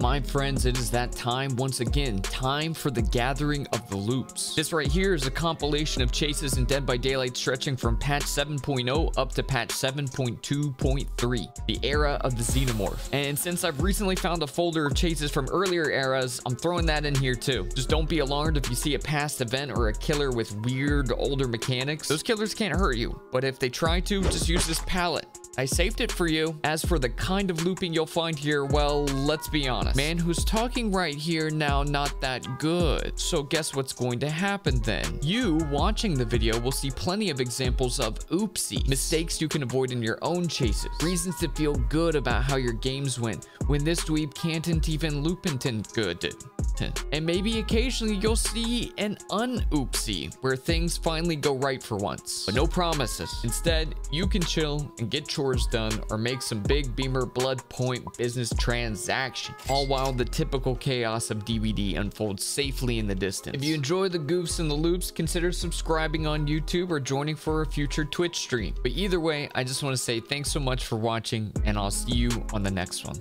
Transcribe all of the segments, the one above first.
My friends, it is that time once again, time for the gathering of the loops. This right here is a compilation of chases in Dead by Daylight stretching from patch 7.0 up to patch 7.2.3, the era of the Xenomorph. And since I've recently found a folder of chases from earlier eras, I'm throwing that in here too. Just don't be alarmed if you see a past event or a killer with weird older mechanics. Those killers can't hurt you, but if they try to, just use this palette. I saved it for you. As for the kind of looping you'll find here, well, let's be honest. Man who's talking right here now, not that good. So guess what's going to happen then? You, watching the video, will see plenty of examples of oopsie, mistakes you can avoid in your own chases, reasons to feel good about how your games went, when this dweeb can't even loopinton good. And maybe occasionally you'll see an un-oopsie, where things finally go right for once. But no promises. Instead, you can chill and get chores done or make some big beamer blood point business transaction, all while the typical chaos of DBD unfolds safely in the distance. If you enjoy the goofs and the loops, consider subscribing on YouTube or joining for a future Twitch stream. But either way, I just want to say thanks so much for watching and I'll see you on the next one.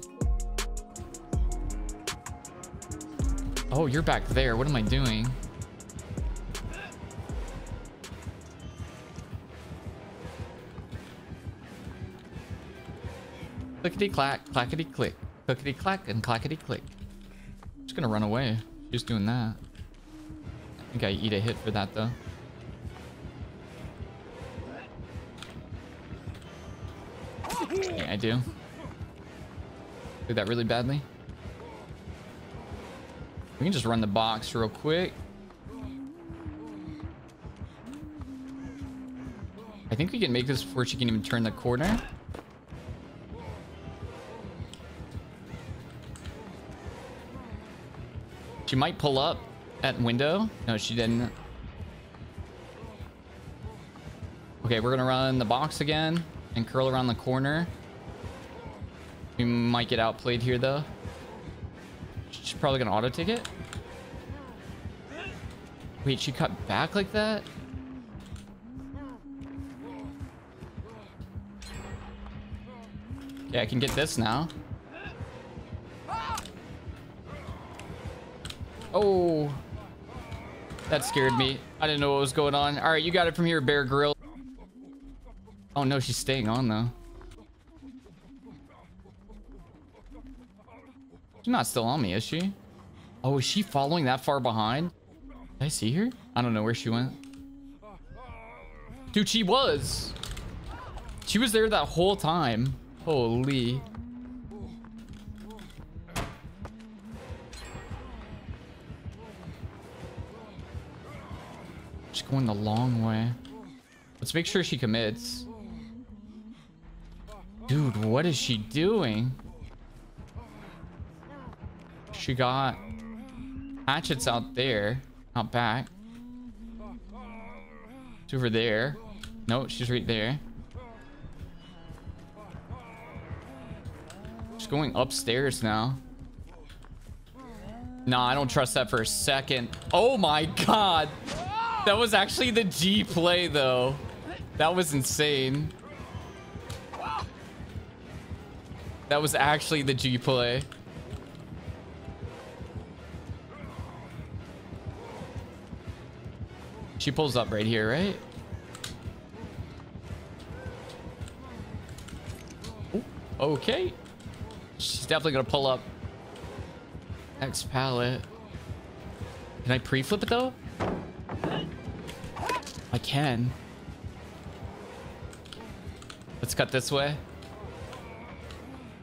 Oh, you're back there. What am I doing? Clickety clack, clackety click, clickety clack, and clackety click. Just gonna run away. Just doing that. I think I eat a hit for that though. Yeah, I do. Do that really badly. We can just run the box real quick. I think we can make this before she can even turn the corner. She might pull up at window. No, she didn't. Okay, we're gonna run the box again and curl around the corner. We might get outplayed here though. She's probably gonna auto ticket. Wait, she cut back like that? Yeah, I can get this now. Oh. That scared me. I didn't know what was going on. All right, you got it from here, Bear Grylls. Oh no, she's staying on though. She's not still on me, is she? Oh, is she following that far behind? Did I see her? I don't know where she went. Dude, she was. She was there that whole time. Holy. Going the long way. Let's make sure she commits. Dude, what is she doing? She got hatchets out there, out back. It's over there. No, she's right there. She's going upstairs now. Nah, I don't trust that for a second. Oh my god. That was actually the G play though. That was insane. That was actually the G play. She pulls up right here, right? Okay. She's definitely gonna pull up. X pallet. Can I pre-flip it though? I can. Let's cut this way.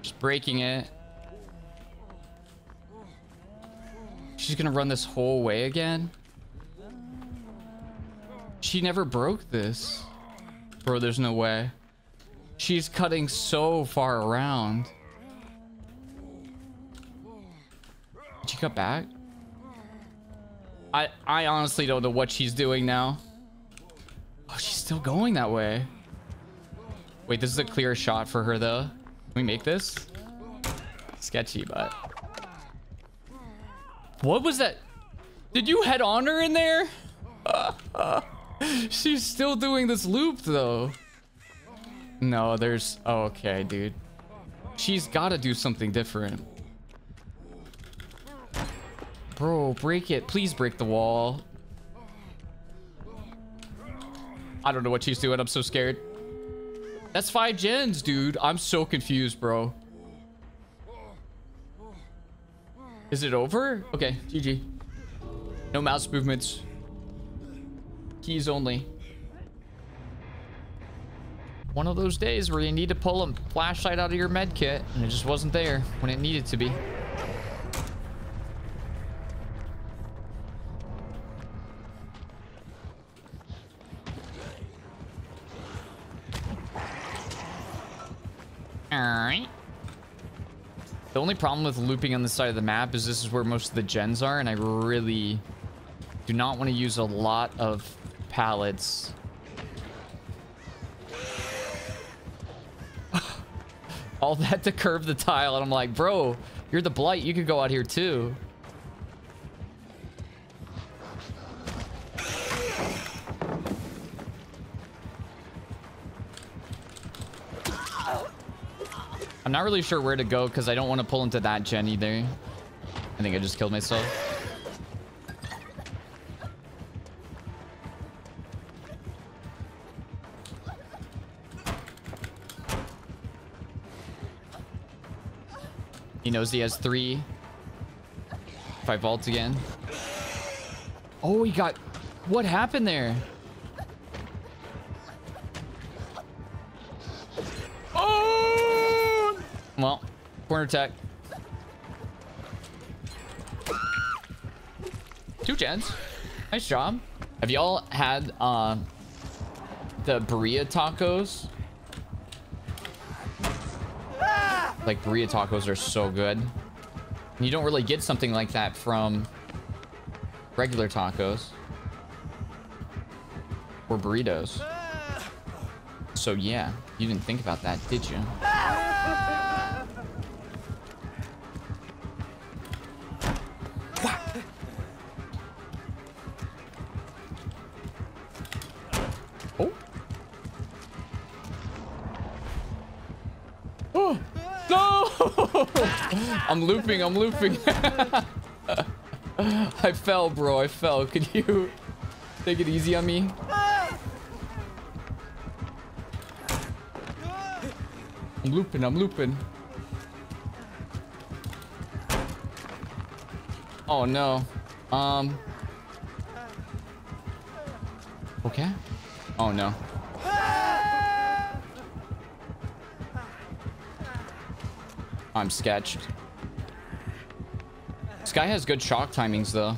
Just breaking it. She's gonna run this whole way again. She never broke this. Bro, there's no way. She's cutting so far around. Did she cut back? I, I honestly don't know what she's doing now. Oh, she's still going that way. Wait, this is a clear shot for her though. Can we make this? Sketchy, but... What was that? Did you head on her in there? She's still doing this loop though. No, there's... Oh, okay, dude. She's got to do something different. Bro, break it. Please break the wall. I don't know what she's doing. I'm so scared. That's five gens, dude. I'm so confused, bro. Is it over? Okay, GG. No mouse movements. Keys only. One of those days where you need to pull a flashlight out of your med kit and it just wasn't there when it needed to be. Only problem with looping on the side of the map is this is where most of the gens are, and I really do not want to use a lot of pallets. All that to curve the tile, and I'm like, bro, you're the blight. You could go out here too. Not really sure where to go because I don't want to pull into that gen either. I think I just killed myself. He knows he has three. If I vault again. Oh, he got... What happened there? Well, corner tech. Two gens. Nice job. Have y'all had uh, the burrito tacos? Like burrito tacos are so good. You don't really get something like that from regular tacos or burritos. So yeah, you didn't think about that, did you? I'm looping, I'm looping. I fell, bro. I fell. Could you take it easy on me? I'm looping, I'm looping. Oh no. Um. Okay. Oh no. I'm sketched. This guy has good shock timings though.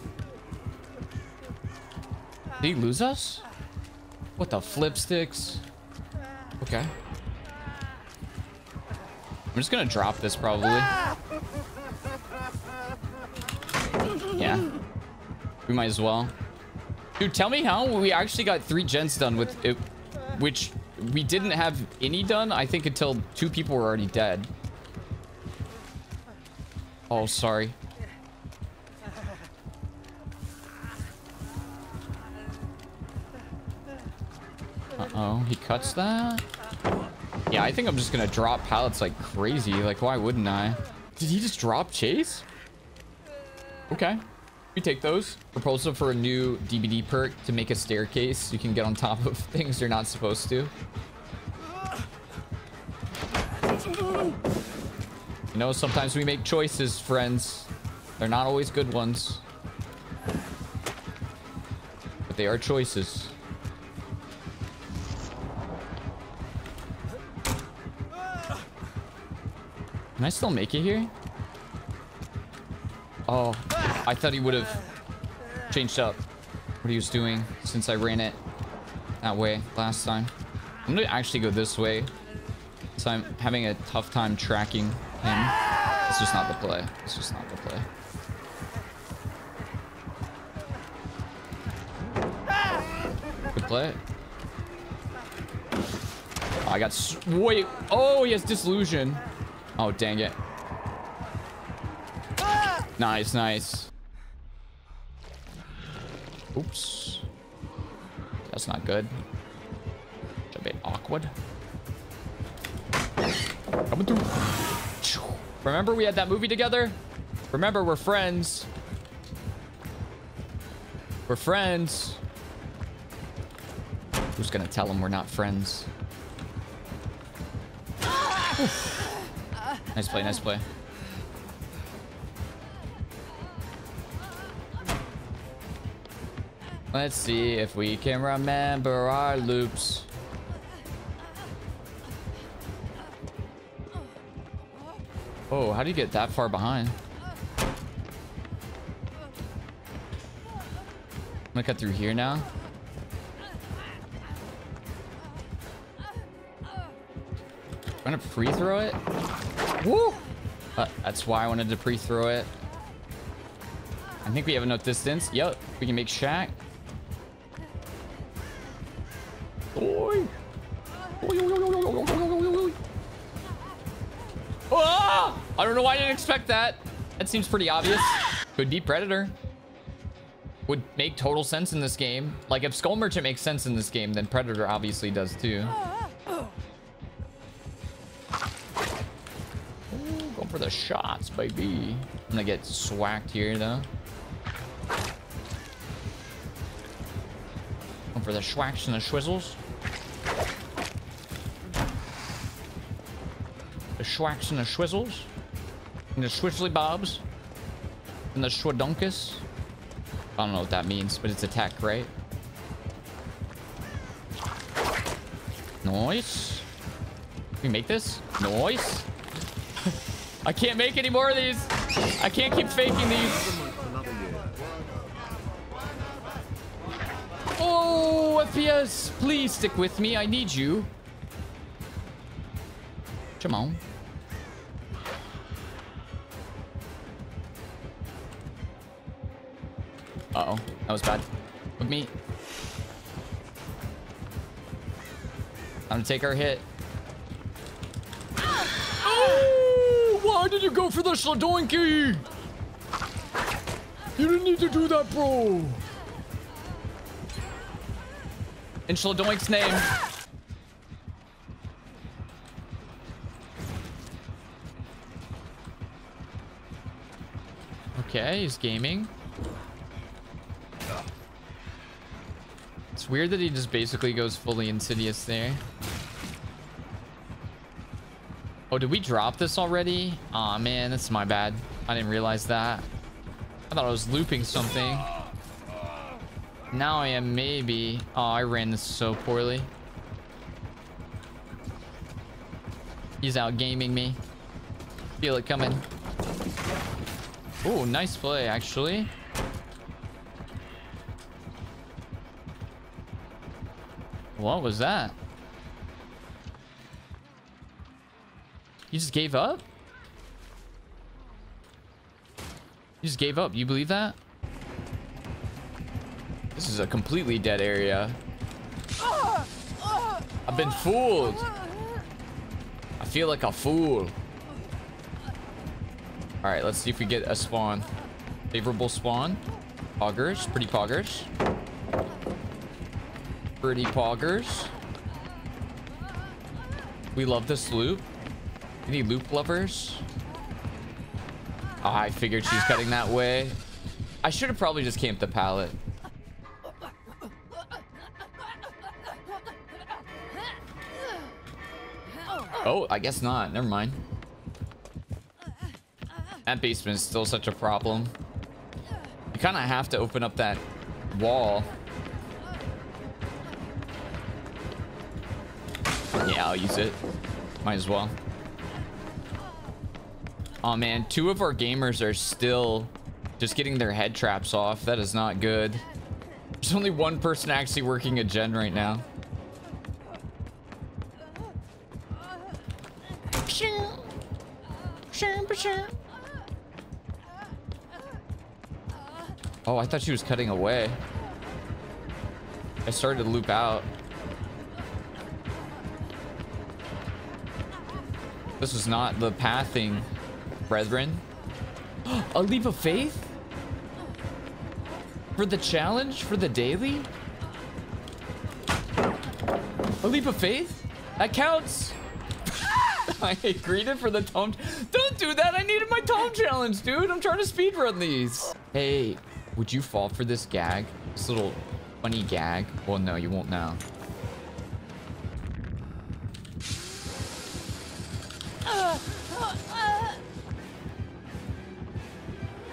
Did he lose us? What the flip sticks? Okay. I'm just gonna drop this probably. Yeah. We might as well. Dude, tell me how we actually got three gens done with it, which we didn't have any done, I think, until two people were already dead. Oh, sorry. Uh-oh, he cuts that? Yeah, I think I'm just gonna drop pallets like crazy. Like, why wouldn't I? Did he just drop Chase? Okay. We take those. Proposal for a new DBD perk to make a staircase. You can get on top of things you're not supposed to. You know, sometimes we make choices, friends. They're not always good ones. But they are choices. Can I still make it here? Oh, I thought he would have changed up what he was doing since I ran it that way last time. I'm gonna actually go this way. So I'm having a tough time tracking him. It's just not the play. It's just not the play. Good play. Oh, I got... Wait. Oh, he has Dissolution. Oh, dang it. Nice, nice. Oops. That's not good. It's a bit awkward. Coming through. Remember we had that movie together? Remember, we're friends. We're friends. Who's gonna tell him we're not friends? Nice play, nice play. Let's see if we can remember our loops. Oh, how do you get that far behind? I'm gonna cut through here now. I'm gonna pre-throw it. Woo! Uh, that's why I wanted to pre-throw it. I think we have enough distance. Yep, we can make Shack. Oi. Ah! I don't know why I didn't expect that. That seems pretty obvious. Could be Predator. Would make total sense in this game. Like, if Skull Merchant makes sense in this game, then Predator obviously does too. The shots, baby. I'm gonna get swacked here, though. Going for the schwacks and the schwizzles. The schwacks and the schwizzles. And the swizzly bobs. And the schwadunkus. I don't know what that means, but it's attack, right? Nice. Can we make this? Nice. I can't make any more of these. I can't keep faking these. Oh, FPS, please stick with me. I need you. Come on. Uh-oh. That was bad. With me. I'm gonna take our hit. Oh! Why did you go for the Sladoinky? You didn't need to do that, bro. In Schladoink's name. Okay, he's gaming. It's weird that he just basically goes fully insidious there. Oh, did we drop this already? Aw, oh, man, that's my bad. I didn't realize that. I thought I was looping something. Now I am maybe... Oh, I ran this so poorly. He's out gaming me. Feel it coming. Oh, nice play, actually. What was that? You just gave up? You just gave up. You believe that? This is a completely dead area. I've been fooled. I feel like a fool. All right, let's see if we get a spawn. Favorable spawn. Poggers, pretty poggers. Pretty poggers. We love this loop. Any loop lovers? Oh, I figured she's cutting that way. I should have probably just camped the pallet. Oh, I guess not. Never mind. That basement is still such a problem. You kind of have to open up that wall. Yeah, I'll use it. Might as well. Oh man, two of our gamers are still just getting their head traps off. That is not good. There's only one person actually working a gen right now. Oh, I thought she was cutting away. I started to loop out. This is not the pathing, brethren. A leap of faith? For the challenge? For the daily? A leap of faith? That counts. I agreed it for the tome. Don't do that. I needed my tome challenge, dude. I'm trying to speedrun these. Hey, Would you fall for this gag? This little funny gag? Well, no, you won't now.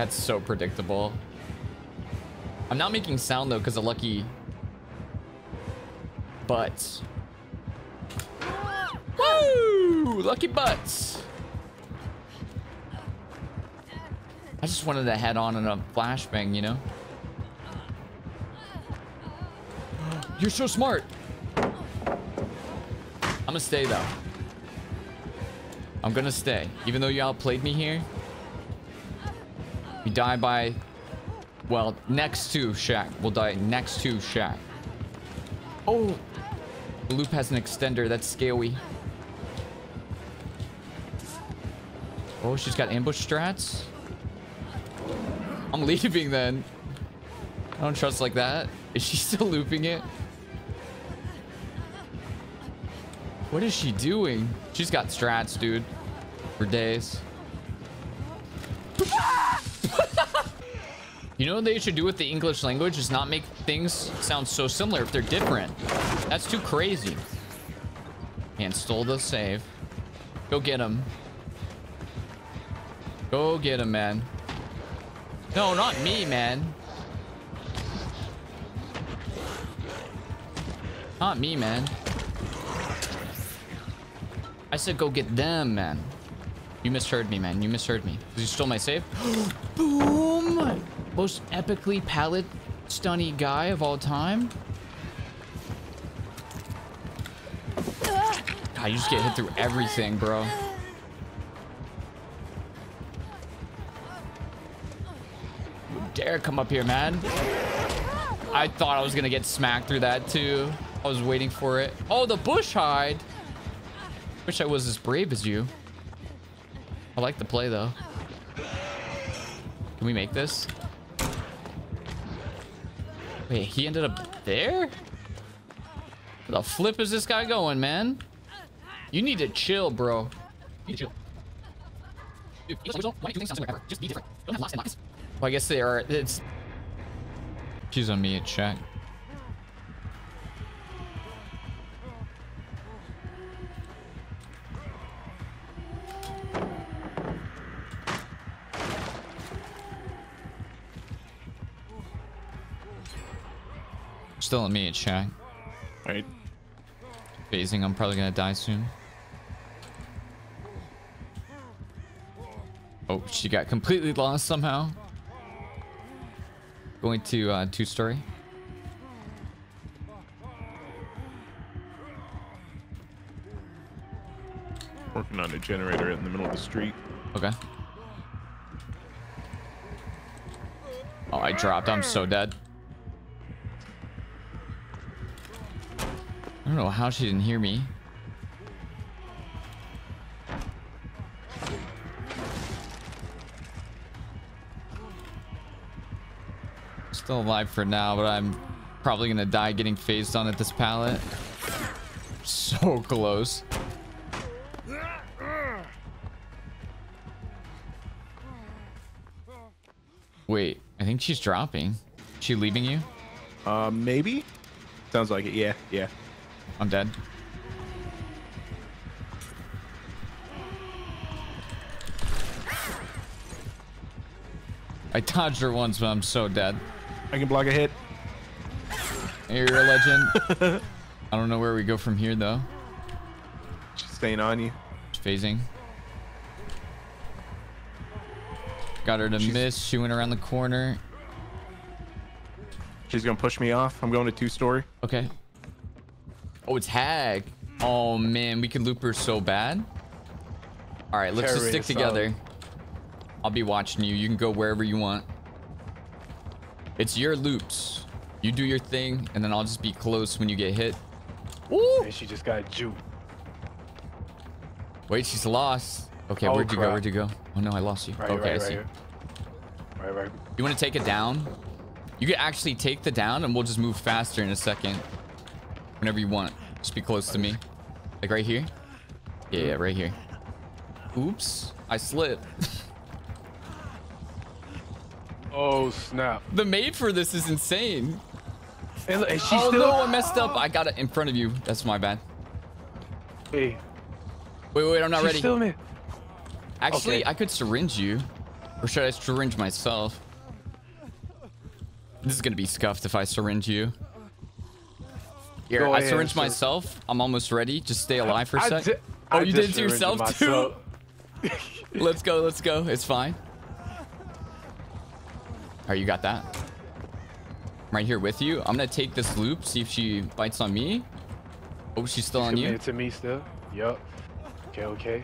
That's so predictable. I'm not making sound though because of lucky butts. Woo! Lucky butts. I just wanted to head on in a flashbang, you know? You're so smart. I'm gonna stay though. I'm gonna stay. Even though you outplayed me here. We die by... Well, next to Shack. We'll die next to Shack. Oh! The loop has an extender. That's scary. Oh, she's got ambush strats? I'm leaving then. I don't trust like that. Is she still looping it? What is she doing? She's got strats, dude. For days. You know what they should do with the English language is not make things sound so similar if they're different. That's too crazy. And stole the save. Go get him. Go get him, man. No, not me, man. Not me, man. I said go get them, man. You misheard me, man. You misheard me. You stole my save. Boom! Most epically pallet stunny guy of all time. God, you just get hit through everything, bro. Dare come up here, man. I thought I was gonna get smacked through that too. I was waiting for it. Oh, the bush hide. Wish I was as brave as you. I like the play though. Can we make this? Wait, he ended up there? Where the flip is this guy going, man? You need to chill, bro. You need to chill. Well, I guess they are. It's. She's on me at check. Still on me at Shack. Right. Phasing, I'm probably gonna die soon. Oh, she got completely lost somehow. Going to uh, two story. Working on a generator in the middle of the street. Okay. Oh, I dropped. I'm so dead. I don't know how she didn't hear me. Still alive for now, but I'm probably gonna die getting phased on at this pallet. So close. Wait, I think she's dropping. She leaving you? Uh, maybe? Sounds like it. Yeah, yeah. I'm dead. I dodged her once, but I'm so dead. I can block a hit. You're a legend. I don't know where we go from here, though. She's staying on you. Phasing. Got her to She's- miss. She went around the corner. She's gonna push me off. I'm going to two story. Okay. Oh, it's Hag. Oh, man. We can loop her so bad. All right, let's just stick together. I'll be watching you. You can go wherever you want. It's your loops. You do your thing, and then I'll just be close when you get hit. Ooh! And she just got juked. Wait, she's lost. Okay, Oh, where'd you go? Where'd you go? Oh, no, I lost you. Right, okay, right, I see. here. Right, right. You want to take it down? You can actually take the down, and we'll just move faster in a second. Whenever you want. Just be close to me. Like right here? Yeah, yeah, right here. Oops. I slipped. Oh snap! The maid for this is insane. And, look, she's Oh still. no, I messed up. I got it in front of you. That's my bad. Hey, Wait, wait, I'm not she's ready. still me. Actually, okay. I could syringe you. Or should I syringe myself? This is gonna be scuffed if I syringe you. Here, Go I ahead, sir. myself. I'm almost ready. Just stay alive for a sec. di- oh, I you did it to yourself too? let's go, let's go. It's fine. Alright, you got that. I'm right here with you. I'm gonna take this loop, see if she bites on me. Oh, she's still on you. To me still. Yup. Okay, okay.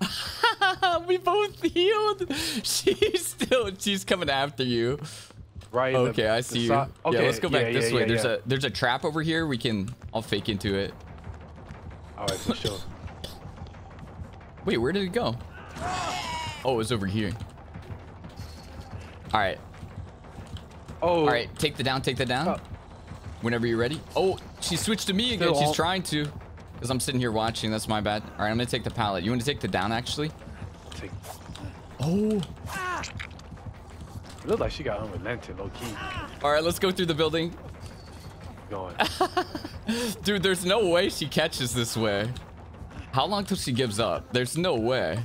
we both healed. She's still, she's coming after you. Right. in the- Okay, I see you. side- yeah, let's go back yeah, this yeah, way. there's a there's a trap over here. We can I'll fake into it. All right, for sure. Wait, where did it go? Oh, it was over here. All right, Oh. all right. Take the down. Take the down. Oh. Whenever you're ready. Oh, she switched to me again. She's trying to. Because I'm sitting here watching. That's my bad. All right, I'm gonna take the pallet. You want to take the down actually? Take, Oh. It looked like she got unrelenting, low key. All right, let's go through the building. Going. Dude, there's no way she catches this way. How long till she gives up? There's no way.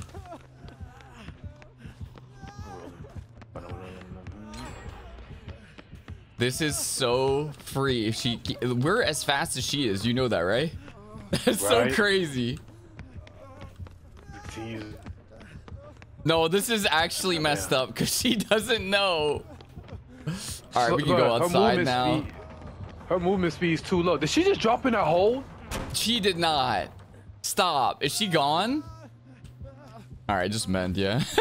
This is so free. If she, we're as fast as she is. You know that, right? That's so crazy. Tease. No, this is actually oh, messed Yeah. up because she doesn't know. All right, we can go her outside movement now. Speed, her movement speed is too low. Did she just drop in that hole? She did not. Stop. Is she gone? All right, just mend, yeah.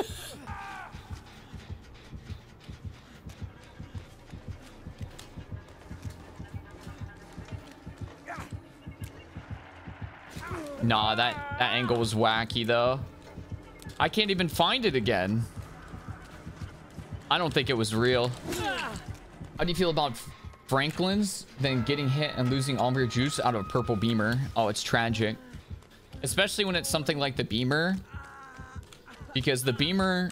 nah, that, that angle was wacky, though. I can't even find it again. I don't think it was real. How do you feel about Franklin's then getting hit and losing all your juice out of a purple beamer? Oh, it's tragic. Especially when it's something like the beamer. Because the beamer...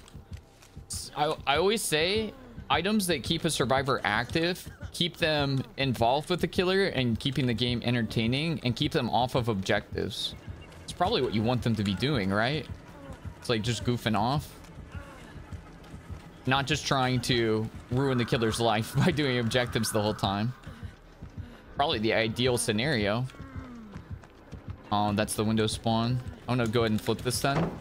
I, I always say items that keep a survivor active keep them involved with the killer and keeping the game entertaining and keep them off of objectives. It's probably what you want them to be doing, right? It's like just goofing off. Not just trying to ruin the killer's life by doing objectives the whole time. Probably the ideal scenario. Oh, that's the window spawn. I'm gonna go ahead and flip this then.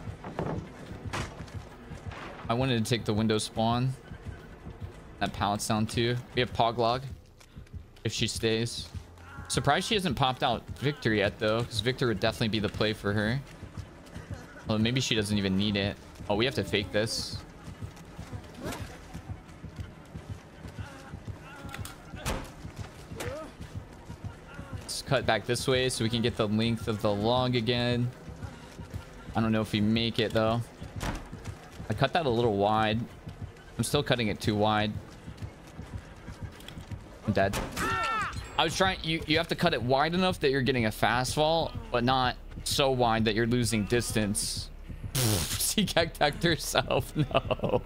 I wanted to take the window spawn. That pallet's down too. We have Poglog. If she stays. Surprised she hasn't popped out Victor yet though. Because Victor would definitely be the play for her. Well, maybe she doesn't even need it. Oh, we have to fake this. Let's cut back this way so we can get the length of the log again. I don't know if we make it though. I cut that a little wide. I'm still cutting it too wide. I'm dead. I was trying you you have to cut it wide enough that you're getting a fast fall, but not so wide that you're losing distance. she kicked herself. No.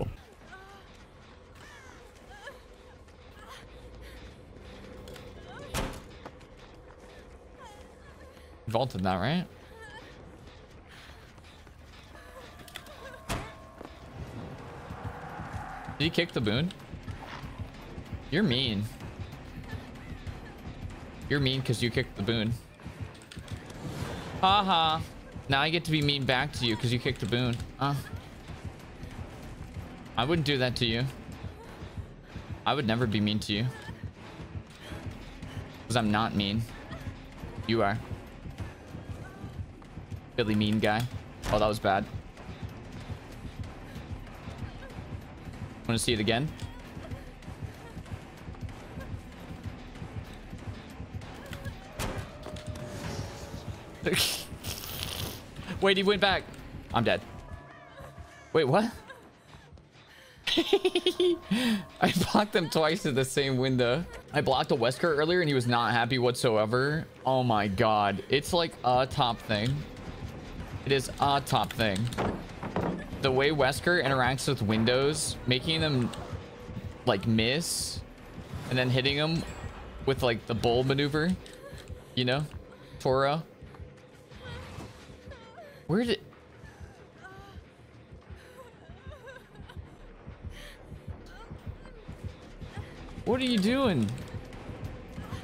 Vaulted that, right? Did he kick the boon? You're mean. You're mean because you kicked the boon. Haha. Now I get to be mean back to you because you kicked the boon. Uh. I wouldn't do that to you. I would never be mean to you. Because I'm not mean. You are. Billy mean guy. Oh, that was bad. Want to see it again? Wait, he went back. I'm dead. Wait, what? I blocked him twice at the same window. I blocked a Wesker earlier and he was not happy whatsoever. Oh my god. It's like a top thing. It is a top thing. the way Wesker interacts with windows, making them like miss and then hitting them with like the bull maneuver, you know, Toro. Where did What are you doing?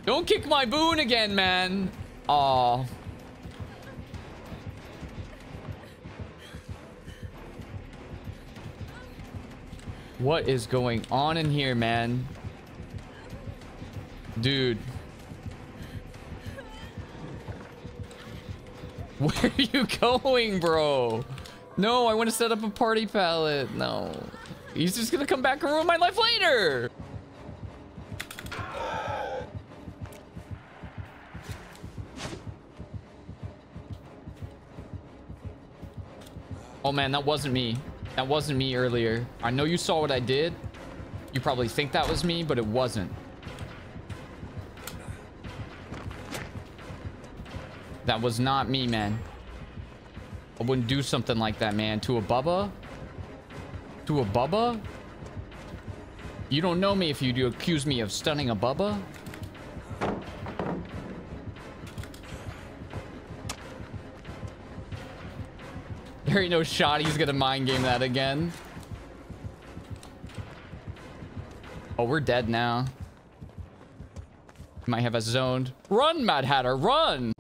Don't kick my boon again, man. Aw. What is going on in here, man? Dude. Where are you going, bro? No, I want to set up a party pallet. No. He's just gonna come back and ruin my life later. Oh man, that wasn't me. That wasn't me earlier. I know you saw what I did. You probably think that was me, but it wasn't. That was not me, man. I wouldn't do something like that, man. To a Bubba? To a Bubba? You don't know me if you do accuse me of stunning a Bubba? There ain't no shot he's gonna mind game that again. Oh, we're dead now. Might have us zoned. Run, Mad Hatter, run!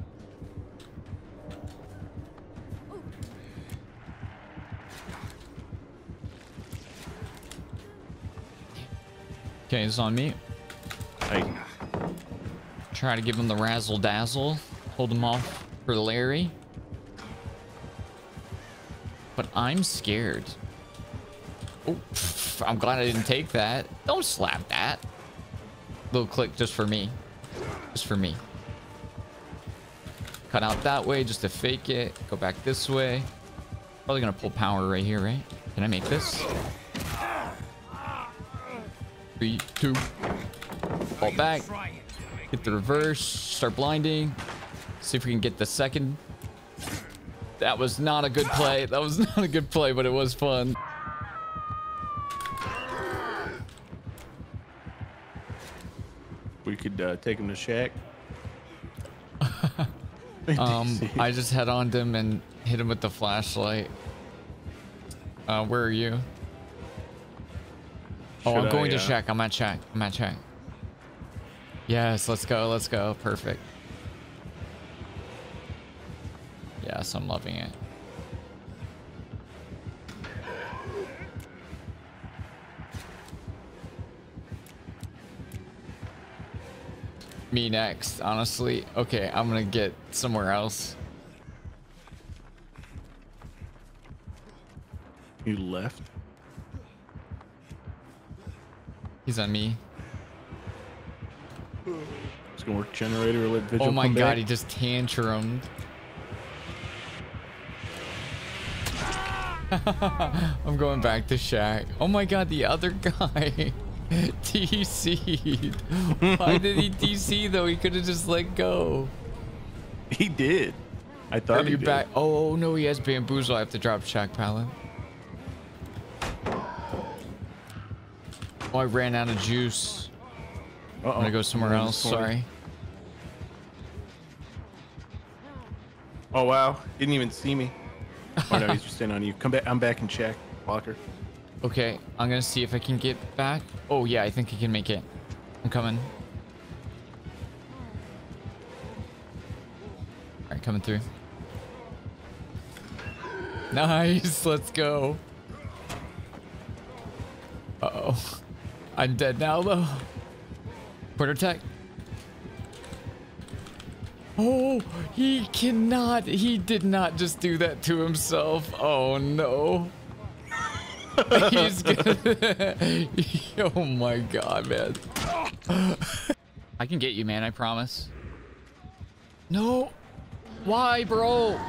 Okay, it's on me. Hey, Try to give him the razzle dazzle. Hold him off for Larry. But I'm scared. Oh, pff, I'm glad I didn't take that. Don't slap that. Little click just for me. Just for me. Cut out that way just to fake it. Go back this way. Probably gonna pull power right here, right? Can I make this? Three, two. Fall back. Hit the reverse. Start blinding. See if we can get the second. That was not a good play. That was not a good play, but it was fun. we could uh, take him to Shack. Um, I just head on to him and hit him with the flashlight. Uh, where are you? Oh, I'm going I, to uh, check. I'm at check. I'm at check. Yes, let's go. Let's go. Perfect. Yes, I'm loving it. Me next, honestly. Okay, I'm gonna get somewhere else. You left. He's on me. It's gonna work generator or let Vigil oh my god, back. he just tantrumed. I'm going back to Shack. Oh my god, the other guy DC'd. Why did he DC though? He could have just let go. He did. I Are thought he you did. back? Oh, oh no, he has bamboozle. I have to drop Shack pallet. Oh, I ran out of juice. Uh-oh. I'm gonna go somewhere else. Sorry. Oh wow, didn't even see me. Oh no, he's just staying on you. Come back. I'm back in check. Walker. Okay, I'm gonna see if I can get back. Oh yeah, I think I can make it. I'm coming. All right, coming through. Nice, let's go. Uh oh, I'm dead now though. Quarter tech. Oh, he cannot. He did not just do that to himself. Oh no. He's gonna. oh my god, man. I can get you, man. I promise. No. Why, bro?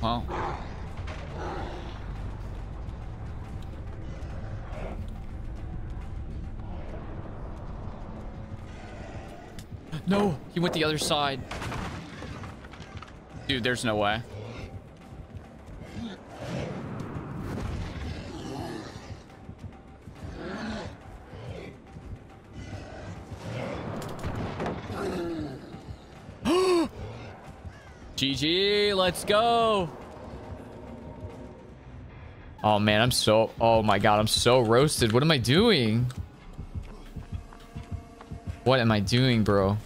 Well. No, he went the other side. Dude, there's no way. GG, let's go. Oh man, I'm so, oh my God, I'm so roasted. What am I doing? What am I doing, bro?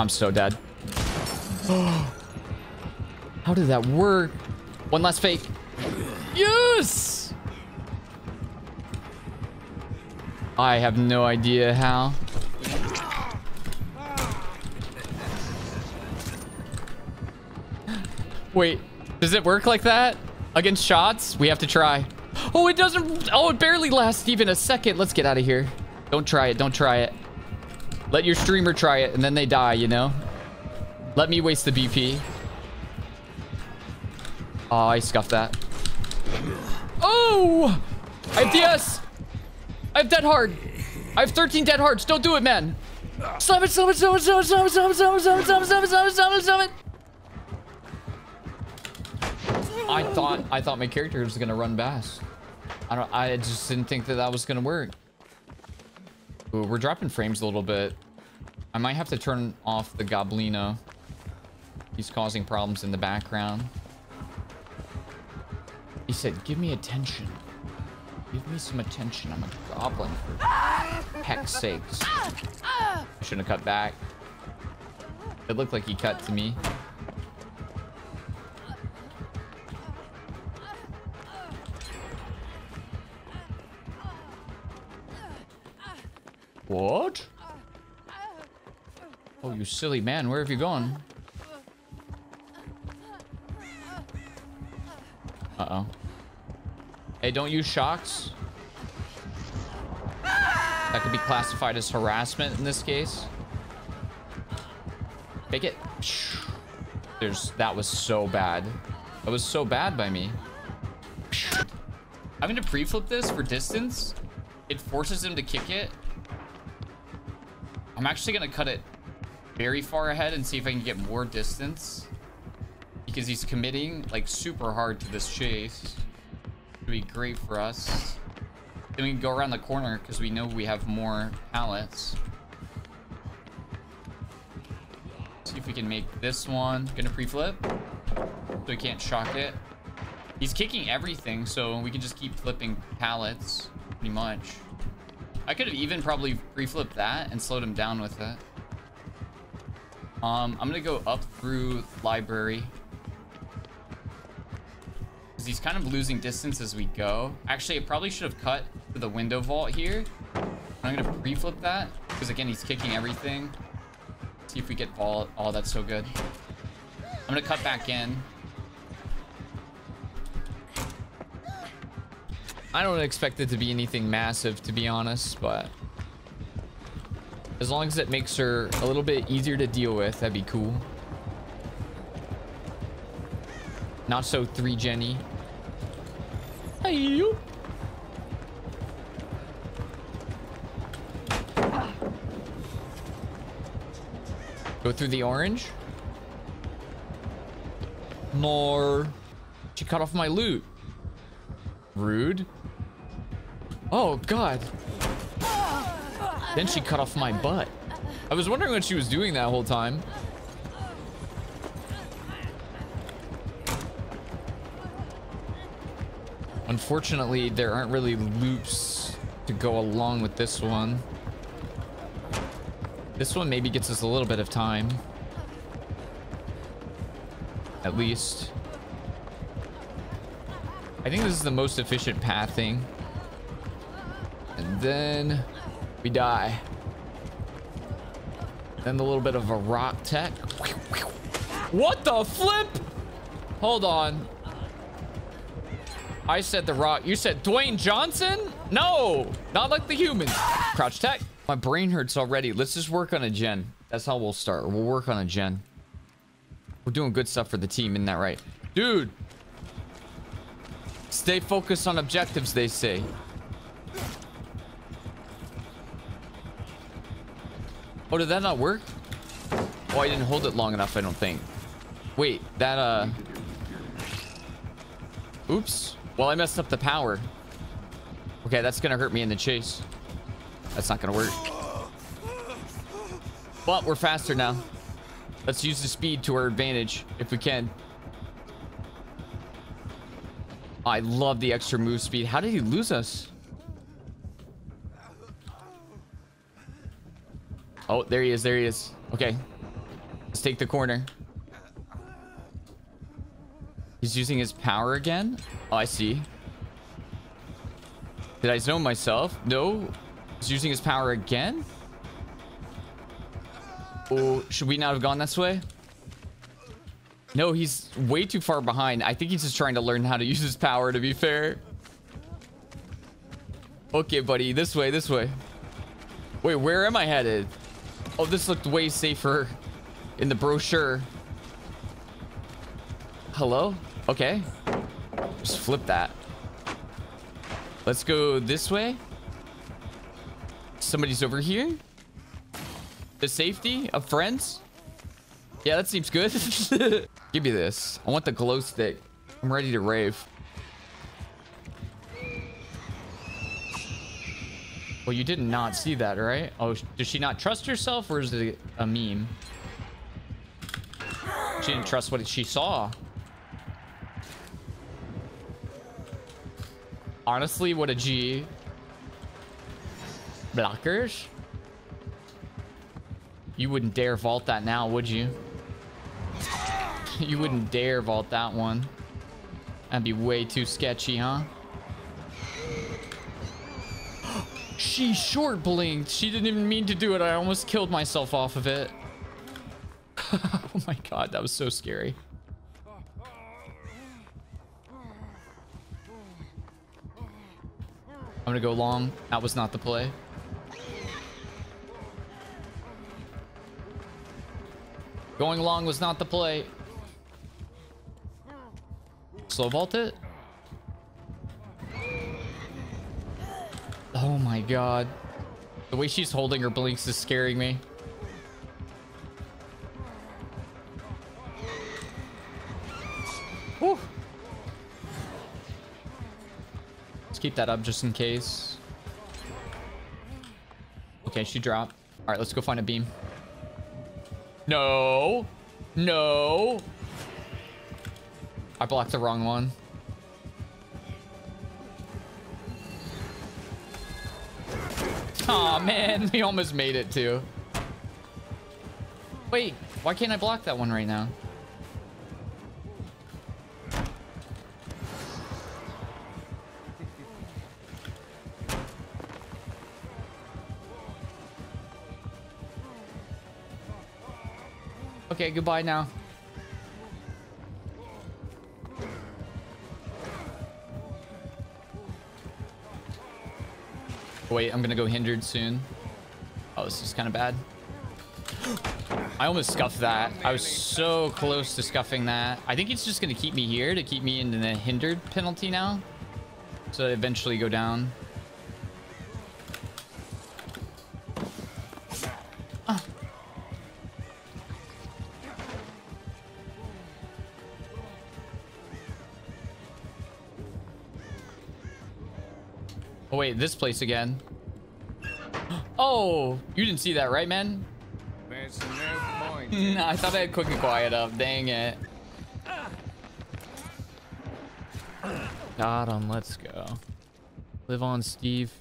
I'm so dead. How did that work? One last fake. Yes! I have no idea how. Wait, does it work like that? Against shots? We have to try. Oh, it doesn't. Oh, it barely lasts even a second. Let's get out of here. Don't try it. Don't try it. Let your streamer try it and then they die, you know? Let me waste the BP. Oh, I scuffed that. Oh! I have DS! I have dead hard. I have 13 dead hards. Don't do it, man. Stop it, stop it, stop it, stop it, stop it, stop it, stop it, stop it, stop it, stop it, stop it, stop it, stop it. I thought I thought my character was gonna run bass. I don't. I just didn't think that that was gonna work. Ooh, we're dropping frames a little bit. I might have to turn off the Goblino. He's causing problems in the background. He said, give me attention. Give me some attention. I'm a goblin for heck's sakes. I shouldn't have cut back. It looked like he cut to me. What? Oh, you silly man. Where have you gone? Uh-oh. Hey, don't use shocks. That could be classified as harassment in this case. Make it. There's that was so bad. That was so bad by me. I'm gonna pre-flip this for distance. It forces him to kick it. I'm actually gonna cut it very far ahead and see if I can get more distance. Because he's committing like super hard to this chase. It'd be great for us. Then we can go around the corner because we know we have more pallets. See if we can make this one. Gonna pre-flip. So we can't shock it. He's kicking everything, so we can just keep flipping pallets, pretty much. I could have even probably pre-flipped that and slowed him down with it. Um, I'm gonna go up through library. Because he's kind of losing distance as we go. Actually, I probably should have cut to the window vault here. I'm gonna pre-flip that. Because again, he's kicking everything. See if we get vault. Oh, that's so good. I'm gonna cut back in. I don't expect it to be anything massive, to be honest, but as long as it makes her a little bit easier to deal with, that'd be cool. Not so 3 Jenny. Hey. you. Go through the orange. More. She cut off my loot. Rude. Oh, God. Then she cut off my butt. I was wondering what she was doing that whole time. Unfortunately, there aren't really loops to go along with this one. This one maybe gets us a little bit of time. At least. I think this is the most efficient pathing. And then we die. Then a little bit of a rock tech. What the flip? Hold on. I said the rock. You said Dwayne Johnson? No, not like the humans. Crouch tech. My brain hurts already. Let's just work on a gen. That's how we'll start. We'll work on a gen. We're doing good stuff for the team, isn't that right? Dude. Stay focused on objectives, they say. Oh, did that not work? Oh, I didn't hold it long enough, I don't think. Wait, that, uh... Oops. Well, I messed up the power. Okay, that's gonna hurt me in the chase. That's not gonna work. But we're faster now. Let's use the speed to our advantage if we can. I love the extra move speed. How did he lose us? Oh, there he is. There he is. Okay. Let's take the corner. He's using his power again? Oh, I see. Did I zone myself? No. He's using his power again? Oh, should we not have gone this way? No, he's way too far behind. I think he's just trying to learn how to use his power, to be fair. Okay, buddy. This way, this way. Wait, where am I headed? Oh, this looked way safer in the brochure. Hello? Okay. Just flip that. Let's go this way. Somebody's over here. The safety of friends. Yeah, that seems good. Give me this. I want the glow stick. I'm ready to rave. Well, you did not see that, right? Oh, does she not trust herself or is it a meme? She didn't trust what she saw. Honestly, what a G. Blockers? You wouldn't dare vault that now, would you? you wouldn't dare vault that one. That'd be way too sketchy, huh? She short blinked. She didn't even mean to do it. I almost killed myself off of it. oh my god, that was so scary. I'm gonna go long. That was not the play. Going long was not the play. Slow vault it. Oh my god. The way she's holding her blinks is scaring me. Whew. Let's keep that up just in case. Okay, she dropped. All right, let's go find a beam. No. No. I blocked the wrong one. Oh, man. We almost made it, too. Wait. Why can't I block that one right now? Okay, goodbye now. Wait, I'm gonna go hindered soon. Oh, this is kind of bad. I almost scuffed that. I was so close to scuffing that. I think he's just gonna keep me here to keep me in the hindered penalty now. So I eventually go down. Oh, wait, this place again. Oh, you didn't see that, right, man? nah, I thought I had quick and quiet up. Dang it. Got him. Let's go. Live on, Steve.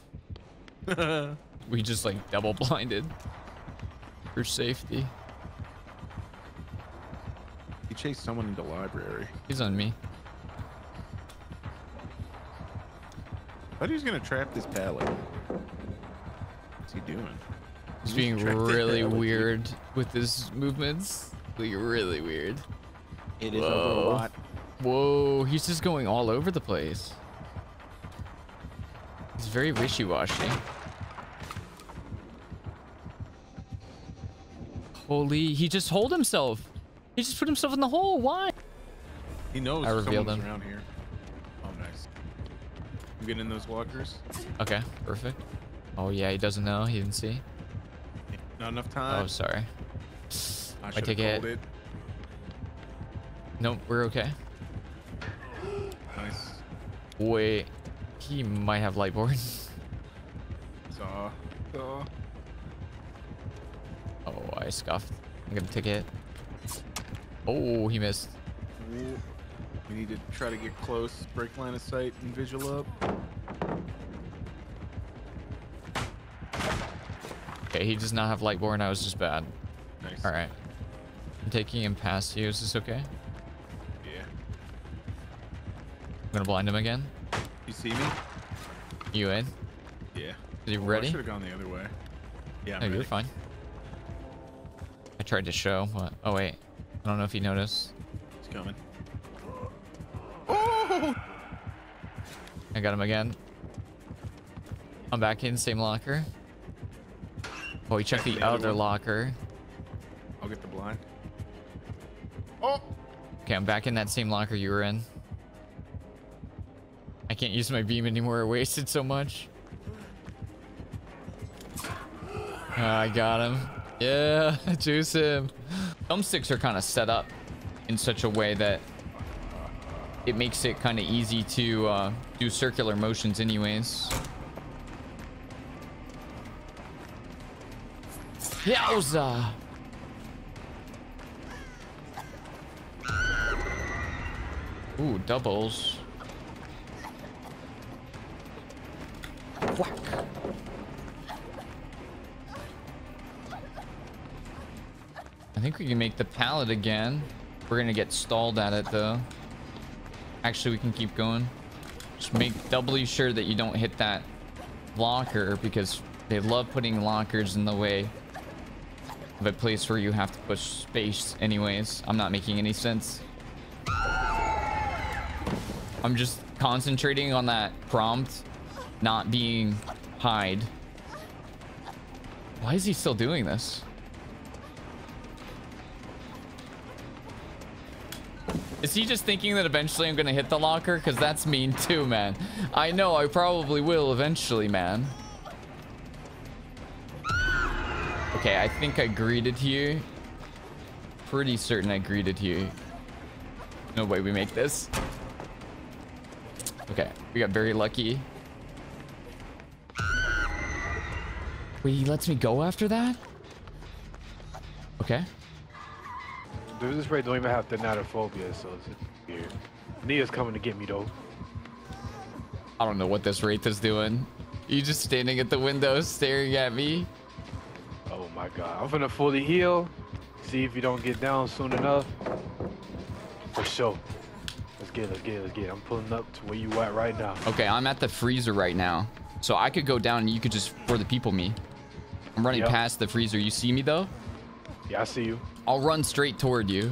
we just like double blinded for safety. He chased someone into the library. He's on me. Thought he was gonna trap this pallet. What's he doing? He's being really weird with his movements. Like really weird. It is over a lot. Whoa, he's just going all over the place. He's very wishy-washy. Holy, he just hold himself. He just put himself in the hole. Why? He knows I revealed someone's him. around here. Oh. I'm getting in those walkers. Okay, perfect. Oh yeah, he doesn't know. He didn't see. Not enough oh, time. Oh, sorry. I, take it. it. Nope, we're okay. Nice. Wait, he might have light lightborn. Saw. Saw. oh, I scuffed. I'm gonna take it. Oh, he missed. Ooh. We need to try to get close, break line of sight, and visual up. Okay, he does not have lightborn. I was just bad. Nice. All right. I'm taking him past you. Is this okay? Yeah. I'm gonna blind him again. You see me? You in? Yeah. Is he Oh, I ready? should have gone the other way. Yeah. I'm No, you're fine. I tried to show, but oh wait, I don't know if he noticed. He's coming. I got him again. I'm back in same locker. Oh, he checked Check the the other other locker. I'll get the blind. Oh! Okay, I'm back in that same locker you were in. I can't use my beam anymore. I wasted so much. Ah, I got him. Yeah, juice him. Thumbsticks are kind of set up in such a way that it makes it kind of easy to uh, do circular motions anyways. Yowza! Ooh, doubles. Whack. I think we can make the pallet again. We're gonna get stalled at it though. Actually, we can keep going. Just make doubly sure that you don't hit that locker because they love putting lockers in the way of a place where you have to push space anyways. I'm not making any sense. I'm just concentrating on that prompt not being hide. Why is he still doing this? Is he just thinking that eventually I'm gonna hit the locker? Because that's mean too, man. I know I probably will eventually, man. Okay, I think I greeted you. Pretty certain I greeted you. No way we make this. Okay, we got very lucky. Wait, he lets me go after that? Okay. Dude, this raid don't even have thanatophobia, so it's weird. Nea's coming to get me though. I don't know what this Wraith is doing. You just standing at the window staring at me? Oh my god. I'm gonna fully heal. See if you don't get down soon enough. For sure. Let's get it, let's get it, let's get it. I'm pulling up to where you at right now. Okay, I'm at the freezer right now. So I could go down and you could just for the people me. I'm running Yep. past the freezer. You see me though? Yeah, I see you. I'll run straight toward you.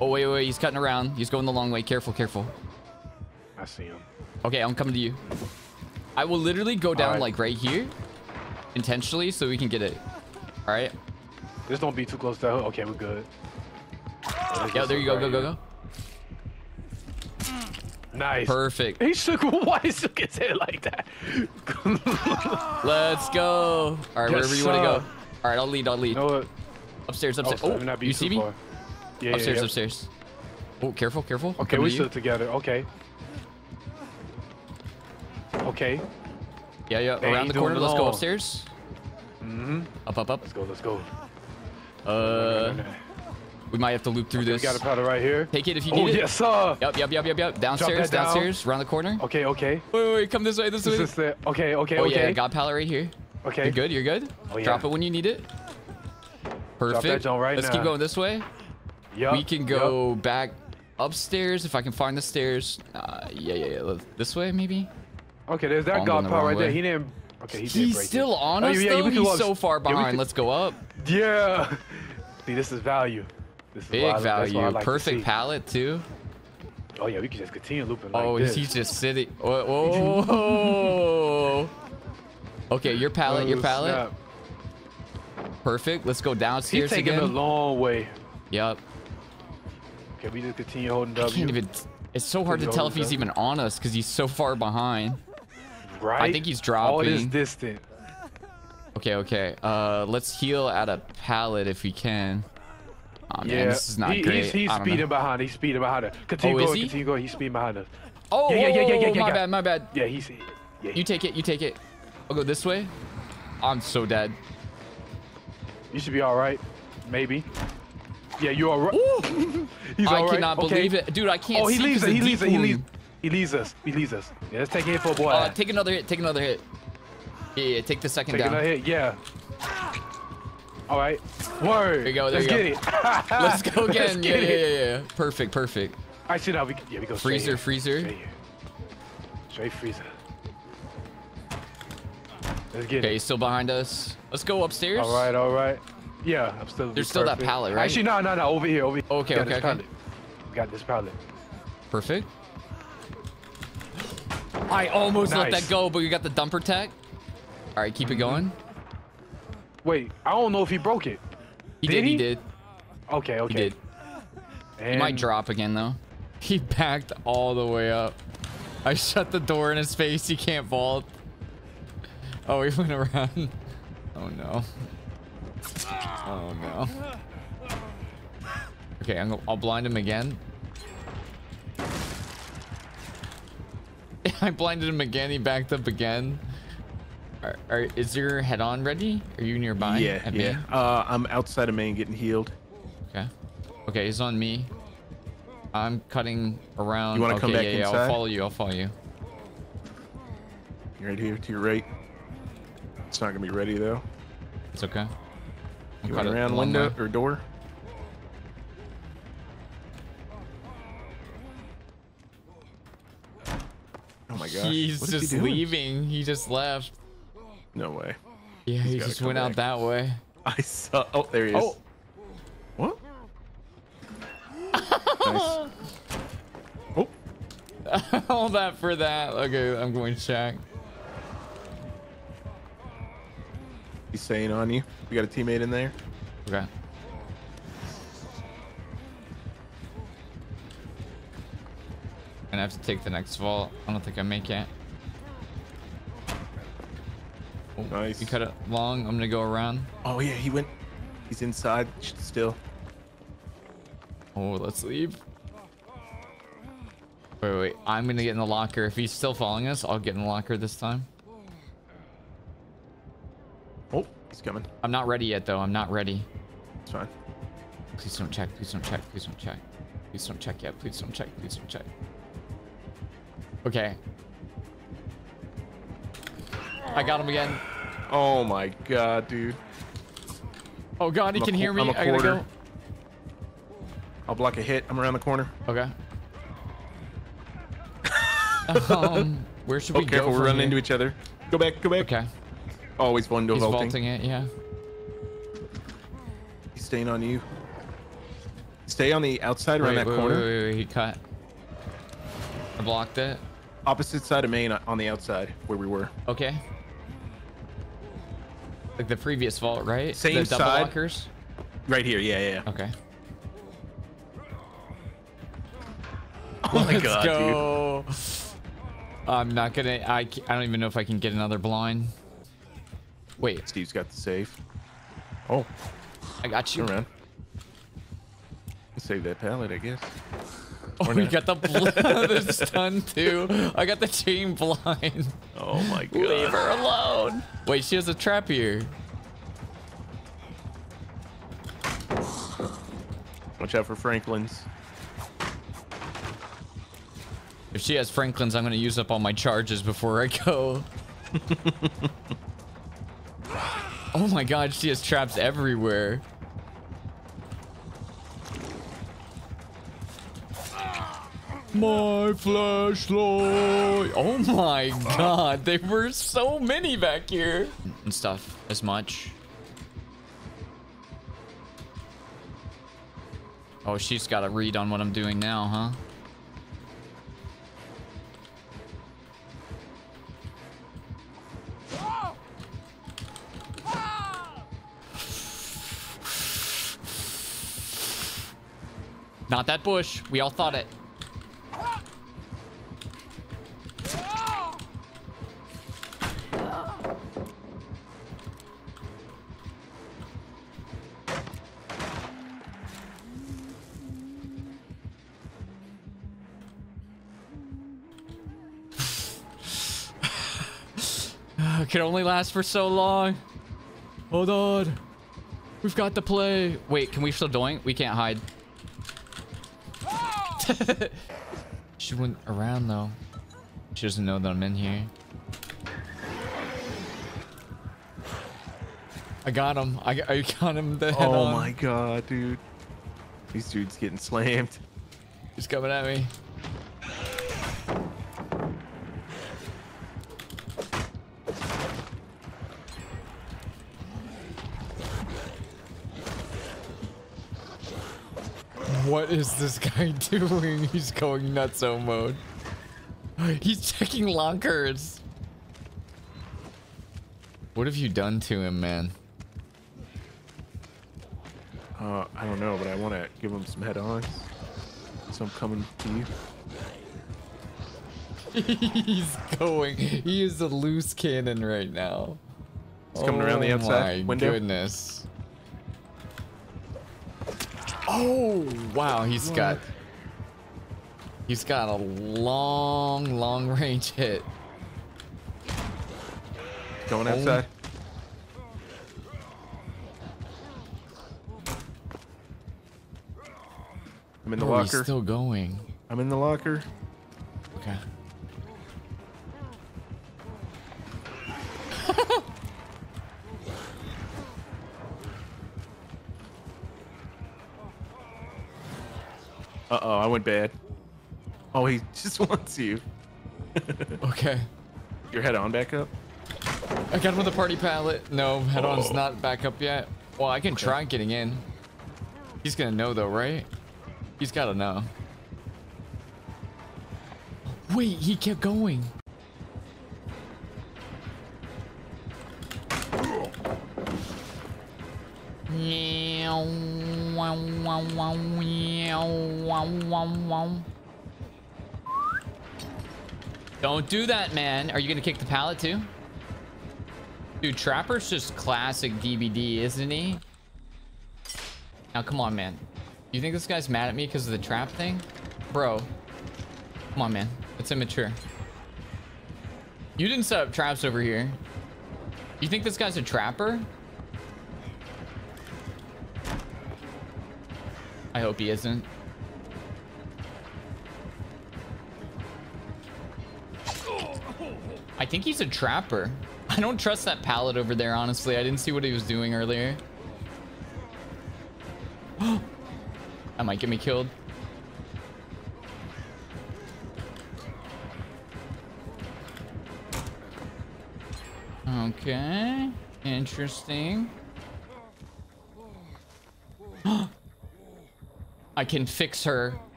Oh, wait, wait, he's cutting around. He's going the long way. Careful, careful. I see him. Okay, I'm coming to you. I will literally go down Alright. like right here intentionally so we can get it. All right. Just don't be too close to that hook. Okay, we're good. Yeah, there you go, go, go, go. Nice. Perfect. He shook. Why he shook his head like that? Let's go. All right, Yes, wherever you want to go. All right, I'll lead. I'll lead. know? Upstairs, Oh, upstairs. Oh, not you see me? Yeah, upstairs, yeah, yeah. upstairs. Oh, careful, careful. Okay, coming we to stood together. Okay. Okay. Yeah, yeah. Hey, Around the corner. Let's go upstairs. Mm-hmm. Up, up, up. Let's go. Let's go. Uh, we might have to loop through Okay, we got a powder right here. Take it if you Oh need it. yes, sir. Yep, yep, yep, yep, yep. Downstairs, down. downstairs, around the corner. Okay, okay. Wait, wait, wait, come this way, this This way. is the, okay, okay, oh okay. yeah, got pallet right here. Okay. You're good, you're good. Oh, yeah. Drop it when you need it. Perfect. right Let's now. keep going this way. Yup, we can go back upstairs if I can find the stairs. Uh, yeah, yeah, yeah. This way maybe. Okay, there's Oh, that god power right there. He didn't. Okay, he did He's still it. on Oh, yeah, though. we can He's so far yeah, behind. can- Let's go up. Yeah. See, this is value. This is Big what I- that's what I value. like Perfect see. pallet too. Oh yeah, we can just continue looping like oh, this. he's just sitting. Whoa. whoa. Okay, your pallet, your Oh, pallet. snap. Perfect. Let's go downstairs He's taking again. a long way. Yep. Okay, we just continue holding I W. can't even. It's so hard to tell if he's W. even on us because he's so far behind. right? I think he's All this dropping. distant. Okay, okay. Uh, let's heal at a pallet if we can. Oh man, yeah, this is not he, great. he's, he's speeding know. behind. He's speeding behind us. Continue Oh, going. he? Continue going. He's speeding behind us. Oh, Yeah, yeah, yeah, yeah, yeah, my yeah. bad, my bad. Yeah, he's. Yeah, You take it, you take it. I'll go this way. I'm so dead. you should be all right. Maybe. Yeah, you all right. he's I all right. cannot okay. believe it. Dude, I can't Oh, he see leaves it. He leaves it. He leaves. He leaves us. He leaves us. Yeah, let's take it for a boy. Uh, take another hit, take another hit. Yeah, yeah, take the second take down. another hit. Yeah. All right. Word. There you go, there let's you get it. Let's go Let's yeah, get yeah, it. yeah, yeah. Perfect, perfect. Actually, no. We, yeah, we go Freezer, freezer. Straight. Straight freezer. Let's get Okay, it. he's still behind us. Let's go upstairs. All right, all right. Yeah, I'm still. There's still that pallet, right? Actually, no, no, no. Over here, over here. Okay, got okay, this okay. pallet. Got this pallet. Perfect. I almost let that go, but we got the dumper tech. All right, keep it mm-hmm. going. Wait, I don't know if he broke it. He Did did, he he? did. Okay, Okay. He did. He might drop again though. He backed all the way up. I shut the door in his face. He can't vault. Oh, he went around. Oh no. Oh no. Okay, I'm, I'll blind him again. I blinded him again. He backed up again. Are, are, is your head on ready? Are you nearby? Yeah, At yeah. Uh, I'm outside of main getting healed. Okay. Okay, he's on me. I'm cutting around. You wanna okay, come back yeah, yeah, I'll follow you. I'll follow you. You're right here to your right. It's not gonna be ready though. It's okay. I'm You went around window my- or door? Oh my gosh. He's what he just doing? leaving. He just left. No way. Yeah, he just went out that way. I saw. Oh, there he is. Oh. What? nice. Oh, All that for that. Okay, I'm going to check. He's staying on you. We got a teammate in there. Okay. Gonna have to take the next vault. I don't think I make it. Oh, Nice. You cut it long. I'm gonna go around. Oh yeah, he went. He's inside still. Oh, let's leave. Wait, wait, wait. I'm gonna get in the locker. If he's still following us, I'll get in the locker this time. Oh, he's coming. I'm not ready yet, though. I'm not ready. It's fine. Please don't check. Please don't check. Please don't check. Please don't check yet. Please don't check. Please don't check. Okay. I got him again. Oh my god, dude. Oh god, he I'm can hear me. I'm a I gotta quarter. I'll block a hit. I'm around the corner. Okay. um, where should Oh, we go? careful, we're running here? into each other. Go back, go back. Okay. Always window He's vaulting. vaulting it. Yeah. He's staying on you. Stay on the outside around Wait, that wait, corner. wait, wait, wait, He cut. I blocked it. Opposite side of main on the outside where we were. Okay. Like the previous vault, right? Same the double side. lockers. Right here, yeah, yeah. Okay. Oh my Let's god, dude. go. I'm not gonna. I, I don't even know if I can get another blind. Wait, Steve's got the save. Oh, I got you. turn around. Save that pallet, I guess. Oh, Or we got the, bl- the stun too. I got the chain blind. Oh my god. Leave her alone. Wait, she has a trap here. Watch out for Franklin's. If she has Franklin's, I'm gonna use up all my charges before I go. Oh my god, she has traps everywhere. My flashlight. Oh my god, there were so many back here. And stuff as much. Oh, she's got a read on what I'm doing now, huh? Not that bush. We all thought it. can only last for so long. Hold on. We've got to play. Wait, can we still doink? We can't hide. she went around though. She doesn't know that I'm in here. I got him. I, I got him the head Oh on. my god, dude. These dudes getting slammed. He's coming at me. What is this guy doing? He's going nutso mode. He's checking lockers. What have you done to him, man? Uh, I don't know, but I want to give him some head on. So I'm coming to you. He's going. He is a loose cannon right now. He's coming around the Oh outside my window. goodness. Oh wow, he's got he's got a long, long range hit. Going Oh. outside. I'm in the Oh, locker. still going. I'm in the locker. Okay. Went bad. Oh, he just wants you. Okay. Your head on back up. I got him with a party pallet. No, head-on's Oh. not back up yet. Well, I can try getting in. He's gonna know though, right? He's gotta know. Wait, he kept going. Don't do that, man. Are you gonna kick the pallet too? Dude, Trapper's just classic DBD, isn't he? Now, come on, man. You think this guy's mad at me because of the trap thing? Bro. Come on, man. It's immature. You didn't set up traps over here. You think this guy's a trapper? I hope he isn't. I think he's a trapper. I don't trust that pallet over there, honestly. I didn't see what he was doing earlier. that might get me killed. Okay. Interesting. I can fix her.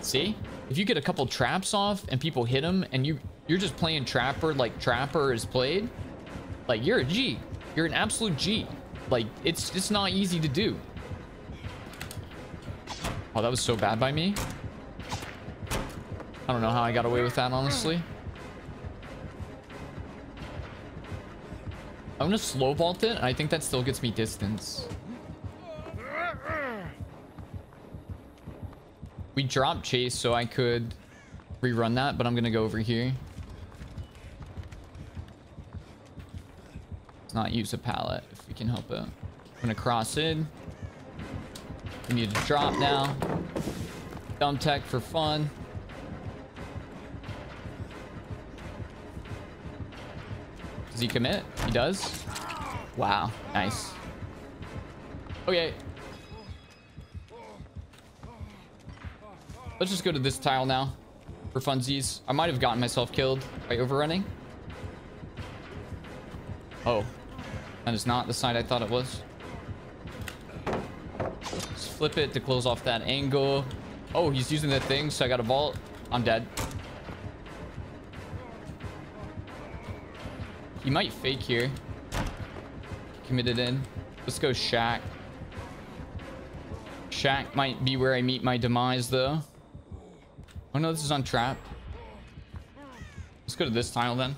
See? If you get a couple traps off and people hit them and you you're just playing trapper like trapper is played, like you're a G. You're an absolute G. Like it's it's not easy to do. Oh, that was so bad by me. I don't know how I got away with that, honestly. I'm gonna slow vault it, and I think that still gets me distance. We dropped chase, so I could rerun that, but I'm gonna go over here. Let's not use a pallet if we can help it. I'm gonna cross in. We need to drop now. Dumb tech for fun. Does he commit? He does? Wow, nice. Okay. Let's just go to this tile now. For funsies. I might have gotten myself killed by overrunning. Oh. That is not the side I thought it was. Let's flip it to close off that angle. Oh, he's using that thing, so I got a vault. I'm dead. He might fake here. Committed in. Let's go Shack. Shack might be where I meet my demise, though. Oh no, this is on trap. Let's go to this tile then.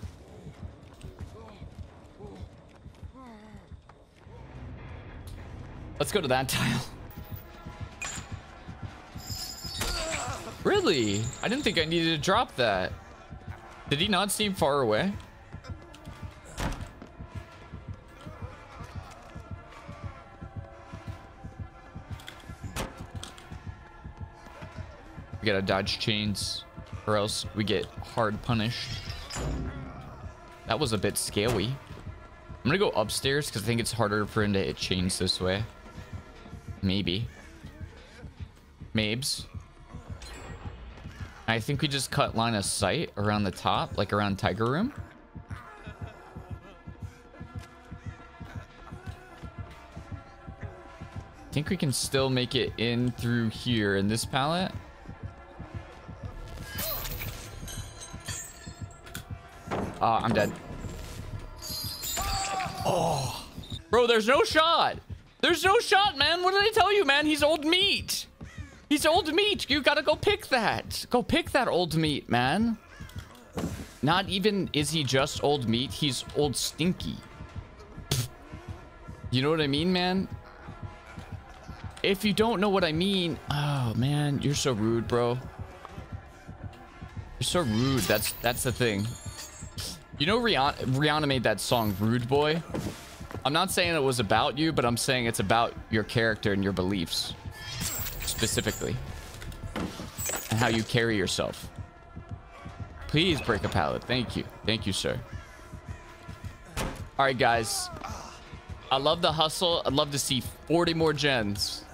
Let's go to that tile. Really? I didn't think I needed to drop that. Did he not seem far away? Gotta dodge chains or else we get hard punished. That was a bit scary. I'm gonna go upstairs because I think it's harder for him to hit chains this way. Maybe. Mabes. I think we just cut line of sight around the top, like around Tiger Room. I think we can still make it in through here in this pallet. Uh, I'm dead. Oh. Bro, there's no shot. There's no shot, man. What did I tell you, man? He's old meat. He's old meat. You gotta go pick that. Go pick that old meat, man. Not even is he just old meat. He's old stinky. You know what I mean, man? If you don't know what I mean, oh man, you're so rude, bro. You're so rude. That's that's the thing. You know Rihanna, Rihanna made that song Rude Boy? I'm not saying it was about you, but I'm saying it's about your character and your beliefs. Specifically. And how you carry yourself. Please break a pallet. Thank you. Thank you, sir. All right, guys. I love the hustle. I'd love to see 40 more gens.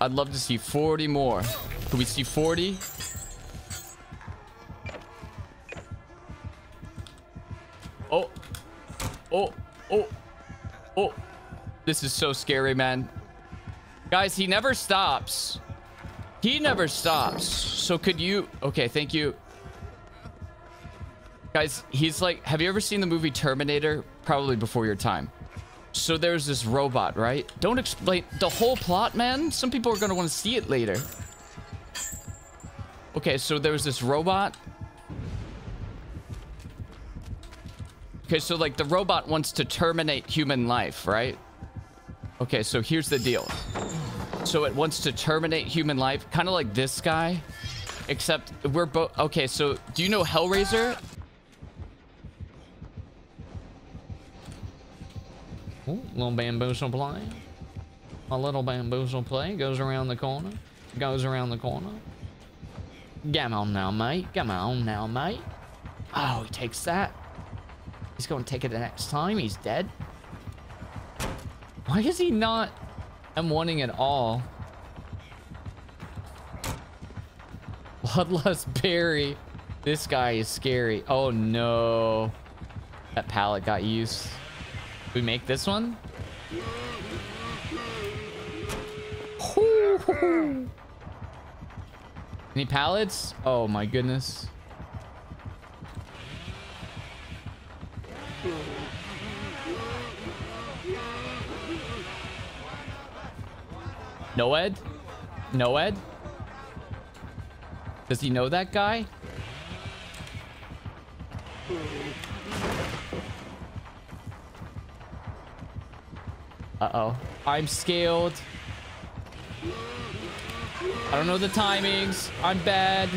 I'd love to see 40 more. Could we see 40? Oh. Oh. Oh. Oh. This is so scary, man. Guys, he never stops. He never stops. So could you... Okay, thank you. Guys, he's like... Have you ever seen the movie Terminator? Probably before your time. So there's this robot, right? Don't explain the whole plot, man. Some people are going to want to see it later. Okay, so there's this robot Okay, so like the robot wants to terminate human life, right? Okay, so here's the deal. So it wants to terminate human life, kind of like this guy, except we're both... Okay, so do you know Hellraiser? Ooh, little bamboozle play. A little bamboozle play goes around the corner. Goes around the corner. Come on now, mate. Come on now, mate. Oh, he takes that. He's going to take it the next time. He's dead. Why is he not M1ing at all? Bloodlust Barry. This guy is scary. Oh no. That pallet got used. we make this one? Any pallets? Oh my goodness. Noed? Noed? Does he know that guy? Uh-oh. I'm scaled. I don't know the timings. I'm bad.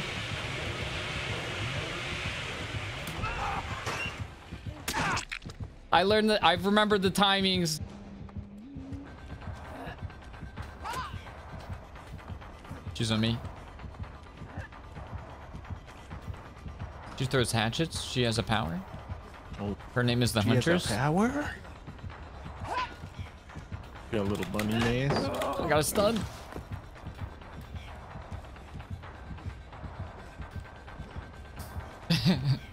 I learned that I've remembered the timings. She's on me. She throws hatchets. She has a power. Oh, her name is the she Huntress. power. Got a little bunny maze. I got a stun.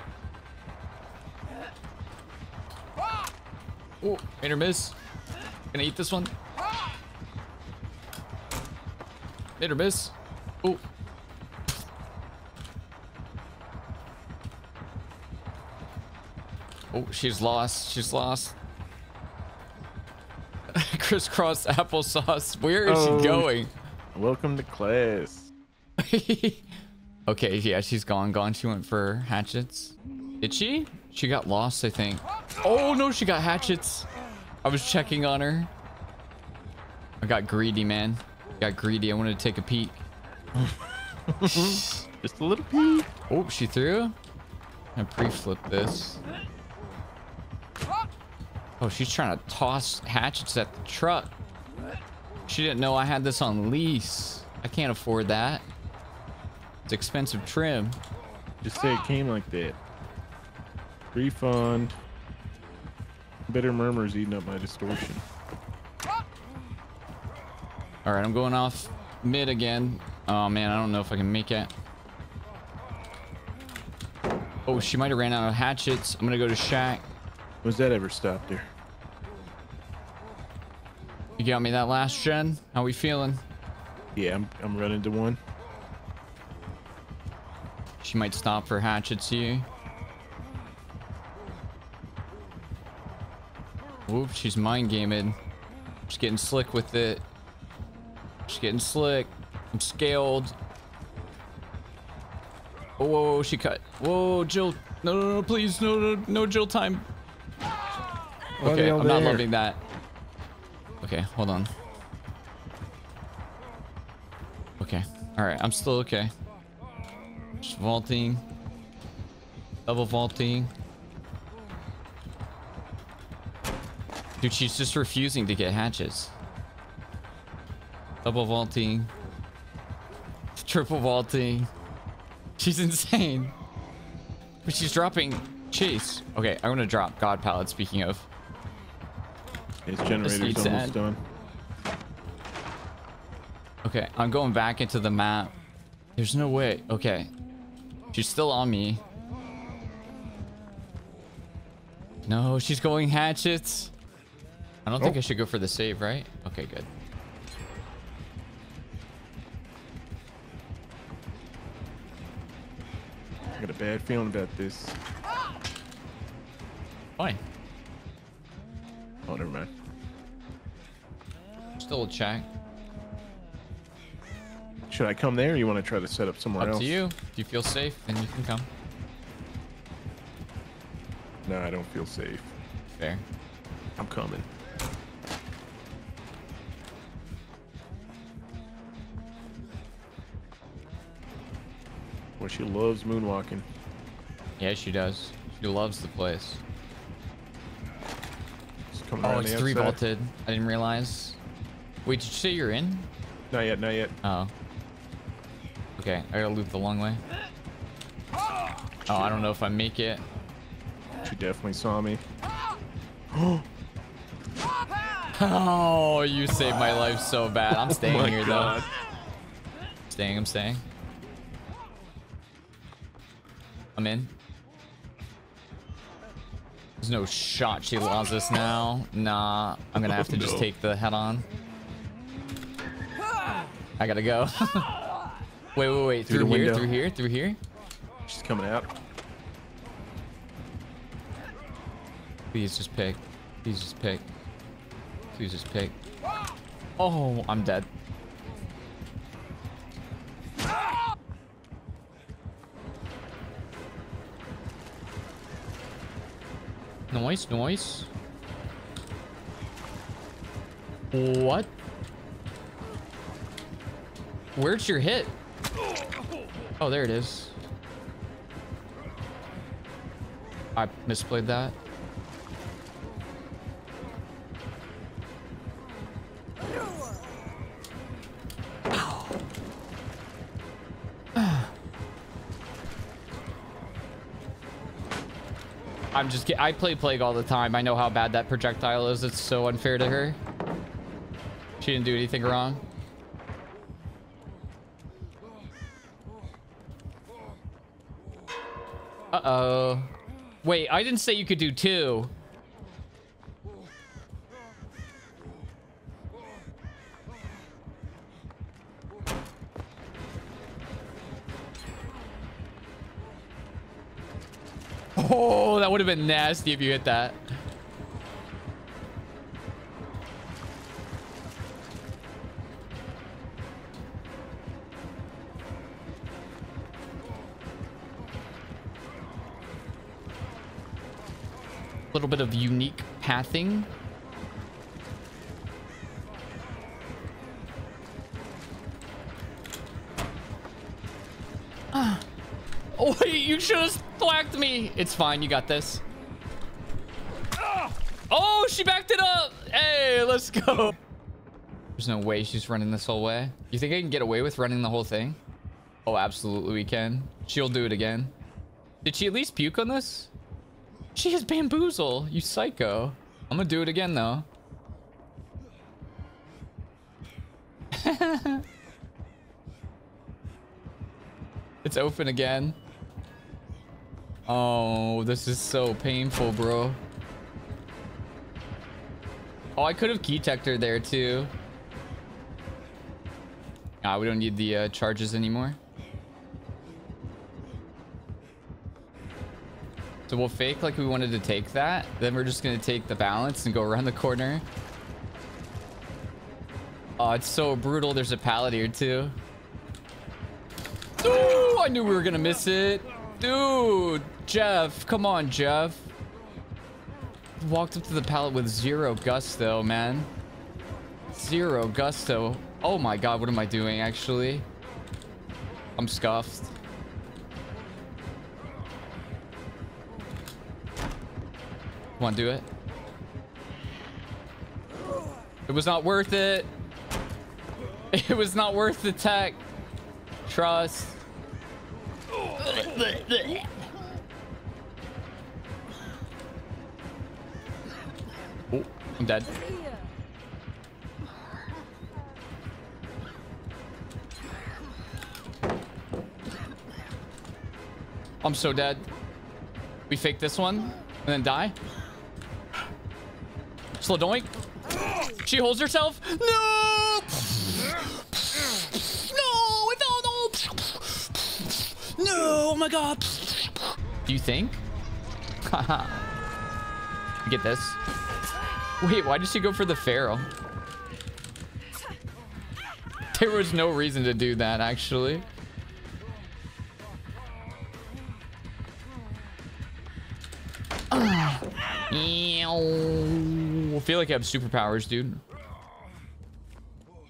oh, made her miss. Gonna eat this one. Hit or miss. Oh. Oh, she's lost. She's lost. Crisscross applesauce. Where is oh, she going? Welcome to class. okay, yeah, she's gone. Gone. She went for hatchets. Did she? She got lost, I think. Oh, no, she got hatchets. I was checking on her. I got greedy, man. Got greedy. I wanted to take a peek. Just a little peek. Oh, she threw? I pre-flip this. Oh, she's trying to toss hatchets at the truck. She didn't know I had this on lease. I can't afford that. It's expensive trim. Just say it came like that. Refund. Bitter murmurs eating up my distortion. All right, I'm going off mid again. Oh man, I don't know if I can make it. Oh, she might have ran out of hatchets. I'm gonna go to Shack. Was that ever stopped there? You got me that last gen. How we feeling? Yeah, I'm, I'm running to one. She might stop for hatchets here. Whoop, she's mind gaming. She's getting slick with it. She's getting slick. I'm scaled. Oh, whoa, whoa, she cut. Whoa, Jill. No, no, no, please. No, no, no, Jill time. Okay, I'm not loving that. Okay, hold on. Okay, all right, I'm still okay. Just vaulting. Double vaulting. Dude, she's just refusing to get hatches. Double vaulting. Triple vaulting. She's insane. But she's dropping chase. Okay, I'm gonna drop God Pallet speaking of. His generator's almost done. Okay, I'm going back into the map. There's no way. Okay. She's still on me. No, she's going hatchets. I don't think Oh. I should go for the save, right? Okay, good. I got a bad feeling about this. Fine. Oh, never mind. Still a check. Should I come there or you want to try to set up somewhere Up else? to you. If you feel safe, then you can come. No, I don't feel safe. Fair. I'm coming. Well, she loves moonwalking. Yeah, she does. She loves the place. Oh, it's three outside. vaulted. I didn't realize. Wait, did you say you're in? Not yet, not yet. Oh. Okay, I gotta loop the long way. Oh, I don't know if I make it. She definitely saw me. Oh, you saved my life so bad. I'm oh staying my here God. though. Staying, I'm staying. I'm in. There's no shot she lost us now. Nah, I'm gonna have to just take the head on. I gotta go. wait, wait, wait. Through Through, here, window. through here, through here. She's coming out. Please just pick. Please just pick. Please just pick. Oh, I'm dead. Noise, noise. What? Where's your hit? Oh, there it is. I misplayed that. I'm just get I play Plague all the time. I know how bad that projectile is. It's so unfair to her. She didn't do anything wrong. Uh-oh. Wait, I didn't say you could do two. Oh, that would have been nasty if you hit that. A little bit of unique pathing. You should have thwacked me. It's fine. You got this. Oh, she backed it up. Hey, let's go. There's no way she's running this whole way. You think I can get away with running the whole thing? Oh, absolutely we can. She'll do it again. Did she at least puke on this? She has bamboozle, you psycho. I'm gonna do it again though. it's open again. Oh, this is so painful, bro. Oh, I could have key her there too. Ah, we don't need the uh, charges anymore. So we'll fake like we wanted to take that. Then we're just going to take the balance and go around the corner. Oh, it's so brutal. There's a pallet here too. Ooh, I knew we were going to miss it. Dude, Jeff. Come on, Jeff. Walked up to the pallet with zero gusto, man. Zero gusto. Oh my god, what am I doing, actually? I'm scuffed. Come on, do it. It was not worth it. It was not worth the tech. Trust. I'm dead. I'm so dead. We fake this one and then die. Slow doink. She holds herself. No! No! Without no! No! Oh my god! Do you think? Haha. Get this. Wait, why did she go for the pharaoh? There was no reason to do that, actually. I feel like I have superpowers, dude.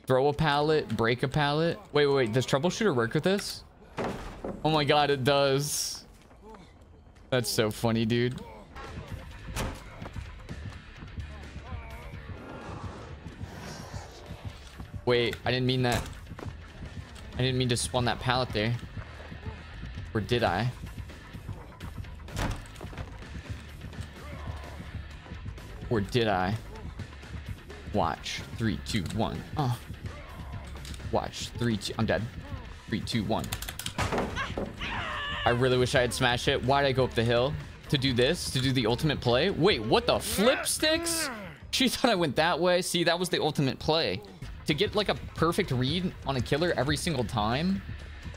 Throw a pallet, break a pallet. Wait, wait, wait. Does troubleshooter work with this? Oh my god, it does. That's so funny, dude. Wait, I didn't mean that. I didn't mean to spawn that pallet there. Or did I? Or did I? Watch. Three, two, one. Oh. Watch. Three, two. I'm dead. Three, two, one. I really wish I had smashed it. Why'd I go up the hill? To do this? To do the ultimate play? Wait, what the flip sticks? She thought I went that way. See, that was the ultimate play. To get like a perfect read on a killer every single time.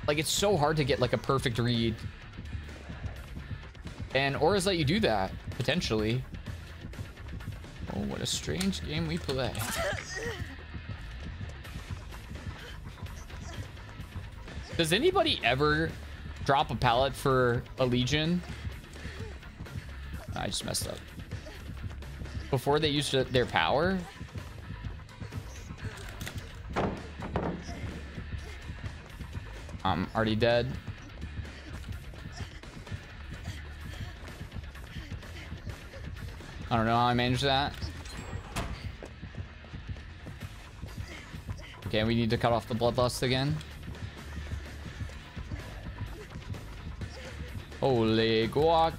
Like it's so hard to get like a perfect read. And auras let you do that, potentially. Oh, what a strange game we play. Does anybody ever drop a pallet for a legion? I just messed up. Before they used their power? I'm already dead. I don't know how I managed that. Okay, we need to cut off the bloodlust again. Holy guac.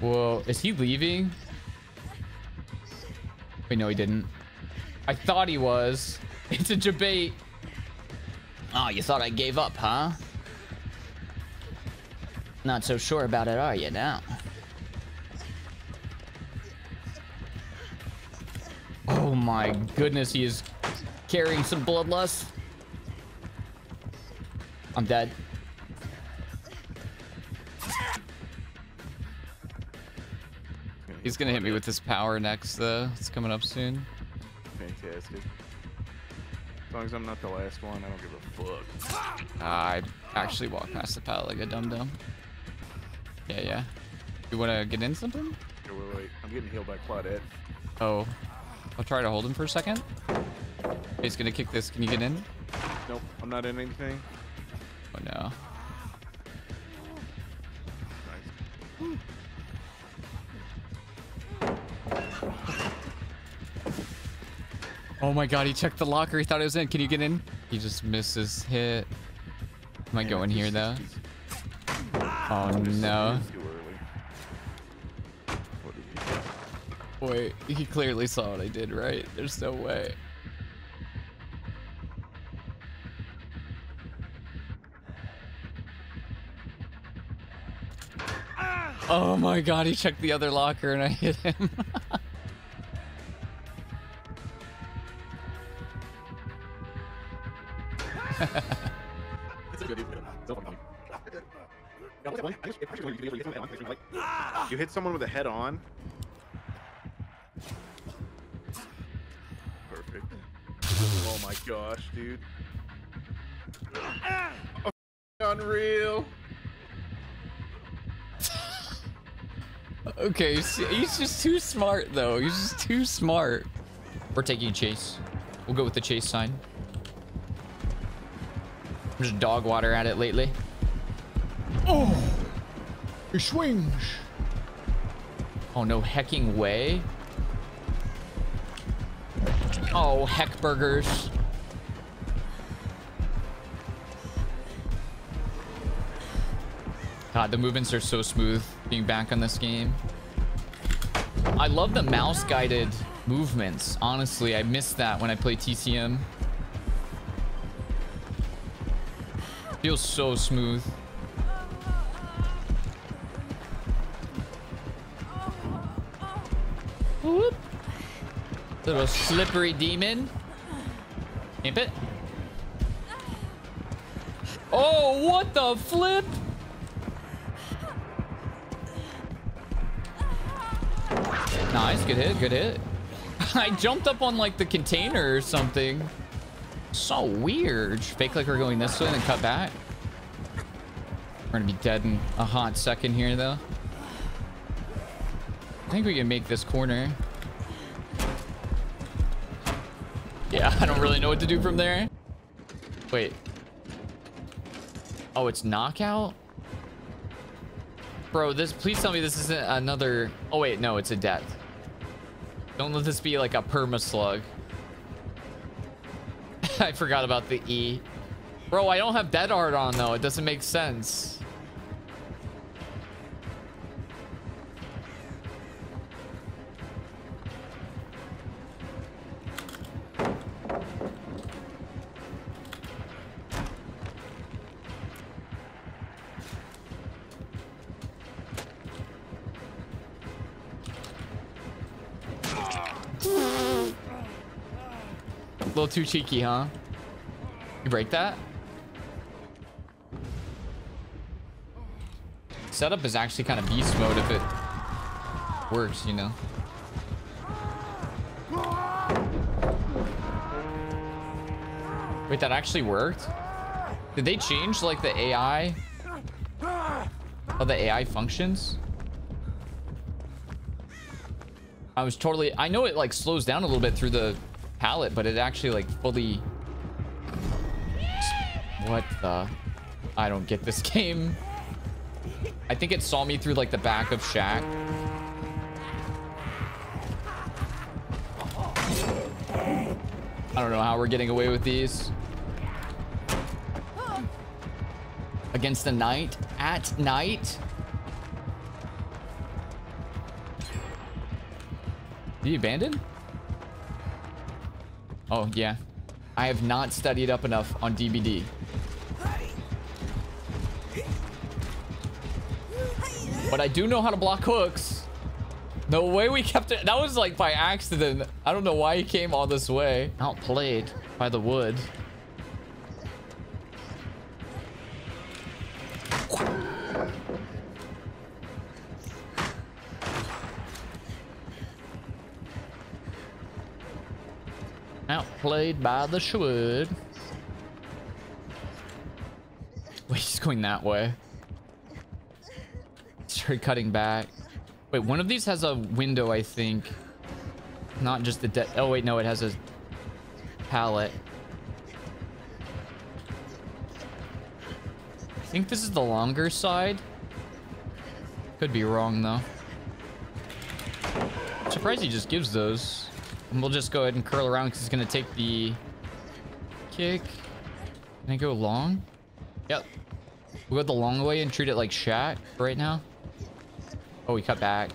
Whoa, is he leaving? Wait, no, he didn't. I thought he was. It's a debate. Oh, you thought I gave up, huh? Not so sure about it, are you now? Oh my goodness, he is carrying some bloodlust. I'm dead. He's gonna hit me with his power next, though. It's coming up soon. Fantastic. As long as I'm not the last one, I don't give a fuck. Uh, I actually walked past the pallet like a dum dum. Yeah, yeah. You wanna get in something? Here, wait, wait. I'm getting healed by Claudette. Oh. I'll try to hold him for a second. He's gonna kick this. Can you get in? Nope, I'm not in anything. Oh no. Oh my god, he checked the locker. He thought it was in. Can you get in? He just misses hit. Am I going here though? Oh no. Too early. What did you do? Wait, he clearly saw what I did, right? There's no way. Oh my god, he checked the other locker and I hit him. someone with a head on. Perfect. Oh my gosh, dude. Oh, unreal. okay, he's, he's just too smart though. He's just too smart. We're taking chase. We'll go with the chase sign. Just dog water at it lately. Oh, he swings. Oh, no hecking way. Oh, heck burgers. God, the movements are so smooth being back on this game. I love the mouse guided movements. Honestly, I miss that when I play TCM. Feels so smooth. Little slippery demon. Imp it. Oh, what the flip? Nice, good hit, good hit. I jumped up on like the container or something. So weird. Fake like we're going this way and then cut back. We're gonna be dead in a hot second here though. I think we can make this corner. Really know what to do from there. Wait. Oh, it's knockout? Bro, this please tell me this isn't another Oh wait, no, it's a death. Don't let this be like a perma slug. I forgot about the E. Bro, I don't have dead hard on though. It doesn't make sense. Little too cheeky, huh? You break that? Setup is actually kind of beast mode if it works, you know? Wait, that actually worked? Did they change like the AI? How the AI functions? I was totally... I know it like slows down a little bit through the pallet, but it actually like fully... What the... I don't get this game. I think it saw me through like the back of Shack. I don't know how we're getting away with these. Against the night? At night? Did you abandon? Oh, yeah. I have not studied up enough on DBD. But I do know how to block hooks. The way we kept it, that was like by accident. I don't know why he came all this way. Outplayed by the wood. Outplayed by the wood. Wait, he's going that way. Start cutting back. Wait, one of these has a window, I think. Not just the dead. Oh, wait, no, it has a pallet. I think this is the longer side. Could be wrong, though. I'm surprised he just gives those. And we'll just go ahead and curl around because he's going to take the kick. Can I go long? Yep. We'll go the long way and treat it like Shack right now. Oh, we cut back.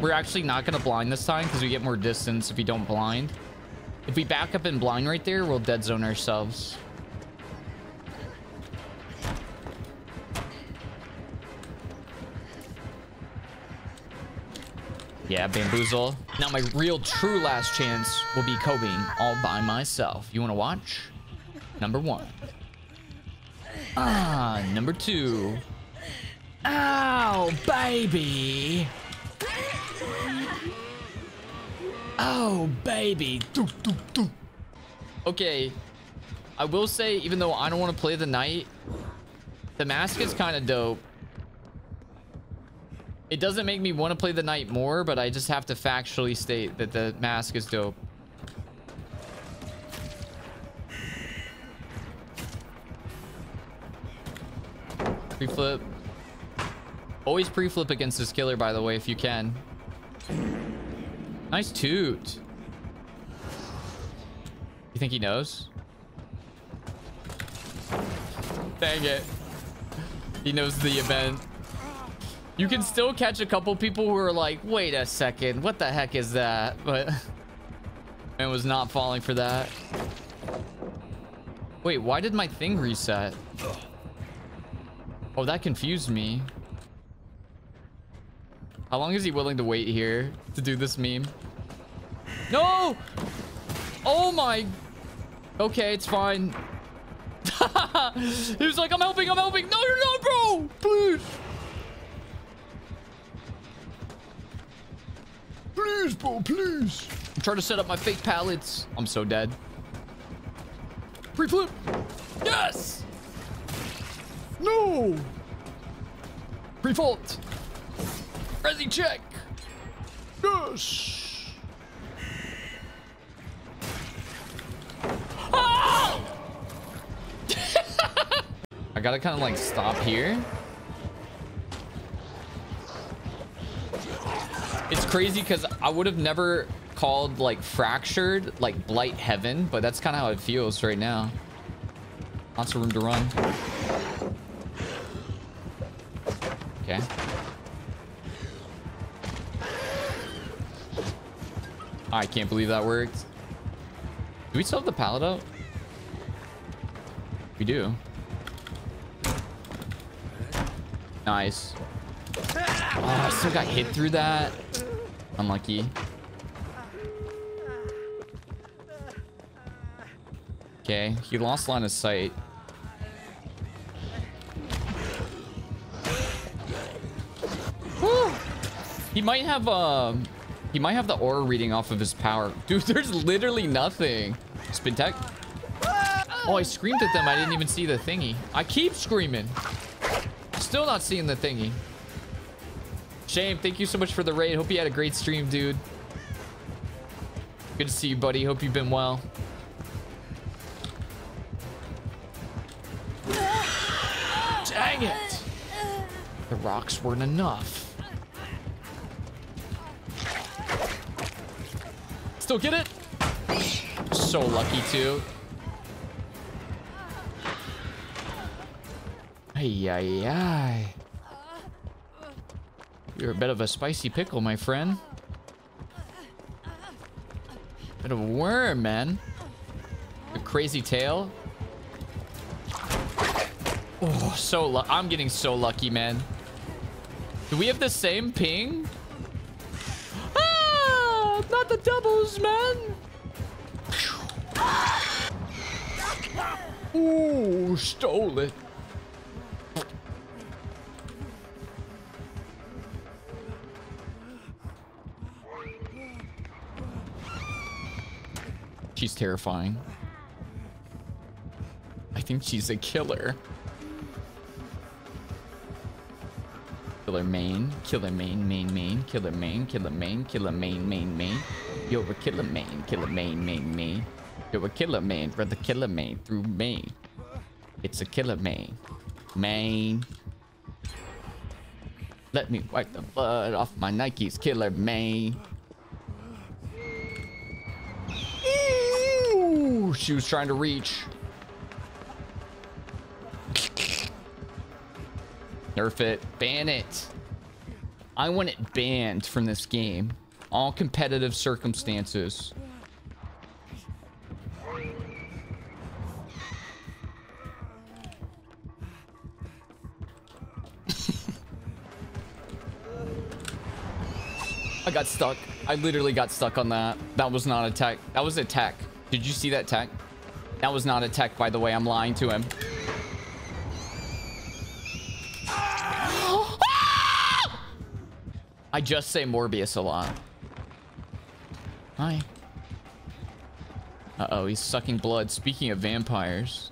We're actually not going to blind this time because we get more distance if we don't blind. If we back up and blind right there, we'll dead zone ourselves. Yeah, bamboozle. Now my real true last chance will be coping all by myself. You want to watch? Number one. Ah, number two. Ow, baby. Oh, baby. Okay. I will say, even though I don't want to play the knight, the mask is kind of dope. It doesn't make me want to play the knight more, but I just have to factually state that the mask is dope. Pre-flip. Always pre-flip against this killer, by the way, if you can. Nice toot. You think he knows? Dang it. He knows the event. You can still catch a couple people who are like, wait a second, what the heck is that? But man was not falling for that. Wait, why did my thing reset? Oh, that confused me. How long is he willing to wait here to do this meme? No! Oh my... Okay, it's fine. he was like, I'm helping, I'm helping. No, you're not, bro! Please! Please, bro, please. I'm trying to set up my fake pallets. I'm so dead. Pre-flip. Yes! No! Pre-fault. Resi check. Yes! Ah! I gotta kind of like stop here. It's crazy because I would have never called like fractured like blight heaven, but that's kind of how it feels right now. Lots of room to run. Okay. I can't believe that worked. Do we still have the pallet out? We do. Nice. Oh, I still got hit through that. Unlucky. Okay, he lost line of sight. Woo! He might have um he might have the aura reading off of his power. Dude, there's literally nothing. Spin tech. Oh, I screamed at them. I didn't even see the thingy. I keep screaming. Still not seeing the thingy. Shame, thank you so much for the raid. Hope you had a great stream, dude. Good to see you, buddy. Hope you've been well. Dang it! The rocks weren't enough. Still get it? So lucky, too. Ay, ay, ay. You're a bit of a spicy pickle, my friend. Bit of a worm, man. A crazy tail. Oh, so I'm getting so lucky, man. Do we have the same ping? Ah, not the doubles, man. Ooh, stole it. She's terrifying. I think she's a killer. Killer main, killer main, main, main, killer main, killer main, killer main, main, main. You're a killer main, killer main, main, main. Yo, a killer man, brother, killer man through Maine. It's a killer man. Maine. Let me wipe the blood off my Nikes, killer man. Ooh, she was trying to reach. Nerf it. Ban it. I want it banned from this game. All competitive circumstances. I got stuck. I literally got stuck on that. That was not a tech. That was a tech. Did you see that tech? That was not a tech, by the way. I'm lying to him. I just say Morbius a lot. Hi. Uh-oh, he's sucking blood. Speaking of vampires.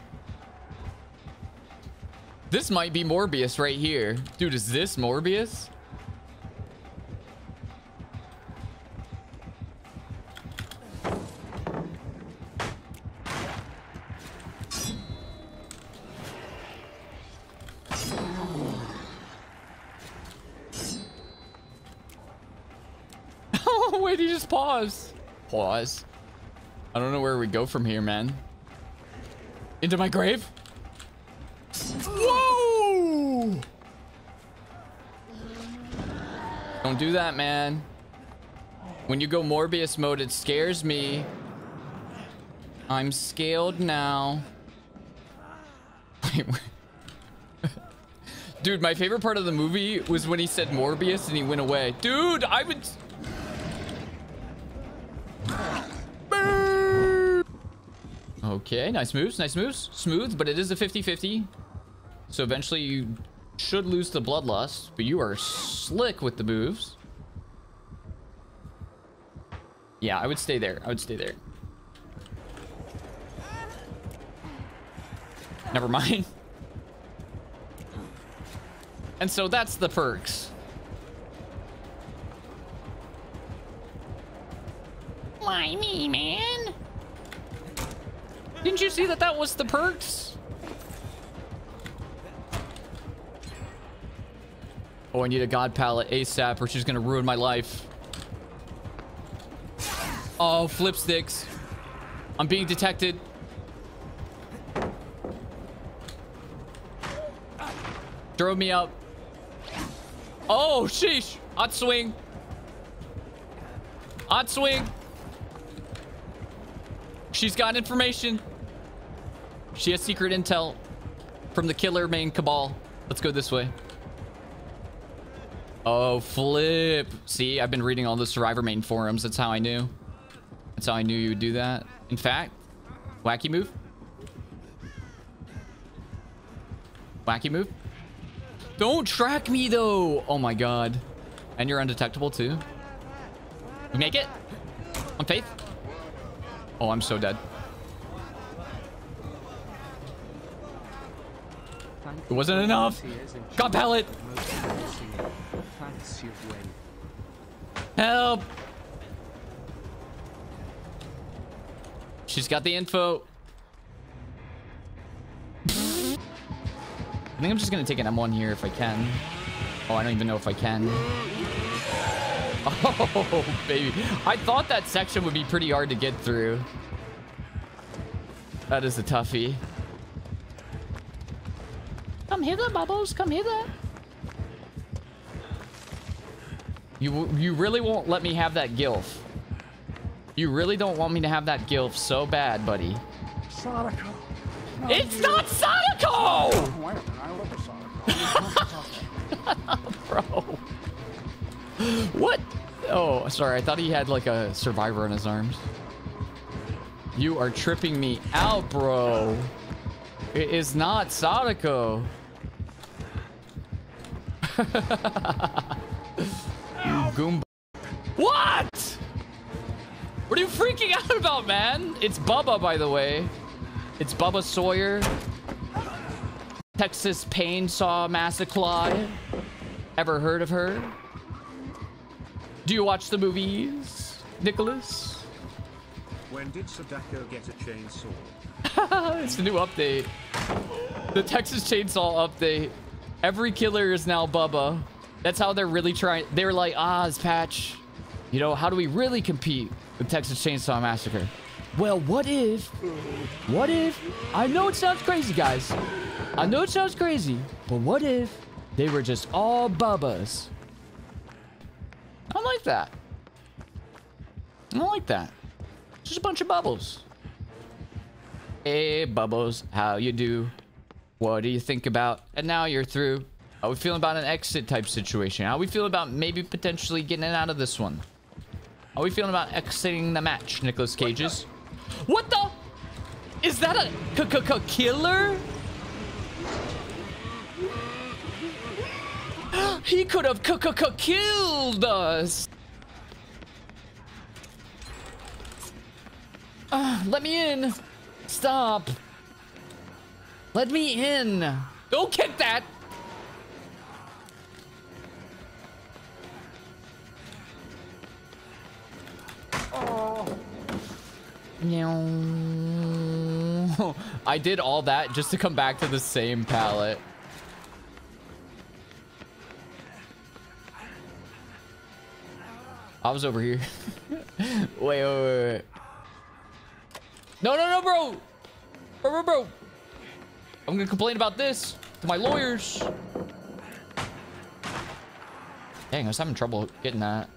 This might be Morbius right here. Dude, is this Morbius? Pause. I don't know where we go from here, man. Into my grave? Whoa! Don't do that, man. When you go Morbius mode, it scares me. I'm scaled now. Dude, my favorite part of the movie was when he said Morbius and he went away. Dude, I would... Okay, nice moves, nice moves. Smooth, but it is a 50-50. So eventually you should lose the bloodlust, but you are slick with the moves. Yeah, I would stay there. I would stay there. Never mind. And so that's the perks. Why me, man? Didn't you see that that was the perks? Oh, I need a god pallet ASAP or she's gonna ruin my life. Oh, flipsticks. I'm being detected. Drove me up. Oh, sheesh. Hot swing. Hot swing. She's got information. She has secret intel from the killer main cabal. Let's go this way. Oh, flip. See, I've been reading all the Survivor main forums. That's how I knew. That's how I knew you would do that. In fact, wacky move. Wacky move. Don't track me, though. Oh, my God. And you're undetectable, too. You make it? On faith? Oh, I'm so dead. It wasn't enough. God pallet. Help. She's got the info. I think I'm just gonna take an M1 here if I can. Oh, I don't even know if I can. Oh, baby. I thought that section would be pretty hard to get through. That is a toughie. Come hither, Bubbles. Come hither. You, you really won't let me have that gilf. You really don't want me to have that gilf so bad, buddy. Sadako. It's not Sadako! Wait, I love Bro. What? Oh, sorry. I thought he had like a survivor in his arms. You are tripping me out, bro. It is not Sadako. You goomba. What? What are you freaking out about, man? It's Bubba, by the way. It's Bubba Sawyer. Texas Pain Saw Massacre. Ever heard of her? Do you watch the movies, Nicholas? When did Sadako get a chainsaw? it's the new update. The Texas Chainsaw update. Every killer is now Bubba. That's how they're really trying. They're like, ah, this patch. You know, how do we really compete with Texas Chainsaw Massacre? Well, what if? What if? I know it sounds crazy, guys. I know it sounds crazy, but what if they were just all Bubbas? I like that. I like that. Just a bunch of bubbles. Hey, Bubbles, how you do? What do you think about? And now you're through. How we feeling about an exit type situation? How we feel about maybe potentially getting out of this one? How we feeling about exiting the match, Nicholas Cage's? What the? Is that a k -k -k killer? he could have k -k -k killed us. Uh, let me in. Stop. Let me in. Don't kick that. Oh. No. I did all that just to come back to the same pallet. I was over here. wait, wait, wait, wait. No, no, no, bro. Bro, bro, bro. I'm gonna complain about this to my lawyers. Dang, I was having trouble getting that.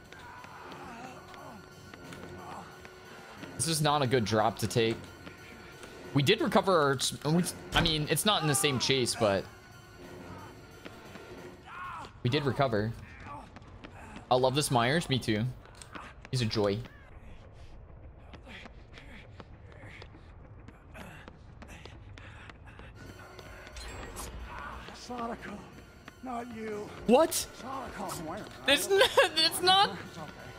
This is not a good drop to take. We did recover our... I mean, it's not in the same chase, but... We did recover. I love this Myers. Me too. He's a joy. Sadako, not you. What? Sadako, I'm wearing. It's not... It's not...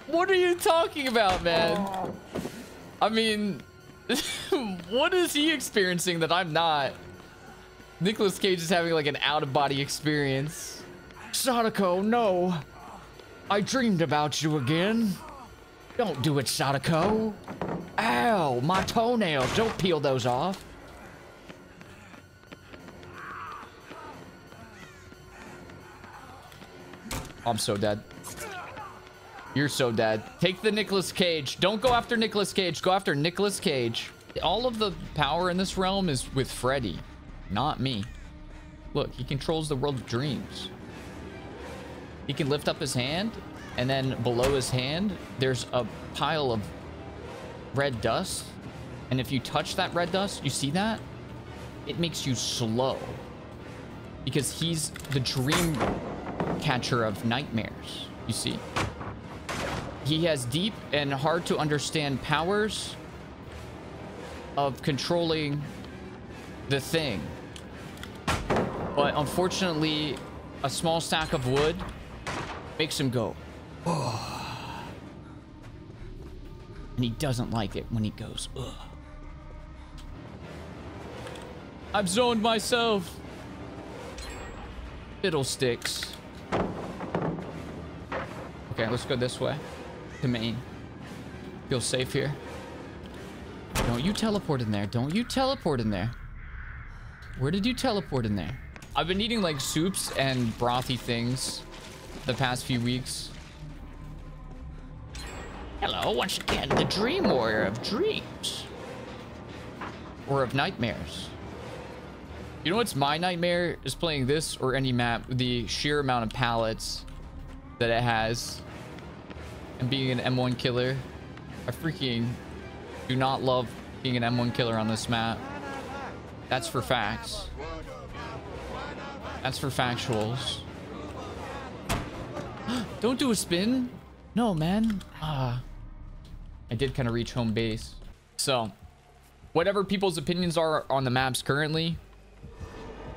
What are you talking about, man? I mean... what is he experiencing that I'm not? Nicholas Cage is having like an out-of-body experience. Sadako, no. I dreamed about you again. Don't do it, Sadako. Ow, my toenails. Don't peel those off. I'm so dead. You're so dead. Take the Nicolas Cage. Don't go after Nicolas Cage. Go after Nicolas Cage. All of the power in this realm is with Freddy, not me. Look, he controls the world of dreams. He can lift up his hand, and then below his hand, there's a pile of red dust. And if you touch that red dust, you see that? It makes you slow. Because he's the dream catcher of nightmares, you see. He has deep and hard to understand powers of controlling the thing. But unfortunately, a small stack of wood makes him go, oh. And he doesn't like it when he goes, Ugh. I've zoned myself. Fiddlesticks. Okay, let's go this way. To main. Feel safe here. Don't you teleport in there. Don't you teleport in there. Where did you teleport in there? I've been eating like soups and brothy things the past few weeks. Hello, once again, the Dream Warrior of Dreams. Or of Nightmares. You know what's my nightmare? Is playing this or any map. The sheer amount of pallets that it has. And being an M1 killer. I freaking do not love being an M1 killer on this map. That's for facts. That's for factuals. Don't do a spin. No, man. Ah. I did kind of reach home base. So, whatever people's opinions are on the maps currently,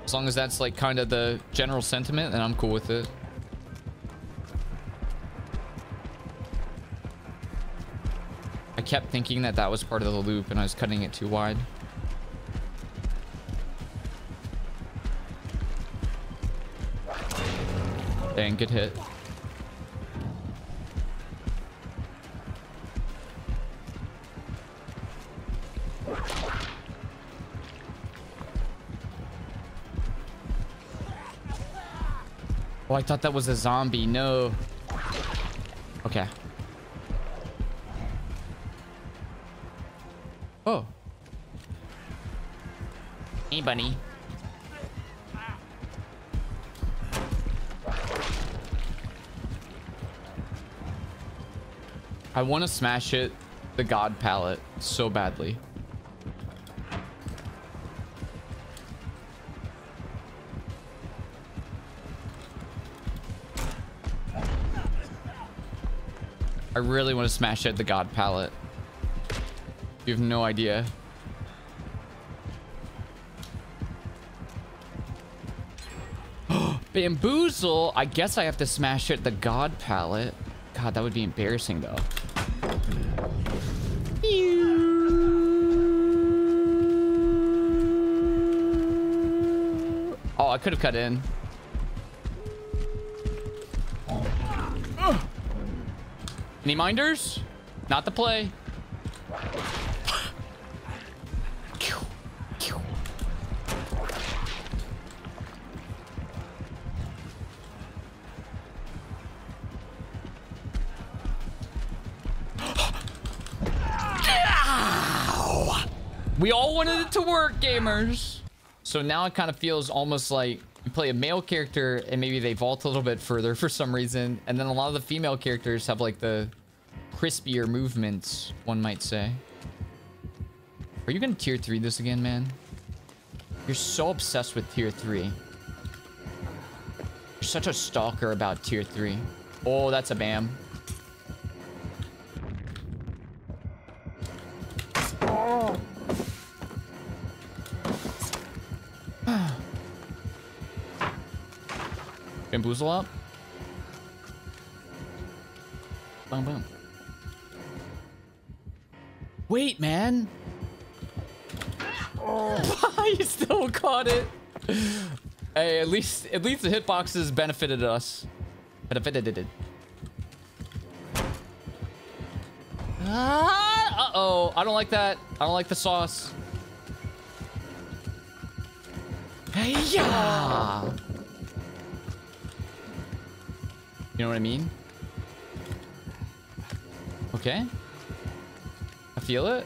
as long as that's like kind of the general sentiment, then I'm cool with it. I kept thinking that that was part of the loop and I was cutting it too wide. Dang, good hit. Oh, I thought that was a zombie. No. Okay. Oh. Hey, bunny. I want to smash it, the god pallet, so badly. I really want to smash it, the god pallet. You have no idea. Bamboozle? I guess I have to smash it, the god pallet. God, that would be embarrassing though. Oh, I could have cut in. Any minders? Not the play. We all wanted it to work, gamers. So now it kind of feels almost like play a male character and maybe they vault a little bit further for some reason. And then a lot of the female characters have like the crispier movements, one might say. Are you gonna tier 3 this again, man? You're so obsessed with tier 3. You're such a stalker about tier 3. Oh, that's a BAM. Up. Boom, boom. Wait, man. Oh, you still caught it. Hey, at least at least the hitboxes benefited us. Benefited it. Ah, uh-oh. I don't like that. I don't like the sauce. Hey, yeah. You know what I mean? Okay. I feel it.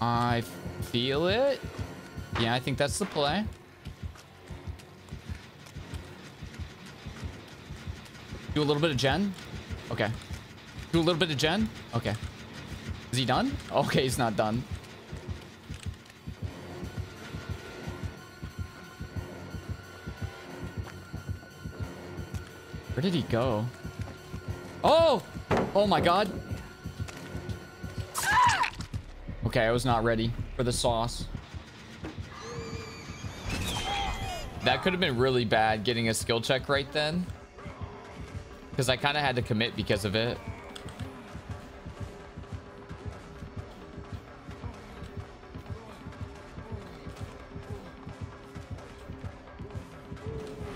I feel it. Yeah, I think that's the play. Do a little bit of gen. Okay. Do a little bit of gen. Okay. Is he done? Okay, he's not done. Where did he go? Oh! Oh my god. Okay, I was not ready for the sauce. That could have been really bad getting a skill check right then. Because I kind of had to commit because of it.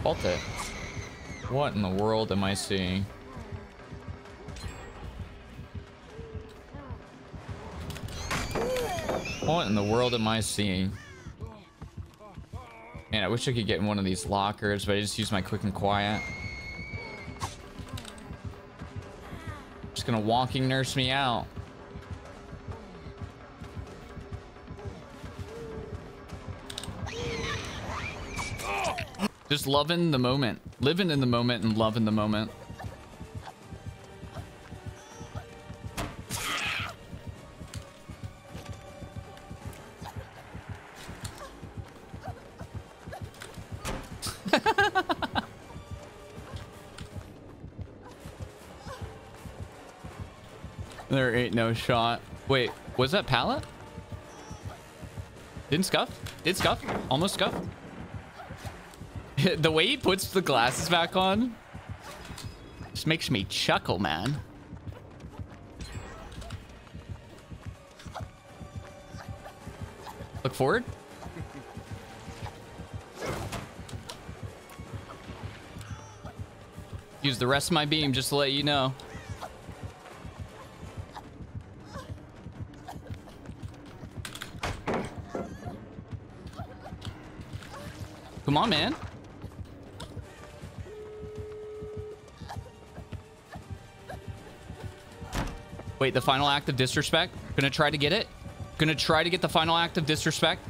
Halt it. What in the world am I seeing? What in the world am I seeing? Man, I wish I could get in one of these lockers, but I just use my quick and quiet. Just gonna walking nurse me out. Just loving the moment. Living in the moment and loving the moment. there ain't no shot. Wait, was that pallet? Didn't scuff? Did scuff? Almost scuff? the way he puts the glasses back on just makes me chuckle, man. Look forward. Use the rest of my beam just to let you know. Come on, man. Wait, the final act of disrespect. Gonna try to get it. Gonna try to get the final act of disrespect.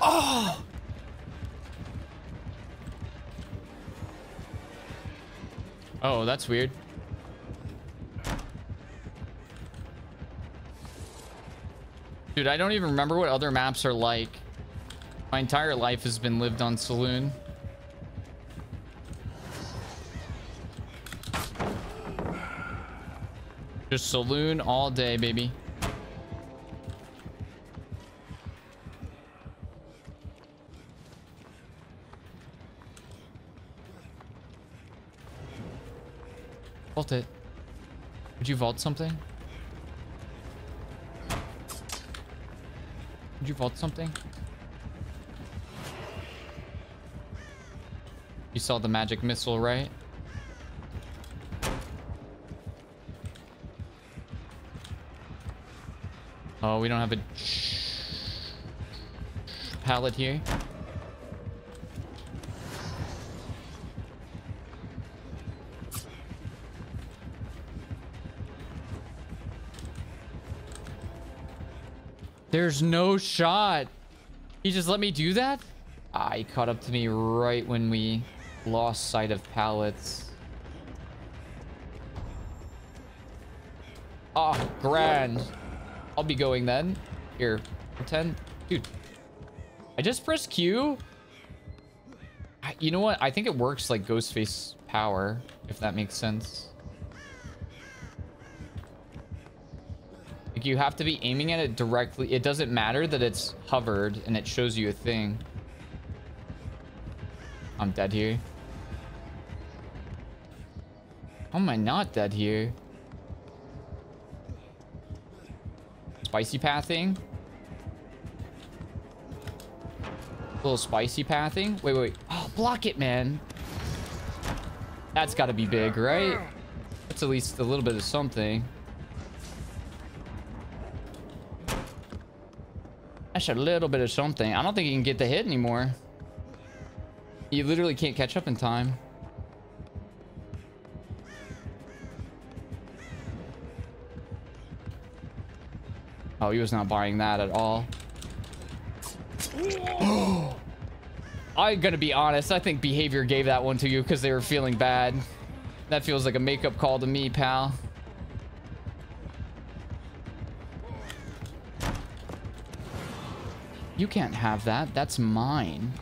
Oh! Oh, that's weird. Dude, I don't even remember what other maps are like. My entire life has been lived on Saloon. Just Saloon all day, baby. Vault it. Would you vault something? Would you vault something? You saw the magic missile, right? Oh, we don't have a pallet here. There's no shot. He just let me do that? Ah, he caught up to me right when we lost sight of pallets. Oh, grand. I'll be going then. Here, pretend. Dude, I just pressed Q. I- You know what? I think it works like Ghostface power, if that makes sense. Like you have to be aiming at it directly. It doesn't matter that it's hovered and it shows you a thing. I'm dead here. How am I not dead here? Spicy pathing. A little spicy pathing. Wait, wait. Oh, block it, man. That's got to be big, right? That's at least a little bit of something. That's a little bit of something. I don't think you can get the hit anymore. You literally can't catch up in time. He was not buying that at all. I'm gonna be honest. I think behavior gave that one to you because they were feeling bad. That feels like a makeup call to me, pal. You can't have that. That's mine.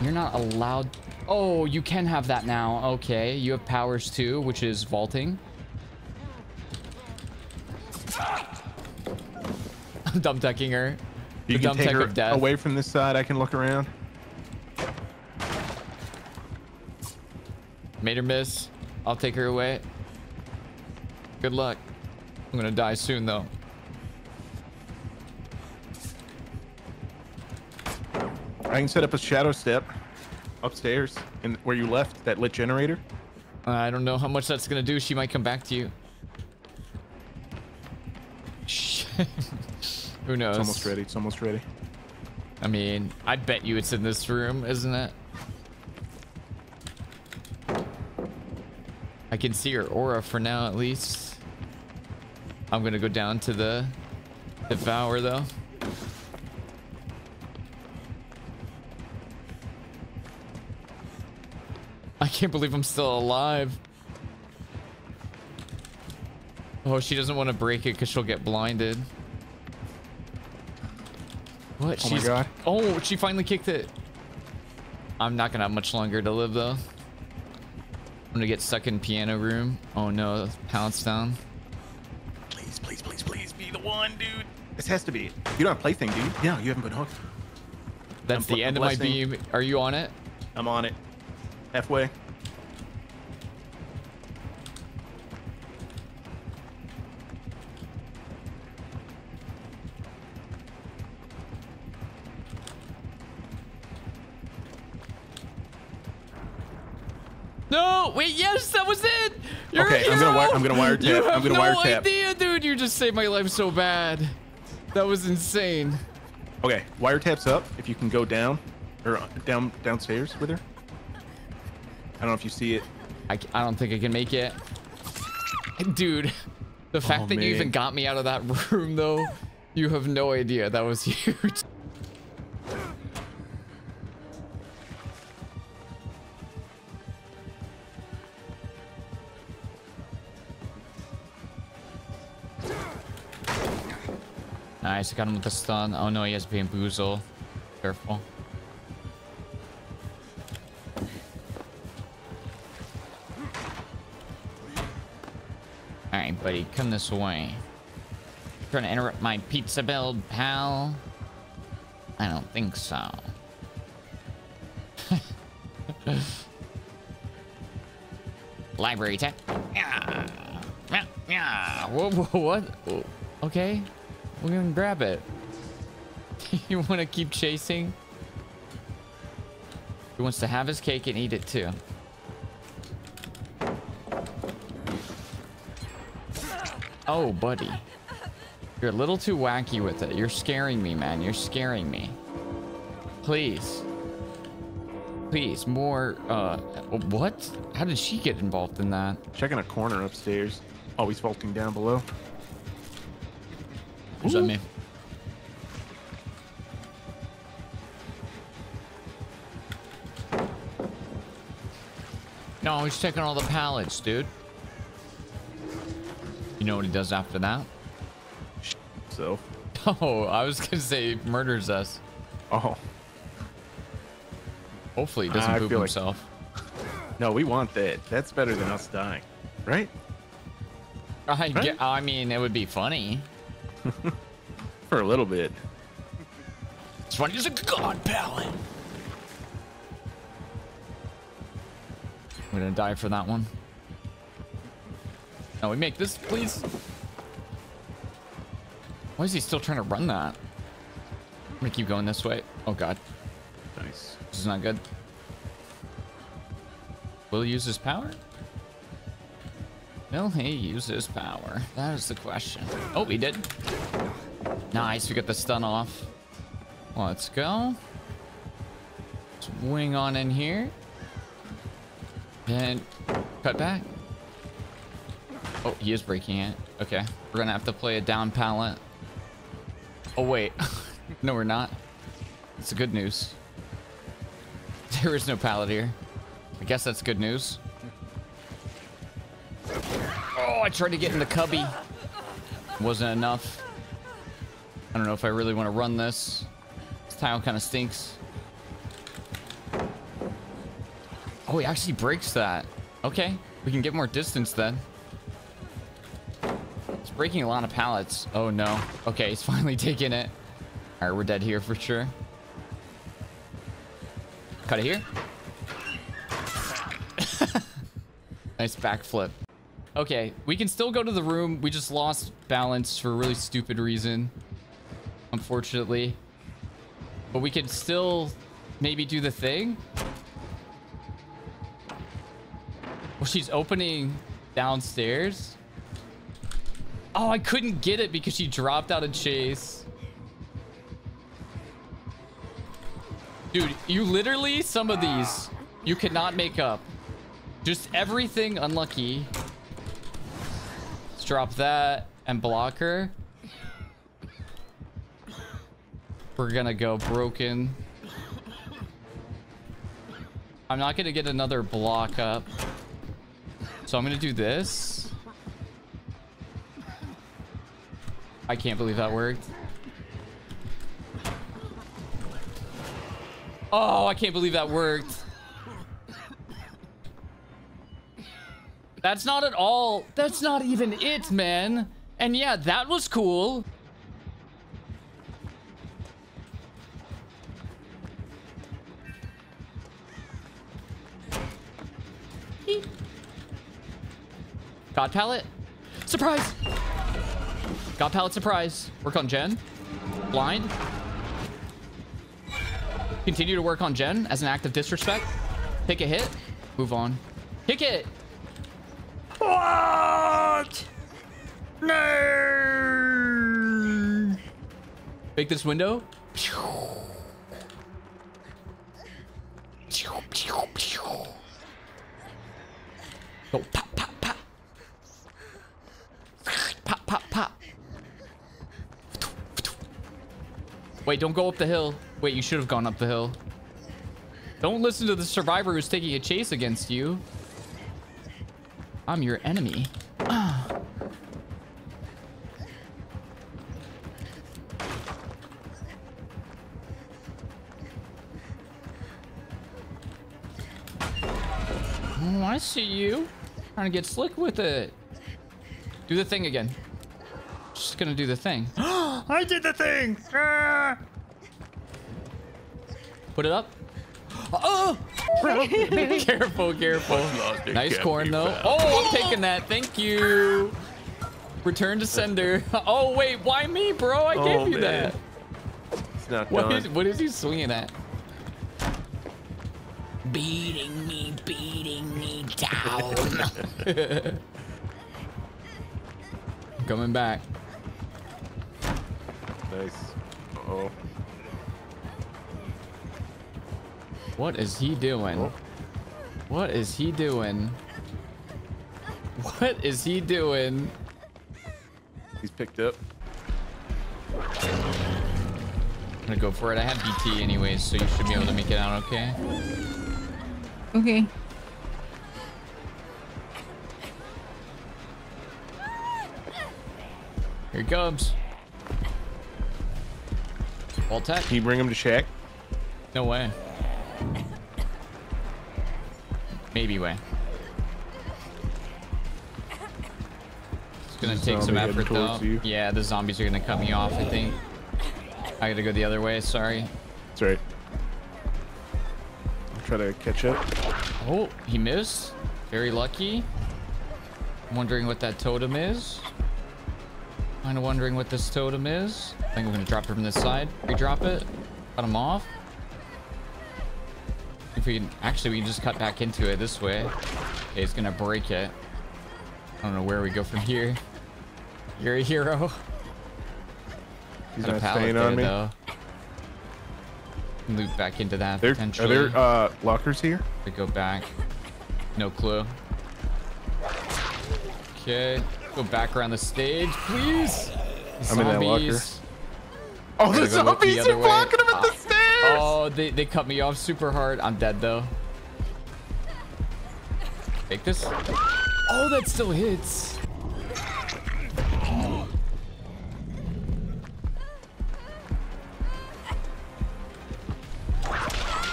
You're not allowed... Oh, you can have that now. Okay, you have powers too, which is vaulting. I'm dumb teching her. You The can take her death. away from this side. I can look around. Made her miss. I'll take her away. Good luck. I'm gonna die soon though. I can set up a shadow step upstairs in where you left that lit generator. I don't know how much that's gonna do. She might come back to you. Shit. Who knows? It's almost ready. It's almost ready. I mean, I bet you it's in this room, isn't it? I can see her aura for now, at least. I'm gonna go down to the devour though. I can't believe I'm still alive. Oh, she doesn't want to break it because she'll get blinded. What? Oh my God. Oh, she finally kicked it. I'm not gonna have much longer to live though. I'm gonna get stuck in piano room. Oh no, pounce down. Please, please, please, please be the one, dude. This has to be. You don't have plaything, do you? Yeah, you haven't been hooked. That's I'm the end of my beam. Are you on it? I'm on it. Halfway. Yes, that was it. You're Okay, I'm gonna wire- I'm gonna wiretap. You I'm have gonna no wiretap. idea, dude. You just saved my life so bad. That was insane. Okay, wiretaps up. If you can go down or uh, down downstairs with her. I don't know if you see it. I, I don't think I can make it. Dude, the fact Oh, that you even got me out of that room, though, you have no idea. That was huge. Nice, I got him with the stun. Oh no, he has bamboozle. Careful. Alright, buddy, come this way. Trying to interrupt my pizza build, pal? I don't think so. Library tech. Yeah. Yeah. Whoa, whoa, what? Oh, Okay. We're gonna grab it. you want to keep chasing? He wants to have his cake and eat it too. Oh, buddy. You're a little too wacky with it. You're scaring me, man. You're scaring me. Please. Please, more, uh, what? How did she get involved in that? Checking a corner upstairs. He's vaulting down below. Is that me? No, he's taking all the pallets, dude. You know what he does after that? So, Oh, I was gonna say he murders us. oh Hopefully he doesn't I poop feel like- himself. no, we want that. That's better than us dying, right? I, ge- I mean, it would be funny. For a little bit. It's funny as a god pallet. I'm gonna die for that one. Now we make this, please. Why is he still trying to run that? I'm gonna keep going this way. Oh god, Nice. this is not good. Will he use his power? Will he use his power? That is the question. Oh, he did. Nice, we got the stun off. Let's go. Swing on in here. And cut back. Oh, he is breaking it. Okay. We're gonna have to play a down pallet. Oh, wait. no, we're not. It's the good news. There is no pallet here. I guess that's good news. I tried to get in the cubby. Wasn't enough. I don't know if I really want to run this. This tile kind of stinks. Oh, he actually breaks that. Okay, we can get more distance then. It's breaking a lot of pallets. Oh no. Okay, he's finally taking it. All right, we're dead here for sure. Cut it here. nice backflip. Okay, we can still go to the room. We just lost balance for a really stupid reason. Unfortunately. But we can still maybe do the thing. Well, she's opening downstairs. Oh, I couldn't get it because she dropped out of chase. Dude, you literally, some of these, you cannot make up. Just everything unlucky. Let's drop that and block her. We're gonna go broken. I'm not gonna get another block up. So I'm gonna do this. I can't believe that worked. Oh, I can't believe that worked. That's not at all. That's not even it, man. And yeah, that was cool. God pallet. Surprise. God pallet surprise. Work on gen. Blind. Continue to work on gen as an act of disrespect. Take a hit. Move on. Kick it. What? No! Make this window. Go pop, pop, pop. Pop, pop, pop. Wait, don't go up the hill. Wait, you should have gone up the hill. Don't listen to the survivor who's taking a chase against you. I'm your enemy. Oh, I see you. Trying to get slick with it. Do the thing again. Just gonna do the thing. I did the thing. Ah! Put it up. Oh! Careful, careful. Nice corn though. Oh, I'm taking that. Thank you. Return to sender. Oh wait, why me, bro? I Oh, gave you man. that. It's not What done. is, what is he swinging at? Beating me, beating me down. Coming back. Nice. Oh. What is he doing? Oh. What is he doing? What is he doing? He's picked up. I'm gonna go for it. I have BT anyways, so you should be able to make it out okay. Okay. Here he comes. Wall tech? Can you bring him to Shack? No way. Maybe way. It's gonna a take some effort though. you. Yeah, the zombies are gonna cut me off, I think. I gotta go the other way, sorry. That's right. I'll try to catch up. Oh, he missed. Very lucky. I'm wondering what that totem is. Kind of wondering what this totem is. I think we're gonna drop it from this side. Re-drop it. Cut him off. If we can, actually, we can just cut back into it this way. Okay, it's gonna break it. I don't know where we go from here. You're a hero. He's not staying on me. though. Loop back into that There, are there uh, lockers here? We go back. No clue. Okay. Go back around the stage, please. I'm in that locker. Zombies. Oh, the go the zombies are way. blocking him at the Ah. stairs! Oh, they, they cut me off super hard. I'm dead though. Take this. Oh, that still hits.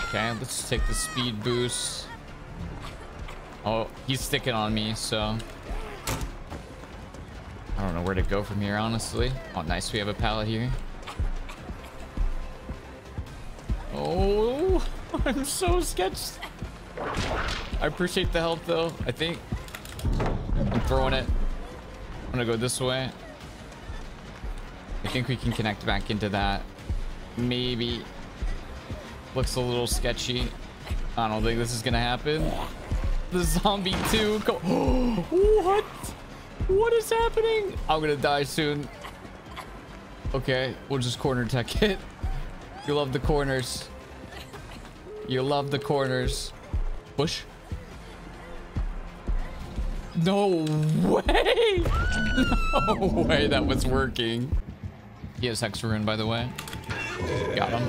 Okay, let's take the speed boost. Oh, he's sticking on me, so I don't know where to go from here, honestly. Oh, nice. We have a pallet here. Oh, I'm so sketched. I appreciate the help, though. I think I'm throwing it. I'm gonna go this way. I think we can connect back into that. Maybe. Looks a little sketchy. I don't think this is gonna happen. The zombie too. What? What is happening? I'm gonna die soon. Okay, we'll just corner tech it. You love the corners. You love the corners. Bush. No way! No way that was working. He has Hex Ruin, by the way. Got him.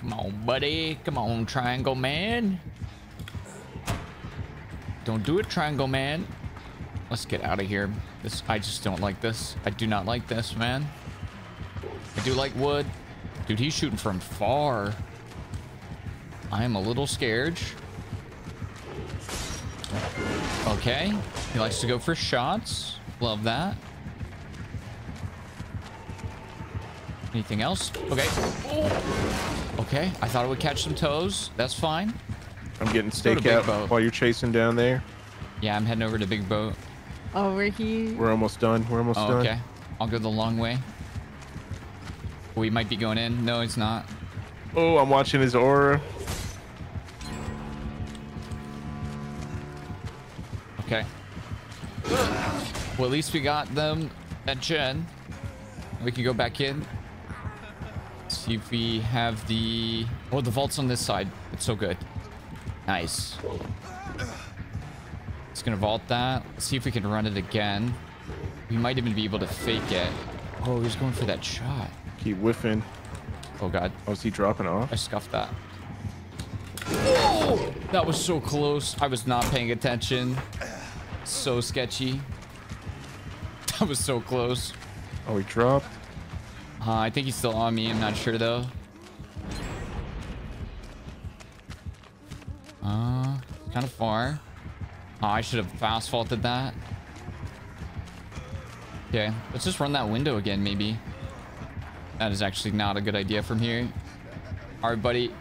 Come on, buddy. Come on, Triangle Man. Don't do it, Triangle Man. Let's get out of here. This I just don't like this. I do not like this, man. I do like wood. Dude, he's shooting from far. I am a little scared. Okay. He likes to go for shots. Love that. Anything else? Okay. Oh. Okay. I thought it would catch some toes. That's fine. I'm getting stakeout while you're chasing down there. Yeah, I'm heading over to Big Boat. Over here. We're almost done. We're almost Oh, done. okay. I'll go the long way. We might be going in. No, it's not. Oh, I'm watching his aura. Okay. Well, at least we got them at gen. We can go back in. See if we have the... Oh, the vault's on this side. It's so good. Nice. It's gonna vault that. Let's see if we can run it again. We might even be able to fake it. Oh, he's going for that shot. Keep whiffing. Oh god, Oh, is he dropping off? I scuffed that. Oh, that was so close. I was not paying attention. So sketchy. That was so close. Oh, he dropped. Uh, I think he's still on me. I'm not sure though. Uh, kind of far. Oh, I should have fast vaulted that. Okay, let's just run that window again, maybe. That is actually not a good idea from here. All right, buddy.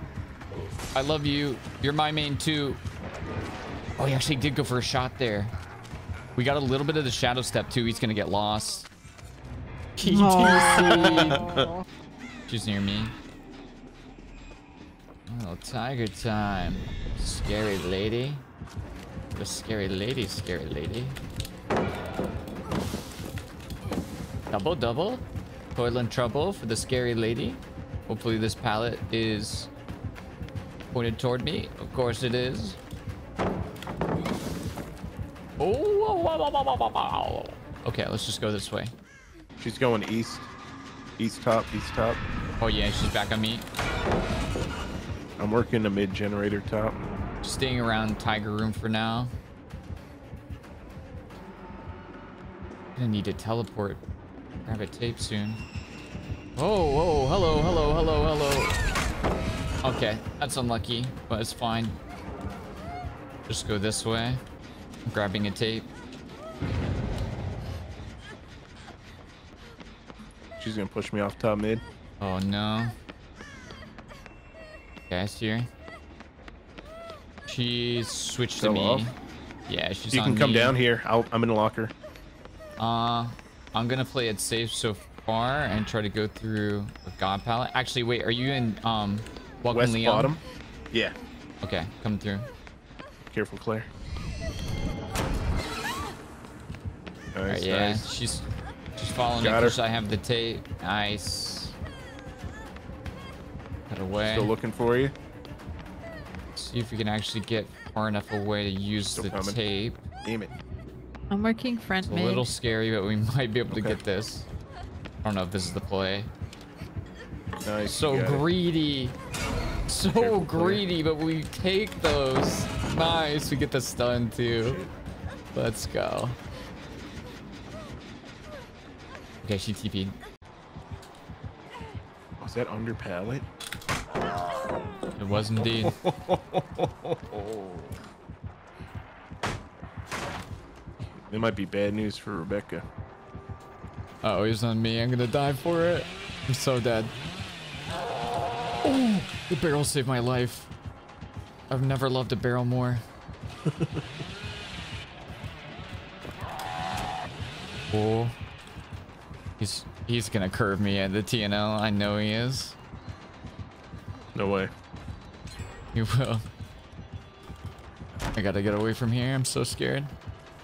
I love you. You're my main too. Oh, he actually did go for a shot there. We got a little bit of the shadow step too. He's gonna get lost. She's near me. Oh, tiger time. Scary lady. The scary lady, scary lady. Double, double. Toil and trouble for the scary lady. Hopefully this pallet is pointed toward me. Of course it is. Oh. Okay, let's just go this way. She's going east. East top, east top. Oh yeah, she's back on me. I'm working the mid generator top. Staying around Tiger Room for now. Gonna need to teleport. Grab a tape soon. Oh, whoa, hello, hello, hello, hello. Okay, that's unlucky, but it's fine. Just go this way. I'm grabbing a tape. She's gonna push me off top mid. Oh no. Okay, I see her. She's switched to me. off? Yeah, she's You can come me. down here. I'll, I'm in a locker. Uh, I'm gonna play it safe so far and try to go through a god pallet. Actually, wait, are you in um Welcome West Leon? bottom. Yeah. Okay, come through. Careful, Claire. Nice, Alright, yeah, nice. she's she's following Got me her. I have the tape. Nice. Cut away. Still looking for you. See if we can actually get far enough away to use Still the coming. tape. Damn it. I'm working front It's a mid. little scary, but we might be able to get this. I don't know if this is the play. Nice. So you got it. greedy. So Careful, Claire. greedy, but we take those. Nice. We get the stun too. Let's go. Okay, she TP'd. Was that under pallet? It was indeed. It might be bad news for Rebecca. Uh, oh, he's on me. I'm gonna die for it. I'm so dead. Oh, the barrel saved my life. I've never loved a barrel more. oh. He's he's gonna curve me at the TNL. I know he is. No way. He will. I gotta get away from here. I'm so scared.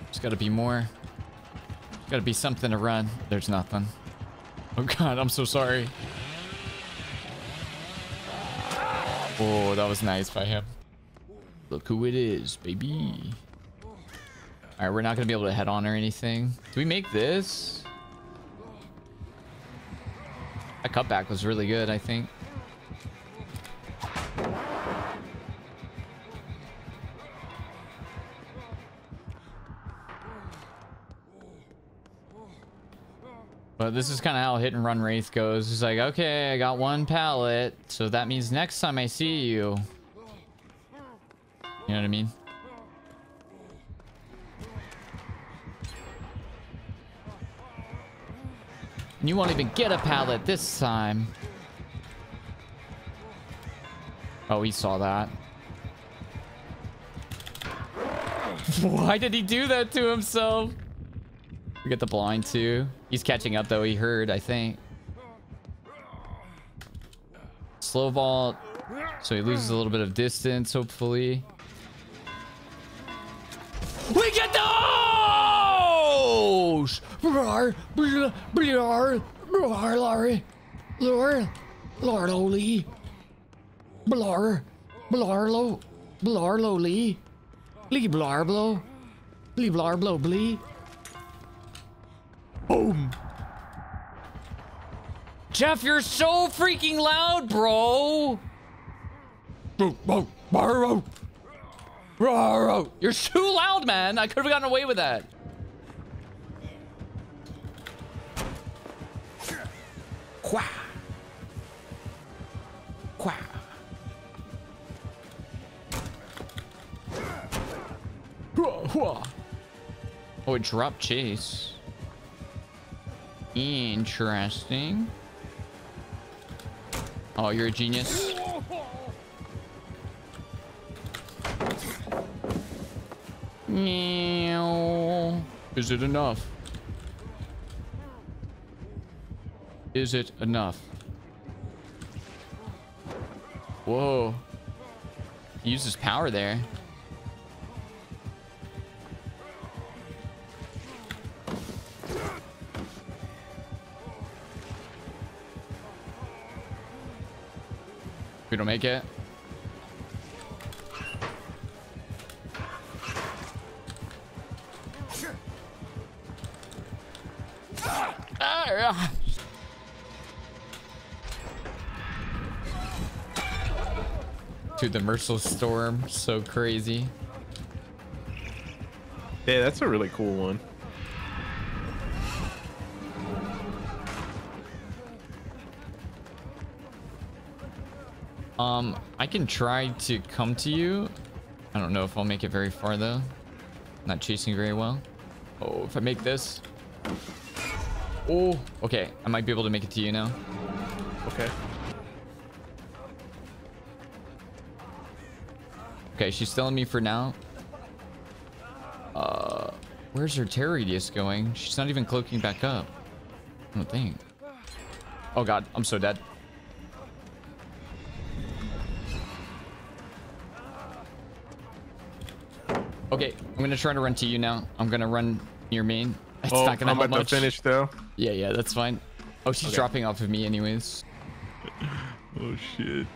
There's gotta be more. Gotta be something to run. There's nothing. Oh god, I'm so sorry. Oh, that was nice by him. Look who it is, baby. Alright, we're not gonna be able to head on or anything. Do we make this? That cutback was really good, I think. But this is kind of how hit and run Wraith goes. It's like, okay, I got one pallet, so that means next time I see you. You know what I mean? You won't even get a pallet this time. Oh, he saw that. Why did he do that to himself? We get the blind too. He's catching up though. He heard, I think. Slow vault. So he loses a little bit of distance, hopefully. We get those! Blar, blar, blar, blar, Larry. Lord, Lord Oli. Blar, Blarlo, Blarlo Lee. Lee Blarblo. Lee Blarblo Blee. Boom. Jeff, you're so freaking loud, bro. You're too loud, man. I could have gotten away with that. Quah. Quah. Oh, it dropped chase. Interesting. Oh, you're a genius. Is it enough? Is it enough? Whoa. He uses power there. We don't make it. Ah, Dude, the Merciless Storm, so crazy. Yeah, that's a really cool one. Um, I can try to come to you. I don't know if I'll make it very far though. Not chasing very well. Oh, if I make this. Oh, okay. I might be able to make it to you now. Okay. Okay, she's on me for now. Uh, where's her terror radius going? She's not even cloaking back up. I don't think. Oh god, I'm so dead. Okay, I'm gonna try to run to you now. I'm gonna run near main. It's oh, not gonna I'm help about much. to finish though. Yeah, yeah, that's fine. Oh, she's Okay. dropping off of me anyways. Oh shit.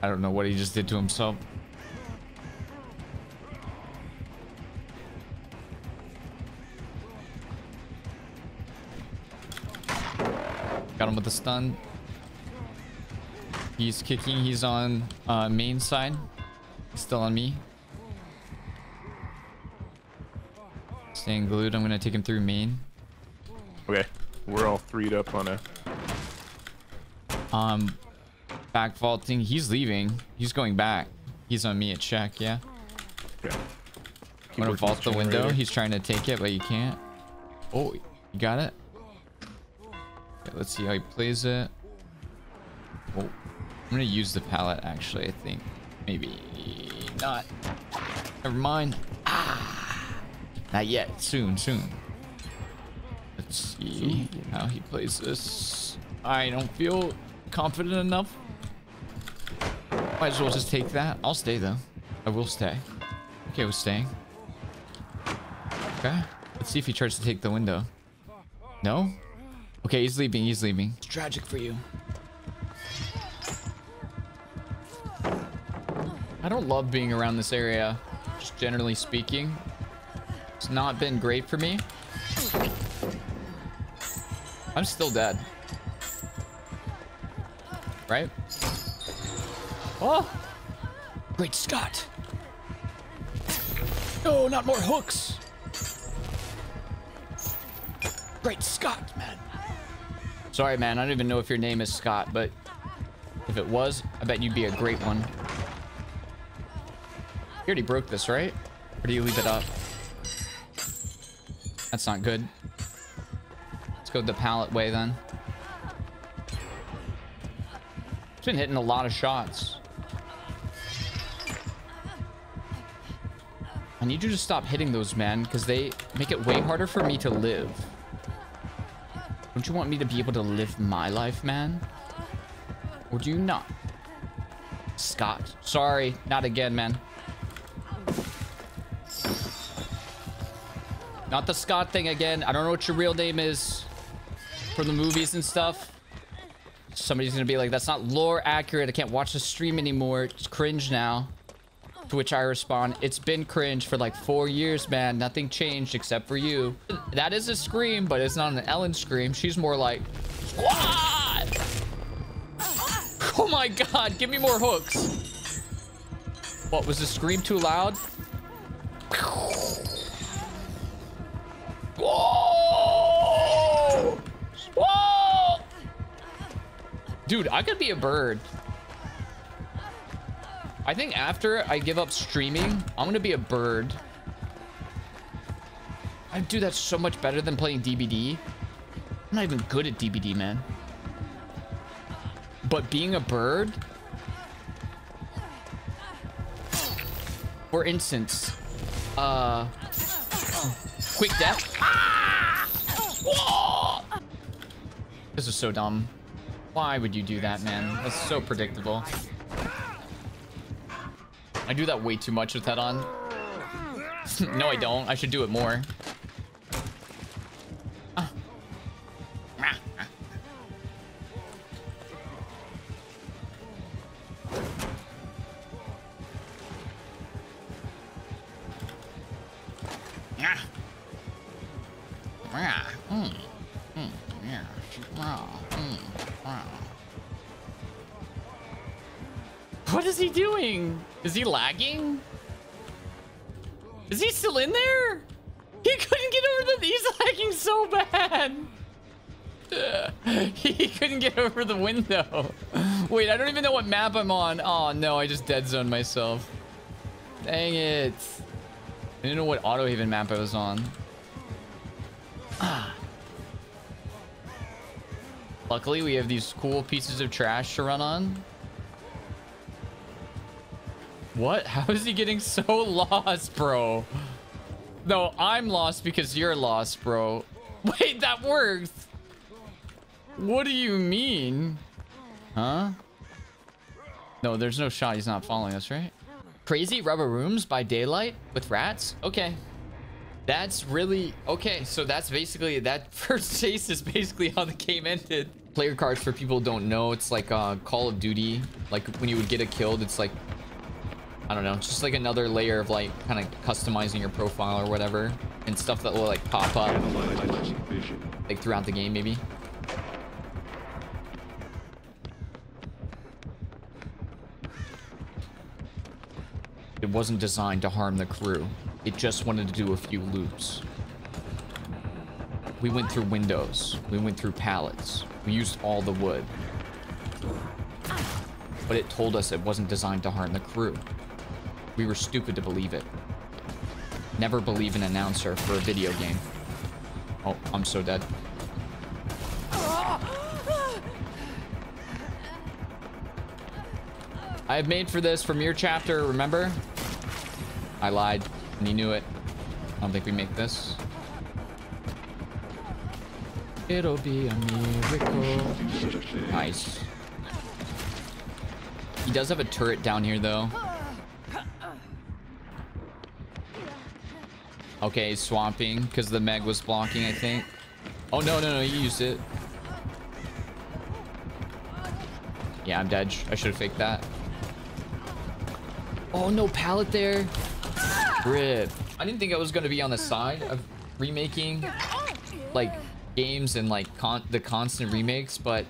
I don't know what he just did to himself. Got him with a stun. He's kicking. He's on uh, main side. He's still on me. Staying glued. I'm gonna take him through main. Okay. We're all threed up on a. Um, back vaulting. He's leaving. He's going back. He's on me at check. Yeah. Okay. I'm gonna vault the window. generator. He's trying to take it, but you can't. Oh, you got it. Okay, let's see how he plays it. I'm gonna use the pallet. Actually, I think maybe not. Never mind. Ah, not yet. Soon, soon. Let's see how he plays this. I don't feel confident enough. Might as well just take that. I'll stay though. I will stay. Okay with staying. Okay. Let's see if he tries to take the window. No? Okay, he's leaving. He's leaving. It's tragic for you. I don't love being around this area, just generally speaking. It's not been great for me. I'm still dead. Right? Oh! Great Scott! No, not more hooks! Great Scott, man. Sorry, man. I don't even know if your name is Scott, but if it was, I bet you'd be a great one. You already broke this, right? Or do you leave it up? That's not good. Let's go the pallet way then. It's been hitting a lot of shots. I need you to stop hitting those men because they make it way harder for me to live. Don't you want me to be able to live my life, man? Or do you not? Scott. Sorry, not again, man. Not the Scott thing again. I don't know what your real name is from the movies and stuff. Somebody's gonna be like, that's not lore accurate. I can't watch the stream anymore. It's cringe now. To which I respond, it's been cringe for like four years, man. Nothing changed except for you. That is a scream, but it's not an Ellen scream. She's more like, squad! Oh my god, give me more hooks. What, was the scream too loud? Dude, I could be a bird. I think after I give up streaming, I'm gonna be a bird. I do that so much better than playing DBD. I'm not even good at DBD, man. But being a bird, for instance, uh, quick death. Ah! This is so dumb. Why would you do that, man? That's so predictable. I do that way too much with that on. no, I don't. I should do it more. Over the window. Wait, I don't even know what map I'm on. Oh, no, I just dead zoned myself. Dang it. I didn't know what Autohaven map I was on. Luckily, we have these cool pieces of trash to run on. What? How is he getting so lost, bro? No, I'm lost because you're lost, bro. Wait, that works. What do you mean? Huh? No, there's no shot. He's not following us, right? Crazy rubber rooms by daylight with rats? Okay. That's really... Okay, so that's basically... That first chase is basically how the game ended. Player cards, for people don't know, it's like uh, Call of Duty. Like, when you would get a killed, it's like I don't know, just like another layer of like kind of customizing your profile or whatever and stuff that will like pop up like throughout the game maybe. It wasn't designed to harm the crew. It just wanted to do a few loops. We went through windows. We went through pallets. We used all the wood. But it told us it wasn't designed to harm the crew. We were stupid to believe it. Never believe an announcer for a video game. Oh, I'm so dead. I have made for this from your chapter, remember? I lied, and you knew it. I don't think we make this. It'll be a miracle. Nice. He does have a turret down here, though. Okay, he's swamping because the Meg was blocking, I think. Oh, no, no, no, you used it. Yeah, I'm dead. I should have faked that. Oh, no pallet there. Rip. I didn't think I was going to be on the side of remaking, like, games and, like, con the constant remakes, but...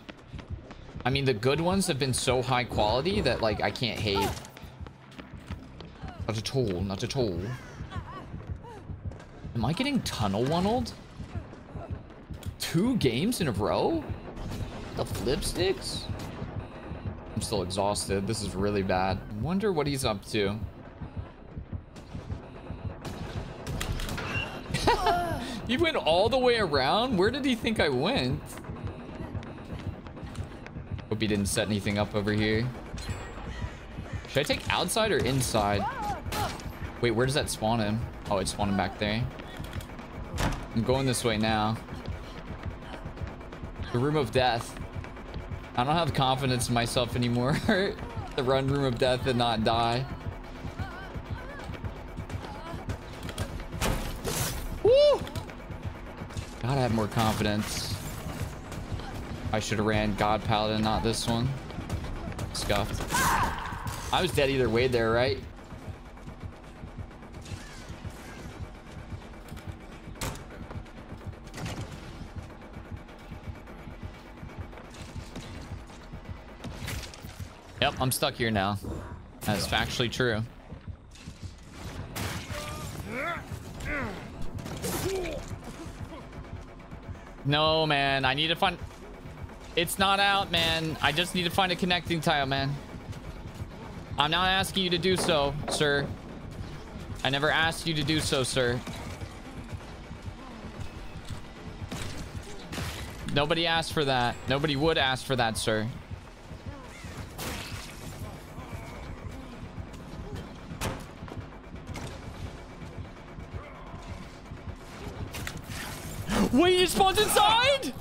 I mean, the good ones have been so high quality that, like, I can't hate. Not at all, not at all. Am I getting tunnel wanneled? Two games in a row? The flip sticks? I'm still exhausted. This is really bad. Wonder what he's up to. he went all the way around? Where did he think I went? Hope he didn't set anything up over here. Should I take outside or inside? Wait, where does that spawn him? Oh, it spawned him back there. I'm going this way now. The room of death. I don't have confidence in myself anymore the run room of death and not die. Woo! Gotta have more confidence. I should have ran God Paladin, not this one. Scuffed. I was dead either way there, right? Yep, I'm stuck here now. That's factually true. No, man. I need to find... It's not out, man. I just need to find a connecting tile, man. I'm not asking you to do so, sir. I never asked you to do so, sir. Nobody asked for that. Nobody would ask for that, sir. Wait, he spawns inside?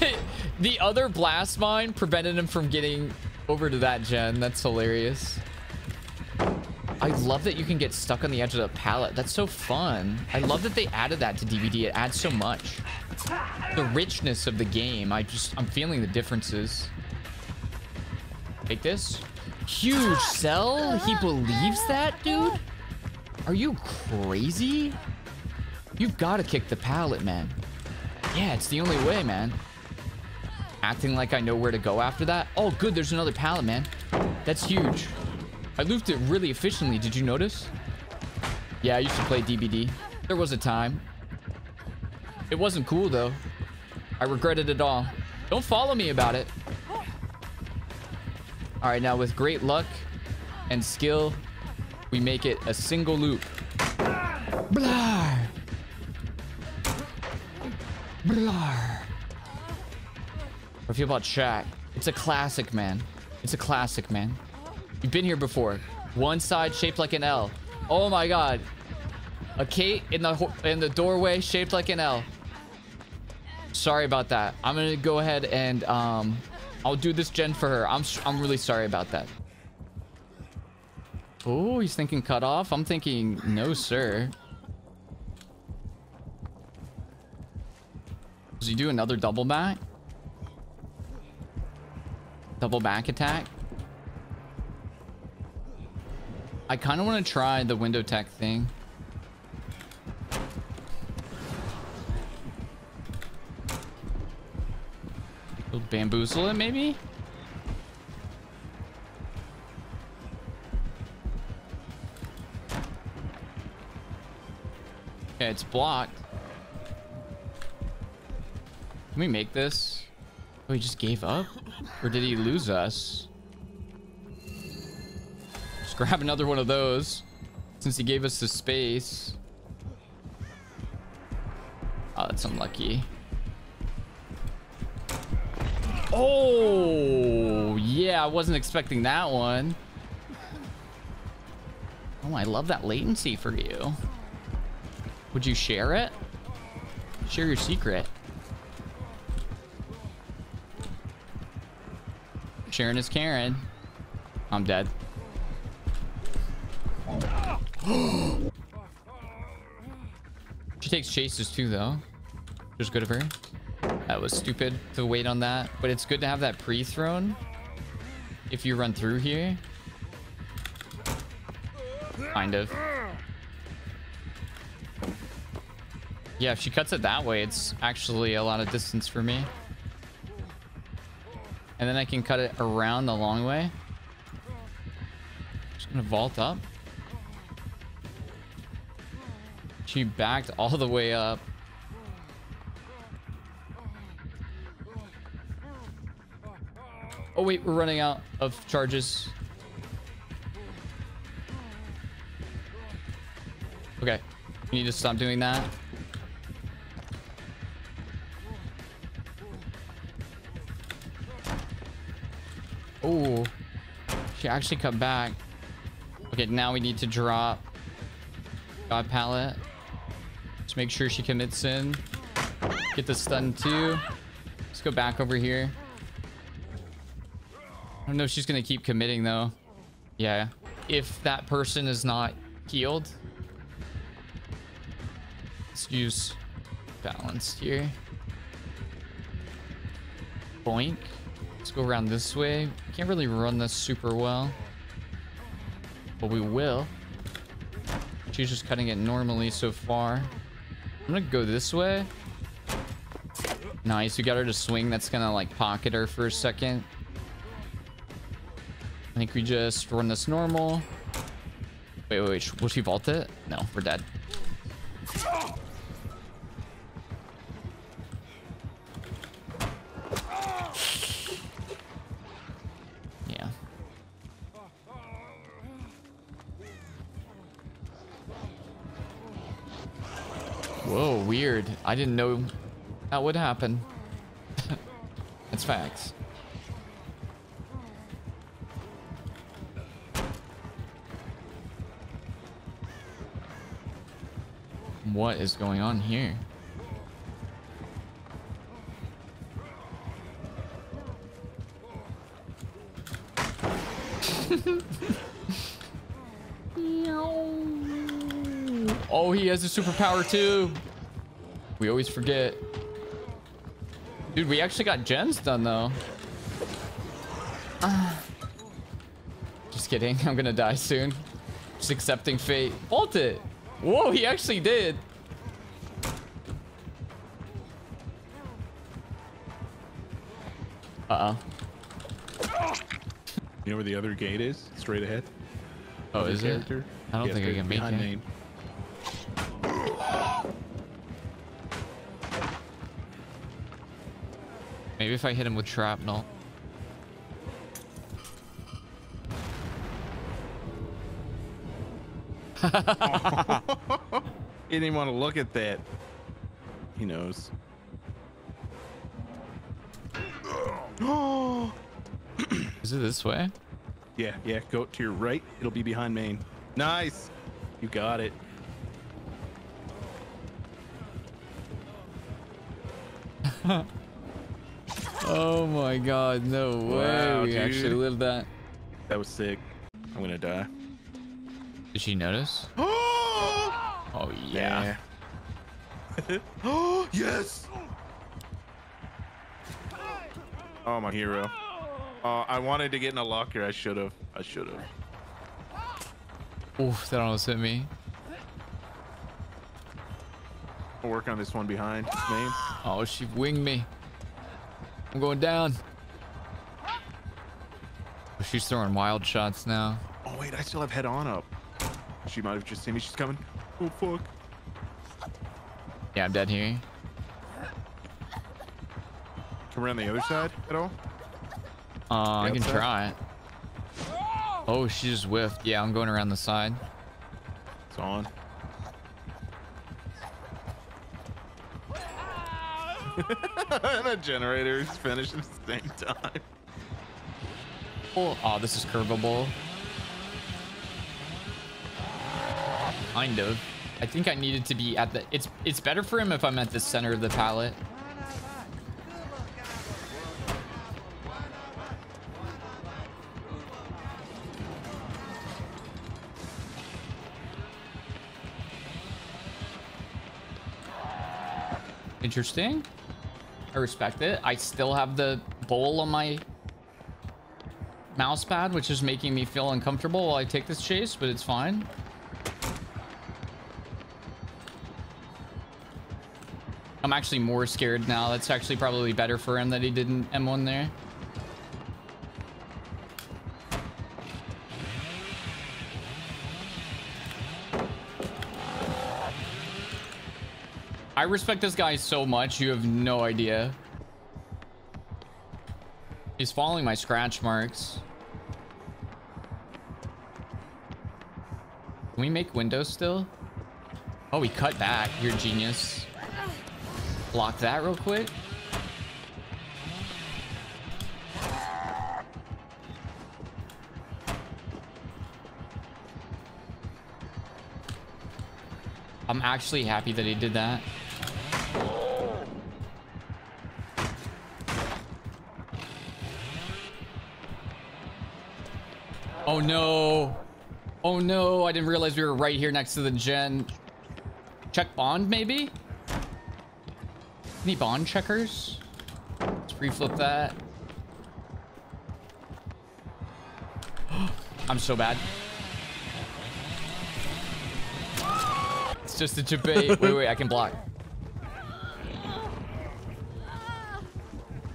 the other blast mine prevented him from getting over to that gen. That's hilarious. I love that you can get stuck on the edge of the pallet. That's so fun. I love that they added that to DBD. It adds so much. The richness of the game. I just, I'm feeling the differences. Take this. Huge cell? He believes that, dude? Are you crazy? You've got to kick the pallet, man. Yeah, it's the only way, man. Acting like I know where to go after that. Oh, good. There's another pallet, man. That's huge. I looped it really efficiently. Did you notice? Yeah, I used to play DBD. There was a time. It wasn't cool, though. I regretted it all. Don't follow me about it. All right, now with great luck and skill, we make it a single loop. Blah. Blah. I feel about Shack. It's a classic, man. It's a classic, man. You've been here before. One side shaped like an L. Oh my god. A Kate in the in the doorway shaped like an L. Sorry about that. I'm gonna go ahead and um, I'll do this gen for her. I'm I'm really sorry about that. Oh, he's thinking cut off. I'm thinking no, sir. Does he do another double back? Double back attack? I kind of want to try the window tech thing. We'll bamboozle it, maybe? Okay, it's blocked. Can we make this? Oh, he just gave up? Or did he lose us? Just grab another one of those. Since he gave us the space. Oh, that's unlucky. Oh, yeah, I wasn't expecting that one. Oh, I love that latency for you. Would you share it? Share your secret. Sharon is Karen. I'm dead. she takes chases too, though. Just good of her. That was stupid to wait on that. But it's good to have that pre-thrown. If you run through here. Kind of. Yeah, if she cuts it that way, it's actually a lot of distance for me. And then I can cut it around the long way. Just gonna vault up. She backed all the way up. Oh wait, we're running out of charges. Okay, we need to stop doing that. Oh, she actually cut back. Okay, now we need to drop God pallet. Just make sure she commits in. Get the stun too. Let's go back over here. I don't know if she's gonna keep committing though. Yeah. If that person is not healed. Let's use balanced here. Boink. Go around this way. Can't really run this super well. But we will. She's just cutting it normally so far. I'm gonna go this way. Nice, we got her to swing. That's gonna like pocket her for a second. I think we just run this normal. Wait, wait, wait. Will she vault it? No, we're dead. Weird. I didn't know that would happen. That's facts. What is going on here? oh, he has a superpower too. We always forget. Dude, we actually got gens done though. Ah. Just kidding. I'm gonna die soon. Just accepting fate. Vault it. Whoa, he actually did. Uh-oh. You know where the other gate is? Straight ahead. Oh, Other is it? I don't Yeah, think I can make it. Main. Maybe if I hit him with shrapnel. He didn't even want to look at that. He knows. Is it this way? Yeah, yeah. Go to your right. It'll be behind main. Nice. You got it. Oh my god, no way. Wow, we actually lived that. That was sick. I'm gonna die. Did she notice? oh Oh yeah. oh yes. Oh my hero. Oh, I wanted to get in a locker. I should have. I should have. Oof, that almost hit me. I'll work on this one behind main. Oh, she winged me. I'm going down. She's throwing wild shots now. Oh wait, I still have head on up. She might have just seen me. She's coming. Oh fuck. Yeah, I'm dead here. Come around the other side at all? Uh, I can try it. Oh, she just whiffed. Yeah, I'm going around the side. It's on. and the is finish at the same time. Oh, oh this is curvable. Kind of. I think I needed to be at the. It's it's better for him if I'm at the center of the pallet. Interesting. I respect it. I still have the bowl on my mouse pad, which is making me feel uncomfortable while I take this chase, but it's fine. I'm actually more scared now. That's actually probably better for him that he didn't M1 there. I respect this guy so much, you have no idea. He's following my scratch marks. Can we make windows still? Oh, we cut back. You're genius. Block that real quick. I'm actually happy that he did that. No. Oh no, I didn't realize we were right here next to the gen. Check bond, maybe? Any bond checkers? Let's reflip that. I'm so bad. It's just a debate. wait, wait, I can block.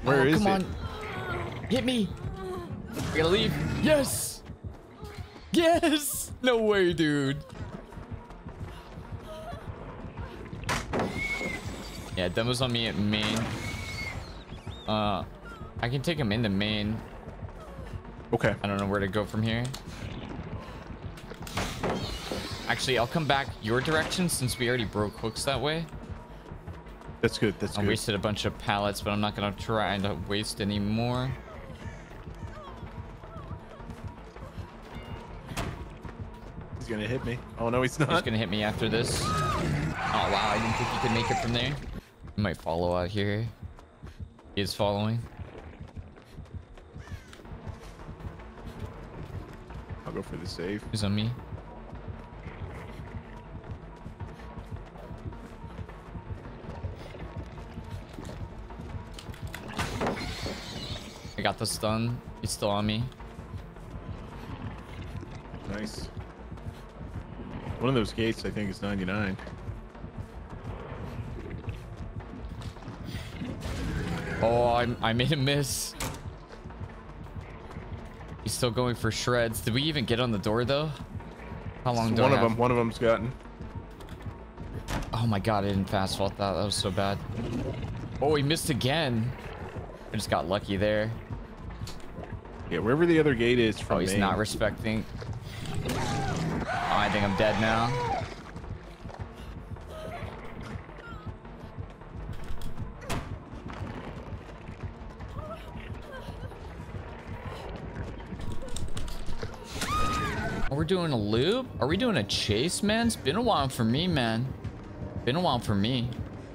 Where oh, is come it? on. Hit me. I gotta leave. Yes. Yes! No way, dude. Yeah, demo's on me at main. Uh, I can take him into main. Okay. I don't know where to go from here. Actually, I'll come back your direction since we already broke hooks that way. That's good. That's good. I wasted a bunch of pallets, but I'm not gonna try to waste any more. He's gonna hit me. Oh no, he's not. He's gonna hit me after this. Oh wow, I didn't think he could make it from there. He might follow out here. He is following. I'll go for the save. He's on me. I got the stun. He's still on me. Nice. One of those gates, I think, is 99. Oh, I, I made a miss. He's still going for shreds. Did we even get on the door though? How long do one I of have? them. One of them's gotten. Oh my god, I didn't fast vault that. That was so bad. Oh, he missed again. I just got lucky there. Yeah, wherever the other gate is from Oh, he's not respecting. Think I'm dead now. Are we doing a loop? Are we doing a chase, man? It's been a while for me, man. Been a while for me.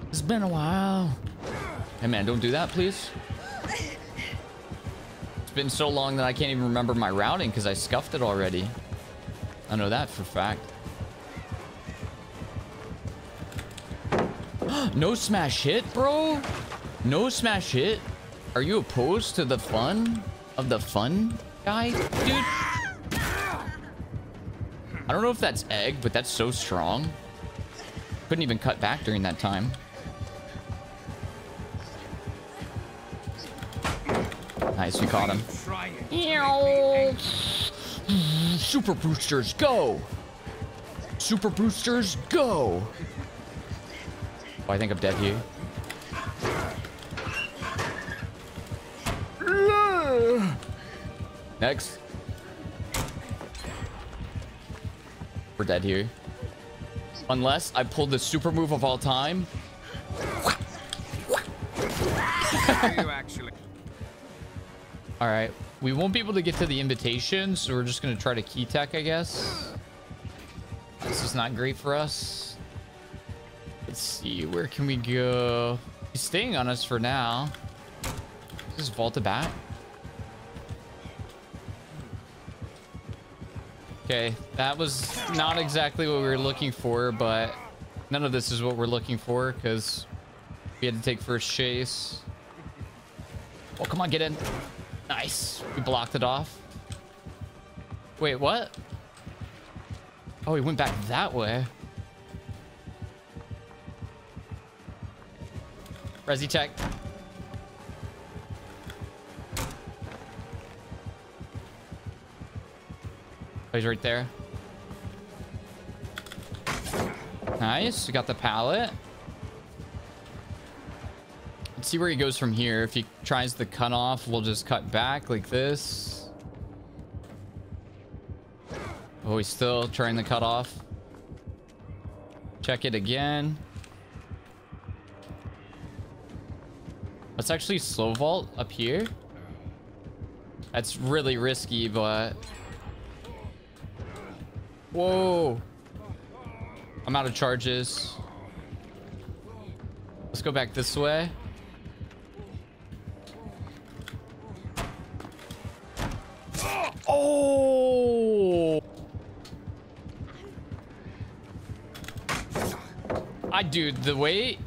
It's been a while. Hey, man, don't do that, please. It's been so long that I can't even remember my routing because I scuffed it already. I know that for fact. no smash hit, bro? No smash hit? Are you opposed to the fun of the fun guy, dude? I don't know if that's egg, but that's so strong. Couldn't even cut back during that time. Nice, we caught him. Super boosters, go! Super boosters, go! Oh, I think I'm dead here. Next. We're dead here. Unless I pull the super move of all time. All right. We won't be able to get to the invitation, so we're just going to try to key tech, I guess. This is not great for us. Let's see. Where can we go? He's staying on us for now. Just vault it back. Okay, that was not exactly what we were looking for, but none of this is what we're looking for because we had to take first chase. Oh, come on, get in. Nice. We blocked it off. Wait, what? Oh, he went back that way. Resi tech. Oh, he's right there. Nice. We got the pallet. See where he goes from here. If he tries the cut off, we'll just cut back like this. Oh, he's still trying the cut off. Check it again. Let's actually slow vault up here. That's really risky, but... Whoa. I'm out of charges. Let's go back this way. Dude, the way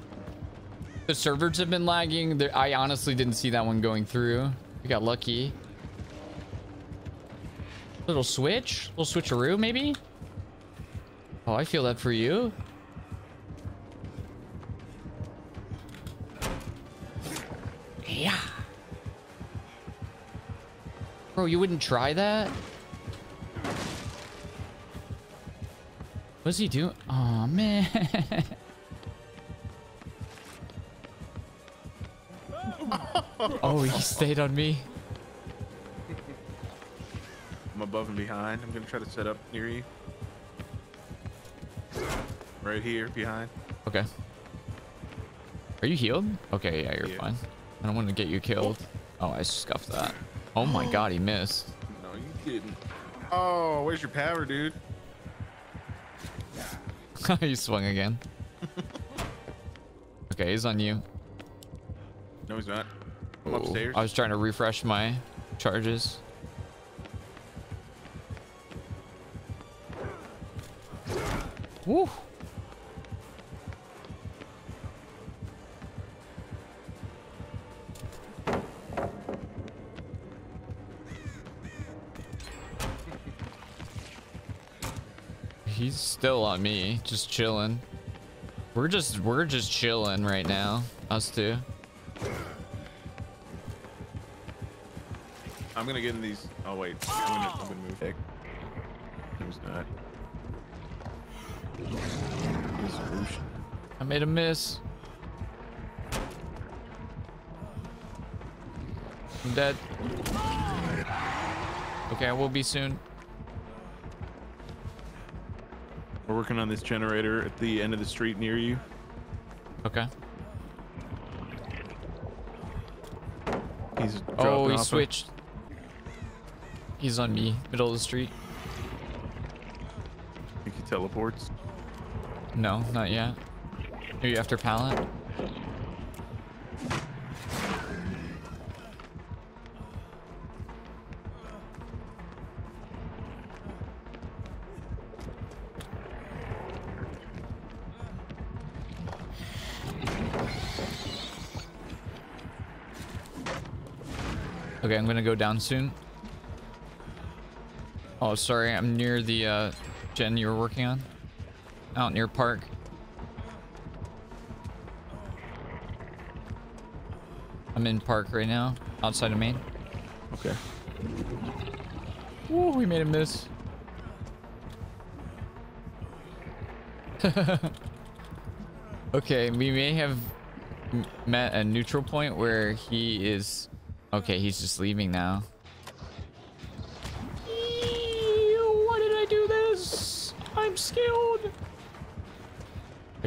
the servers have been lagging, I honestly didn't see that one going through. We got lucky. Little switch, little switcheroo, maybe. Oh, I feel that for you. Yeah. Bro, you wouldn't try that? What's he doing? Oh man. oh, he stayed on me. I'm above and behind. I'm gonna try to set up near you. Right here, behind. Okay. Are you healed? Okay, yeah, you're Yeah. fine. I don't want to get you killed. Oh, I scuffed that. Oh my god, he missed. No, you didn't. Oh, where's your power, dude? he swung again. okay, he's on you. No, he's not. Upstairs. I was trying to refresh my charges. Woo. He's still on me, just chilling. We're just we're just chilling right now, us two. I'm gonna get in these. Oh wait, I'm gonna, I'm gonna move. Heck. No, he's not. I made a miss. I'm dead. Okay, I will be soon. We're working on this generator at the end of the street near you. Okay. He's Oh, he off a- switched. He's on me, middle of the street. Think he teleports. No, not yet. Are you after pallet. Okay, I'm gonna go down soon. Oh, sorry, I'm near the uh, gen you were working on. Out near park. I'm in park right now, outside of main. Okay. Woo, we made a miss. okay, we may have met a neutral point where he is... Okay, he's just leaving now.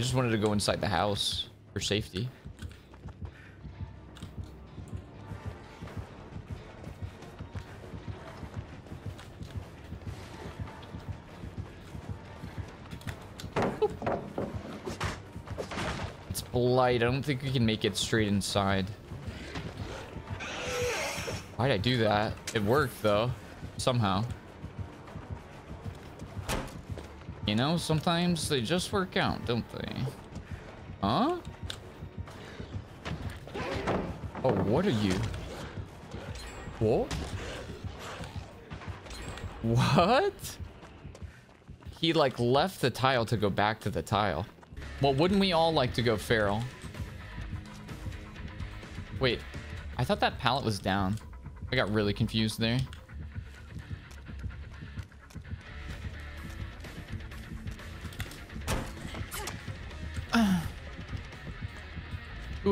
Just wanted to go inside the house for safety. It's blight. I don't think we can make it straight inside. Why'd I do that? It worked though. Somehow. You know, sometimes they just work out, don't they? Huh? Oh, what are you? What? What? He like left the tile to go back to the tile. Well, wouldn't we all like to go feral? Wait, I thought that pallet was down. I got really confused there.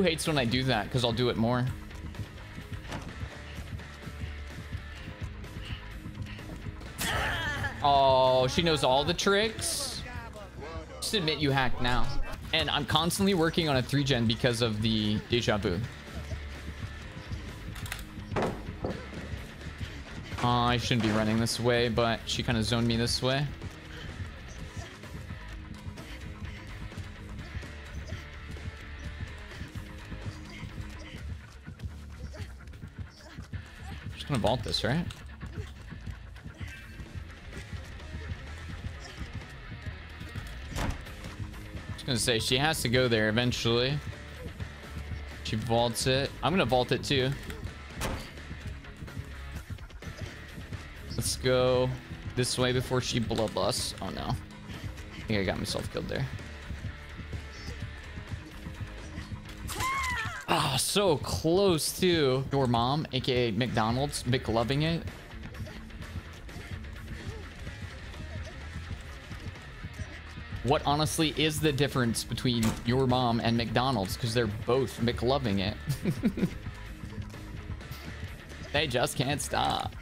Hates when I do that? Because I'll do it more. Oh, she knows all the tricks. Just admit you hacked now. And I'm constantly working on a 3 gen because of the deja vu. Uh, I shouldn't be running this way, but she kind of zoned me this way. Gonna vault this, right? Just gonna say she has to go there eventually. She vaults it. I'm gonna vault it too. Let's go this way before she bloodlusts. Oh no. I think I got myself killed there. Ah, so close to your mom, aka McDonald's, McLoving it. what honestly is the difference between your mom and McDonald's? Because they're both McLoving it. they just can't stop.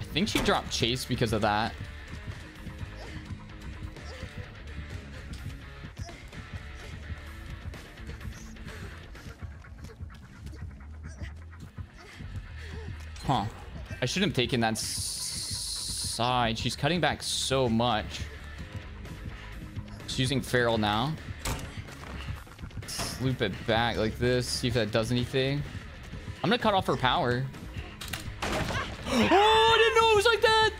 I think she dropped Chase because of that. Shouldn't have taken that side. She's cutting back so much. She's using Feral now. Let's loop it back like this. See if that does anything. I'm gonna cut off her power. oh, I didn't know it was like that.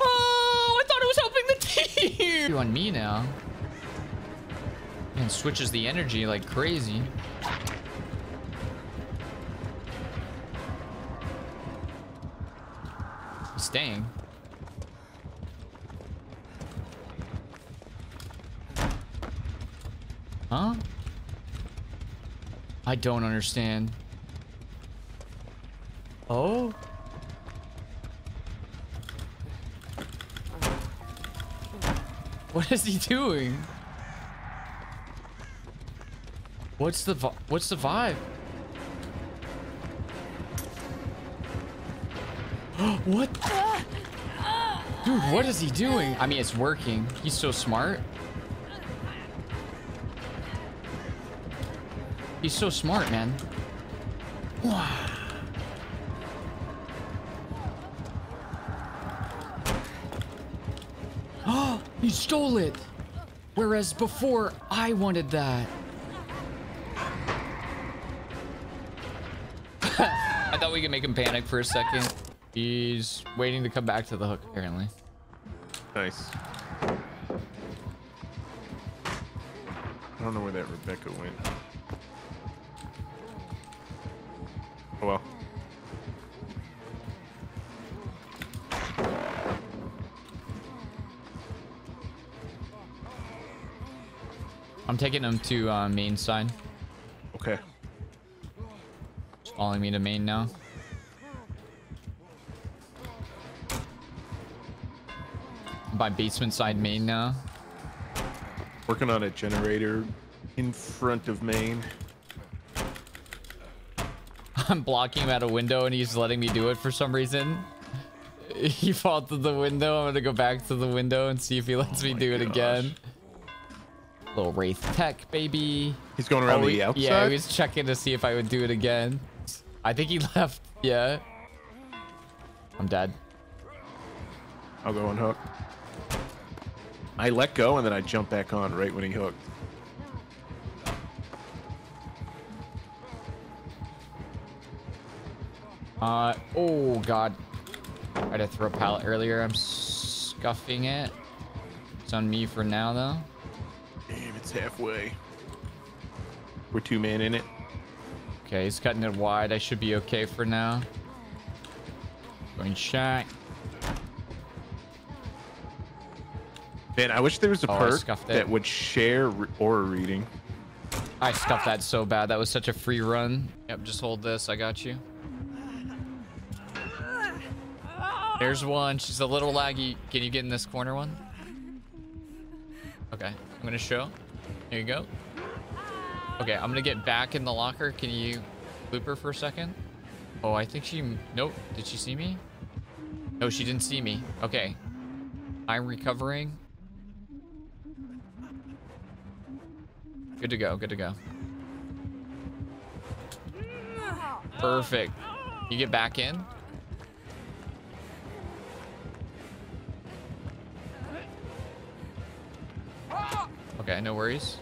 Oh, I thought it was helping the team. You on me now. And switches the energy like crazy. Staying. Huh? I don't understand. Oh? What is he doing? What's the what's the vibe? what? The dude, what is he doing? I mean, it's working. He's so smart. He's so smart, man. Oh, he stole it. Whereas before, I wanted that. I thought we could make him panic for a second. He's waiting to come back to the hook, apparently. Nice. I don't know where that Rebecca went. Oh well. I'm taking him to uh, main side. Okay. He's following me to main now. By basement side main now. Working on a generator in front of main. I'm blocking him at a window and he's letting me do it for some reason. He fell through the window. I'm gonna go back to the window and see if he lets oh me my do it again. Little Wraith Tech, baby. He's going around Oh, the outside. Yeah, he was checking to see if I would do it again. I think he left. Yeah. I'm dead. I'll go on hook. I let go and then I jump back on right when he hooked. Uh, oh god. I had to throw a pallet earlier. I'm scuffing it. It's on me for now, though. Damn, it's halfway. We're two man in it. Okay, he's cutting it wide. I should be okay for now. Going shot. Man, I wish there was a Oh, perk that would share re- aura reading. I scuffed that so bad. That was such a free run. Yep, just hold this. I got you. There's one. She's a little laggy. Can you get in this corner one? Okay, I'm gonna show. Here you go. Okay, I'm gonna get back in the locker. Can you loop her for a second? Oh, I think she... Nope. Did she see me? No, she didn't see me. Okay. I'm recovering. Good to go. Good to go. Mm. Perfect. You get back in. Okay, no worries.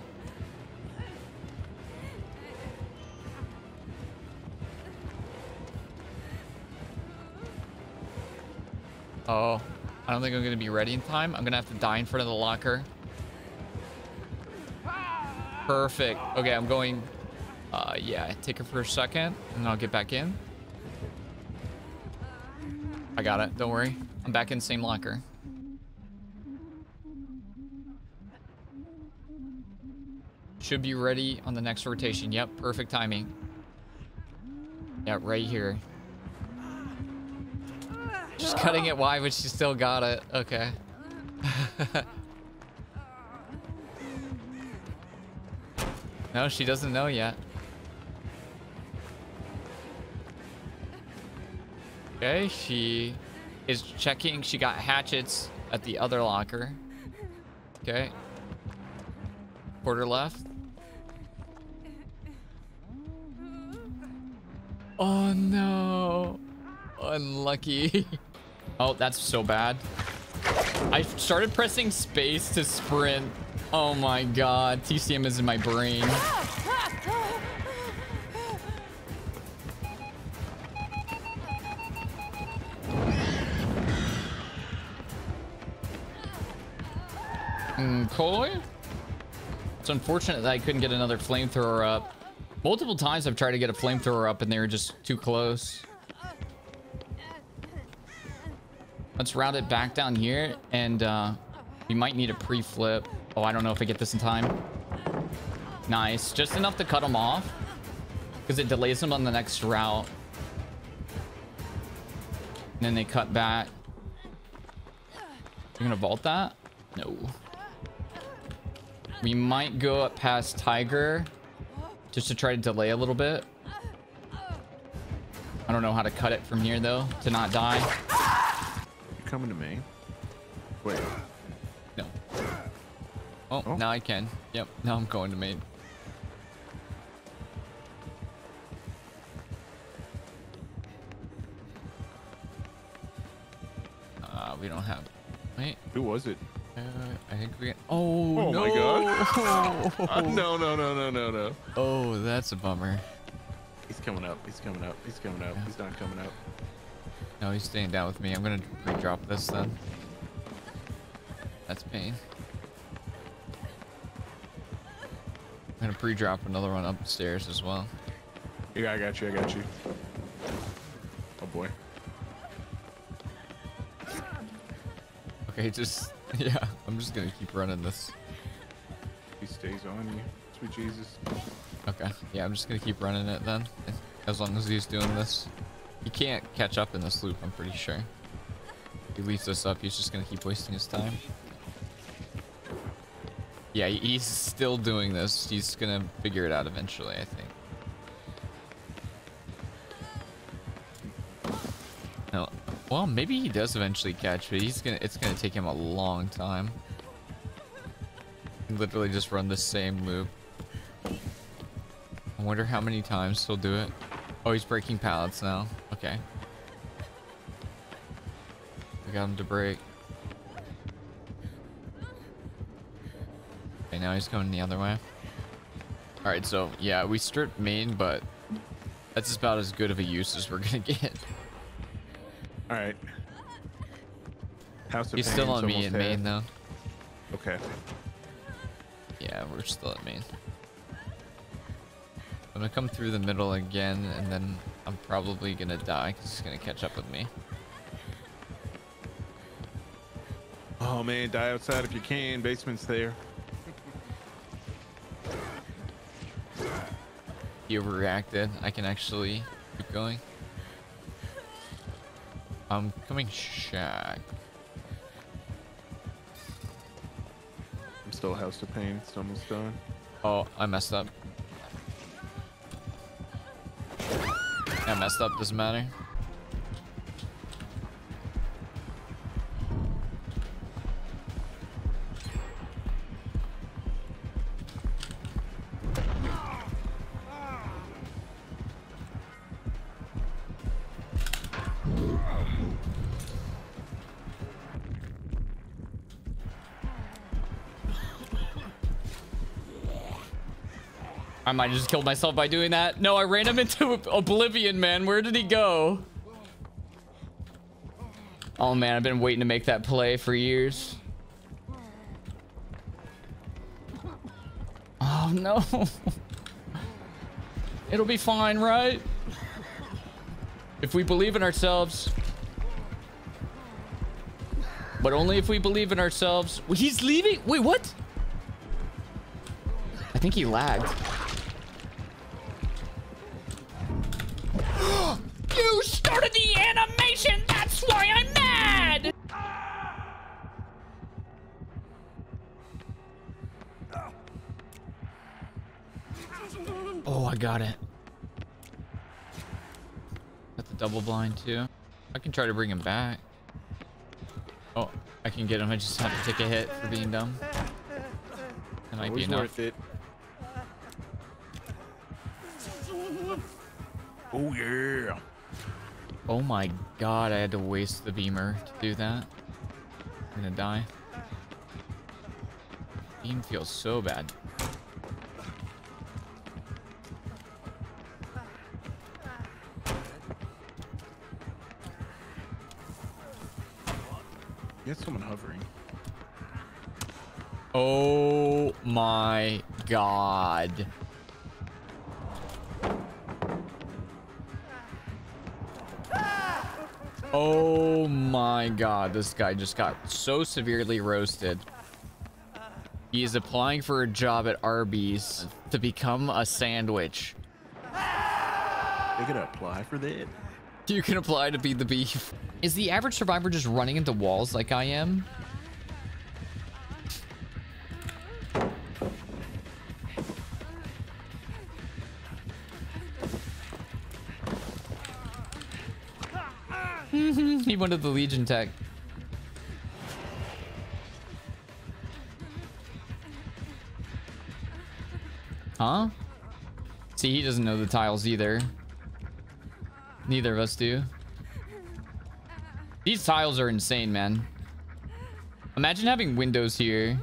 Oh, I don't think I'm gonna be ready in time. I'm gonna have to die in front of the locker. Perfect. Okay, I'm going. Uh, yeah, take her for a second, and I'll get back in. I got it. Don't worry. I'm back in the same locker. Should be ready on the next rotation. Yep, perfect timing. Yeah, right here. She's cutting it wide, but she still got it. Okay. no, she doesn't know yet. Okay, she is checking. She got hatchets at the other locker. Okay. Quarter left. Oh no. Unlucky. oh, that's so bad. I started pressing space to sprint. Oh my god. TCM is in my brain. Okay. It's unfortunate that I couldn't get another flamethrower up. Multiple times I've tried to get a flamethrower up and they were just too close. Let's route it back down here and uh, we might need a pre-flip. Oh, I don't know if I get this in time. Nice. Just enough to cut them off because it delays them on the next route. And then they cut back. You're gonna vault that? No. We might go up past Tiger just to try to delay a little bit. I don't know how to cut it from here though to not die. You're coming to me? Wait. No. Oh, Oh. now I can. Yep, now I'm going to main. Uh, we don't have. Wait, Who was it? uh, I think we. Oh, Oh no. my God. Uh, no, no, no, no, no, no. oh, that's a bummer. He's coming up. He's coming up. He's coming up. Yeah. He's not coming up. No, he's staying down with me. I'm gonna re-drop this then. That's pain. I'm gonna pre-drop another one upstairs as well. Yeah, I got you. I got you. Oh boy. Okay, just yeah. I'm just gonna keep running this. He stays on you. Sweet Jesus. Okay, yeah, I'm just gonna keep running it then, as long as he's doing this. He can't catch up in this loop. I'm pretty sure. If he leaves this up, he's just gonna keep wasting his time. Yeah, he's still doing this. He's gonna figure it out eventually, I think. No, well, maybe he does eventually catch, but he's gonna. It's gonna take him a long time. Literally just run the same loop. I wonder how many times he'll do it. Oh, he's breaking pallets now. Okay. We got him to break. Okay, now he's coming the other way. Alright, so yeah, we stripped main, but that's about as good of a use as we're gonna get. All right. House of He's still on me in half. main though. Okay. Yeah, we're still at main. I'm gonna come through the middle again, and then I'm probably gonna die because he's gonna catch up with me. Oh man, die outside if you can. Basement's there. He overreacted. I can actually keep going. I'm coming shack. I'm still House of Pain. It's almost done. Oh, I messed up. I messed up, doesn't matter. Might have just killed myself by doing that. No, I ran him into oblivion, man. Where did he go? Oh man, I've been waiting to make that play for years. Oh no. It'll be fine, right? If we believe in ourselves. But only if we believe in ourselves. He's leaving? Wait, what? I think he lagged. Blind too. I can try to bring him back. Oh, I can get him. I just have to take a hit for being dumb. That might be Always enough. worth it. Oh yeah. Oh my god, I had to waste the beamer to do that. I'm gonna die. Beam feels so bad. Got someone hovering. Oh my god. Oh my god, this guy just got so severely roasted. He is applying for a job at Arby's to become a sandwich. They gotta apply for that. You can apply to be the beef. Is the average survivor just running into walls like I am? he wanted the Legion tech. Huh? See, he doesn't know the tiles either. Neither of us do. These tiles are insane, man. Imagine having windows here.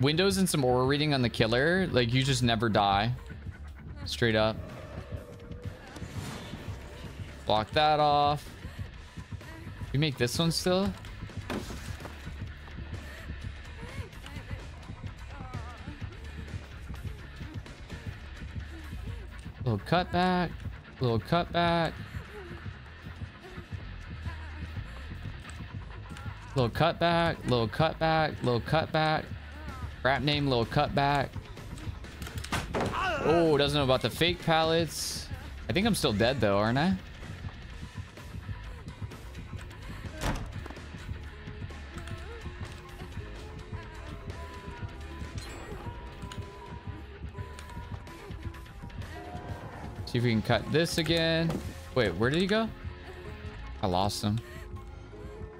Windows and some aura reading on the killer. Like, you just never die. Straight up. Block that off. We make this one still? Cutback. Little cutback. Little cutback. Little cutback. Little cutback. Rap name, little cutback. Oh, doesn't know about the fake pallets. I think I'm still dead though, aren't I? See if we can cut this again. Wait, where did he go? I lost him.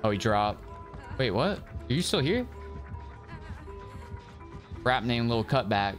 Oh, he dropped. Wait, what? Are you still here? Rap name, little cutback.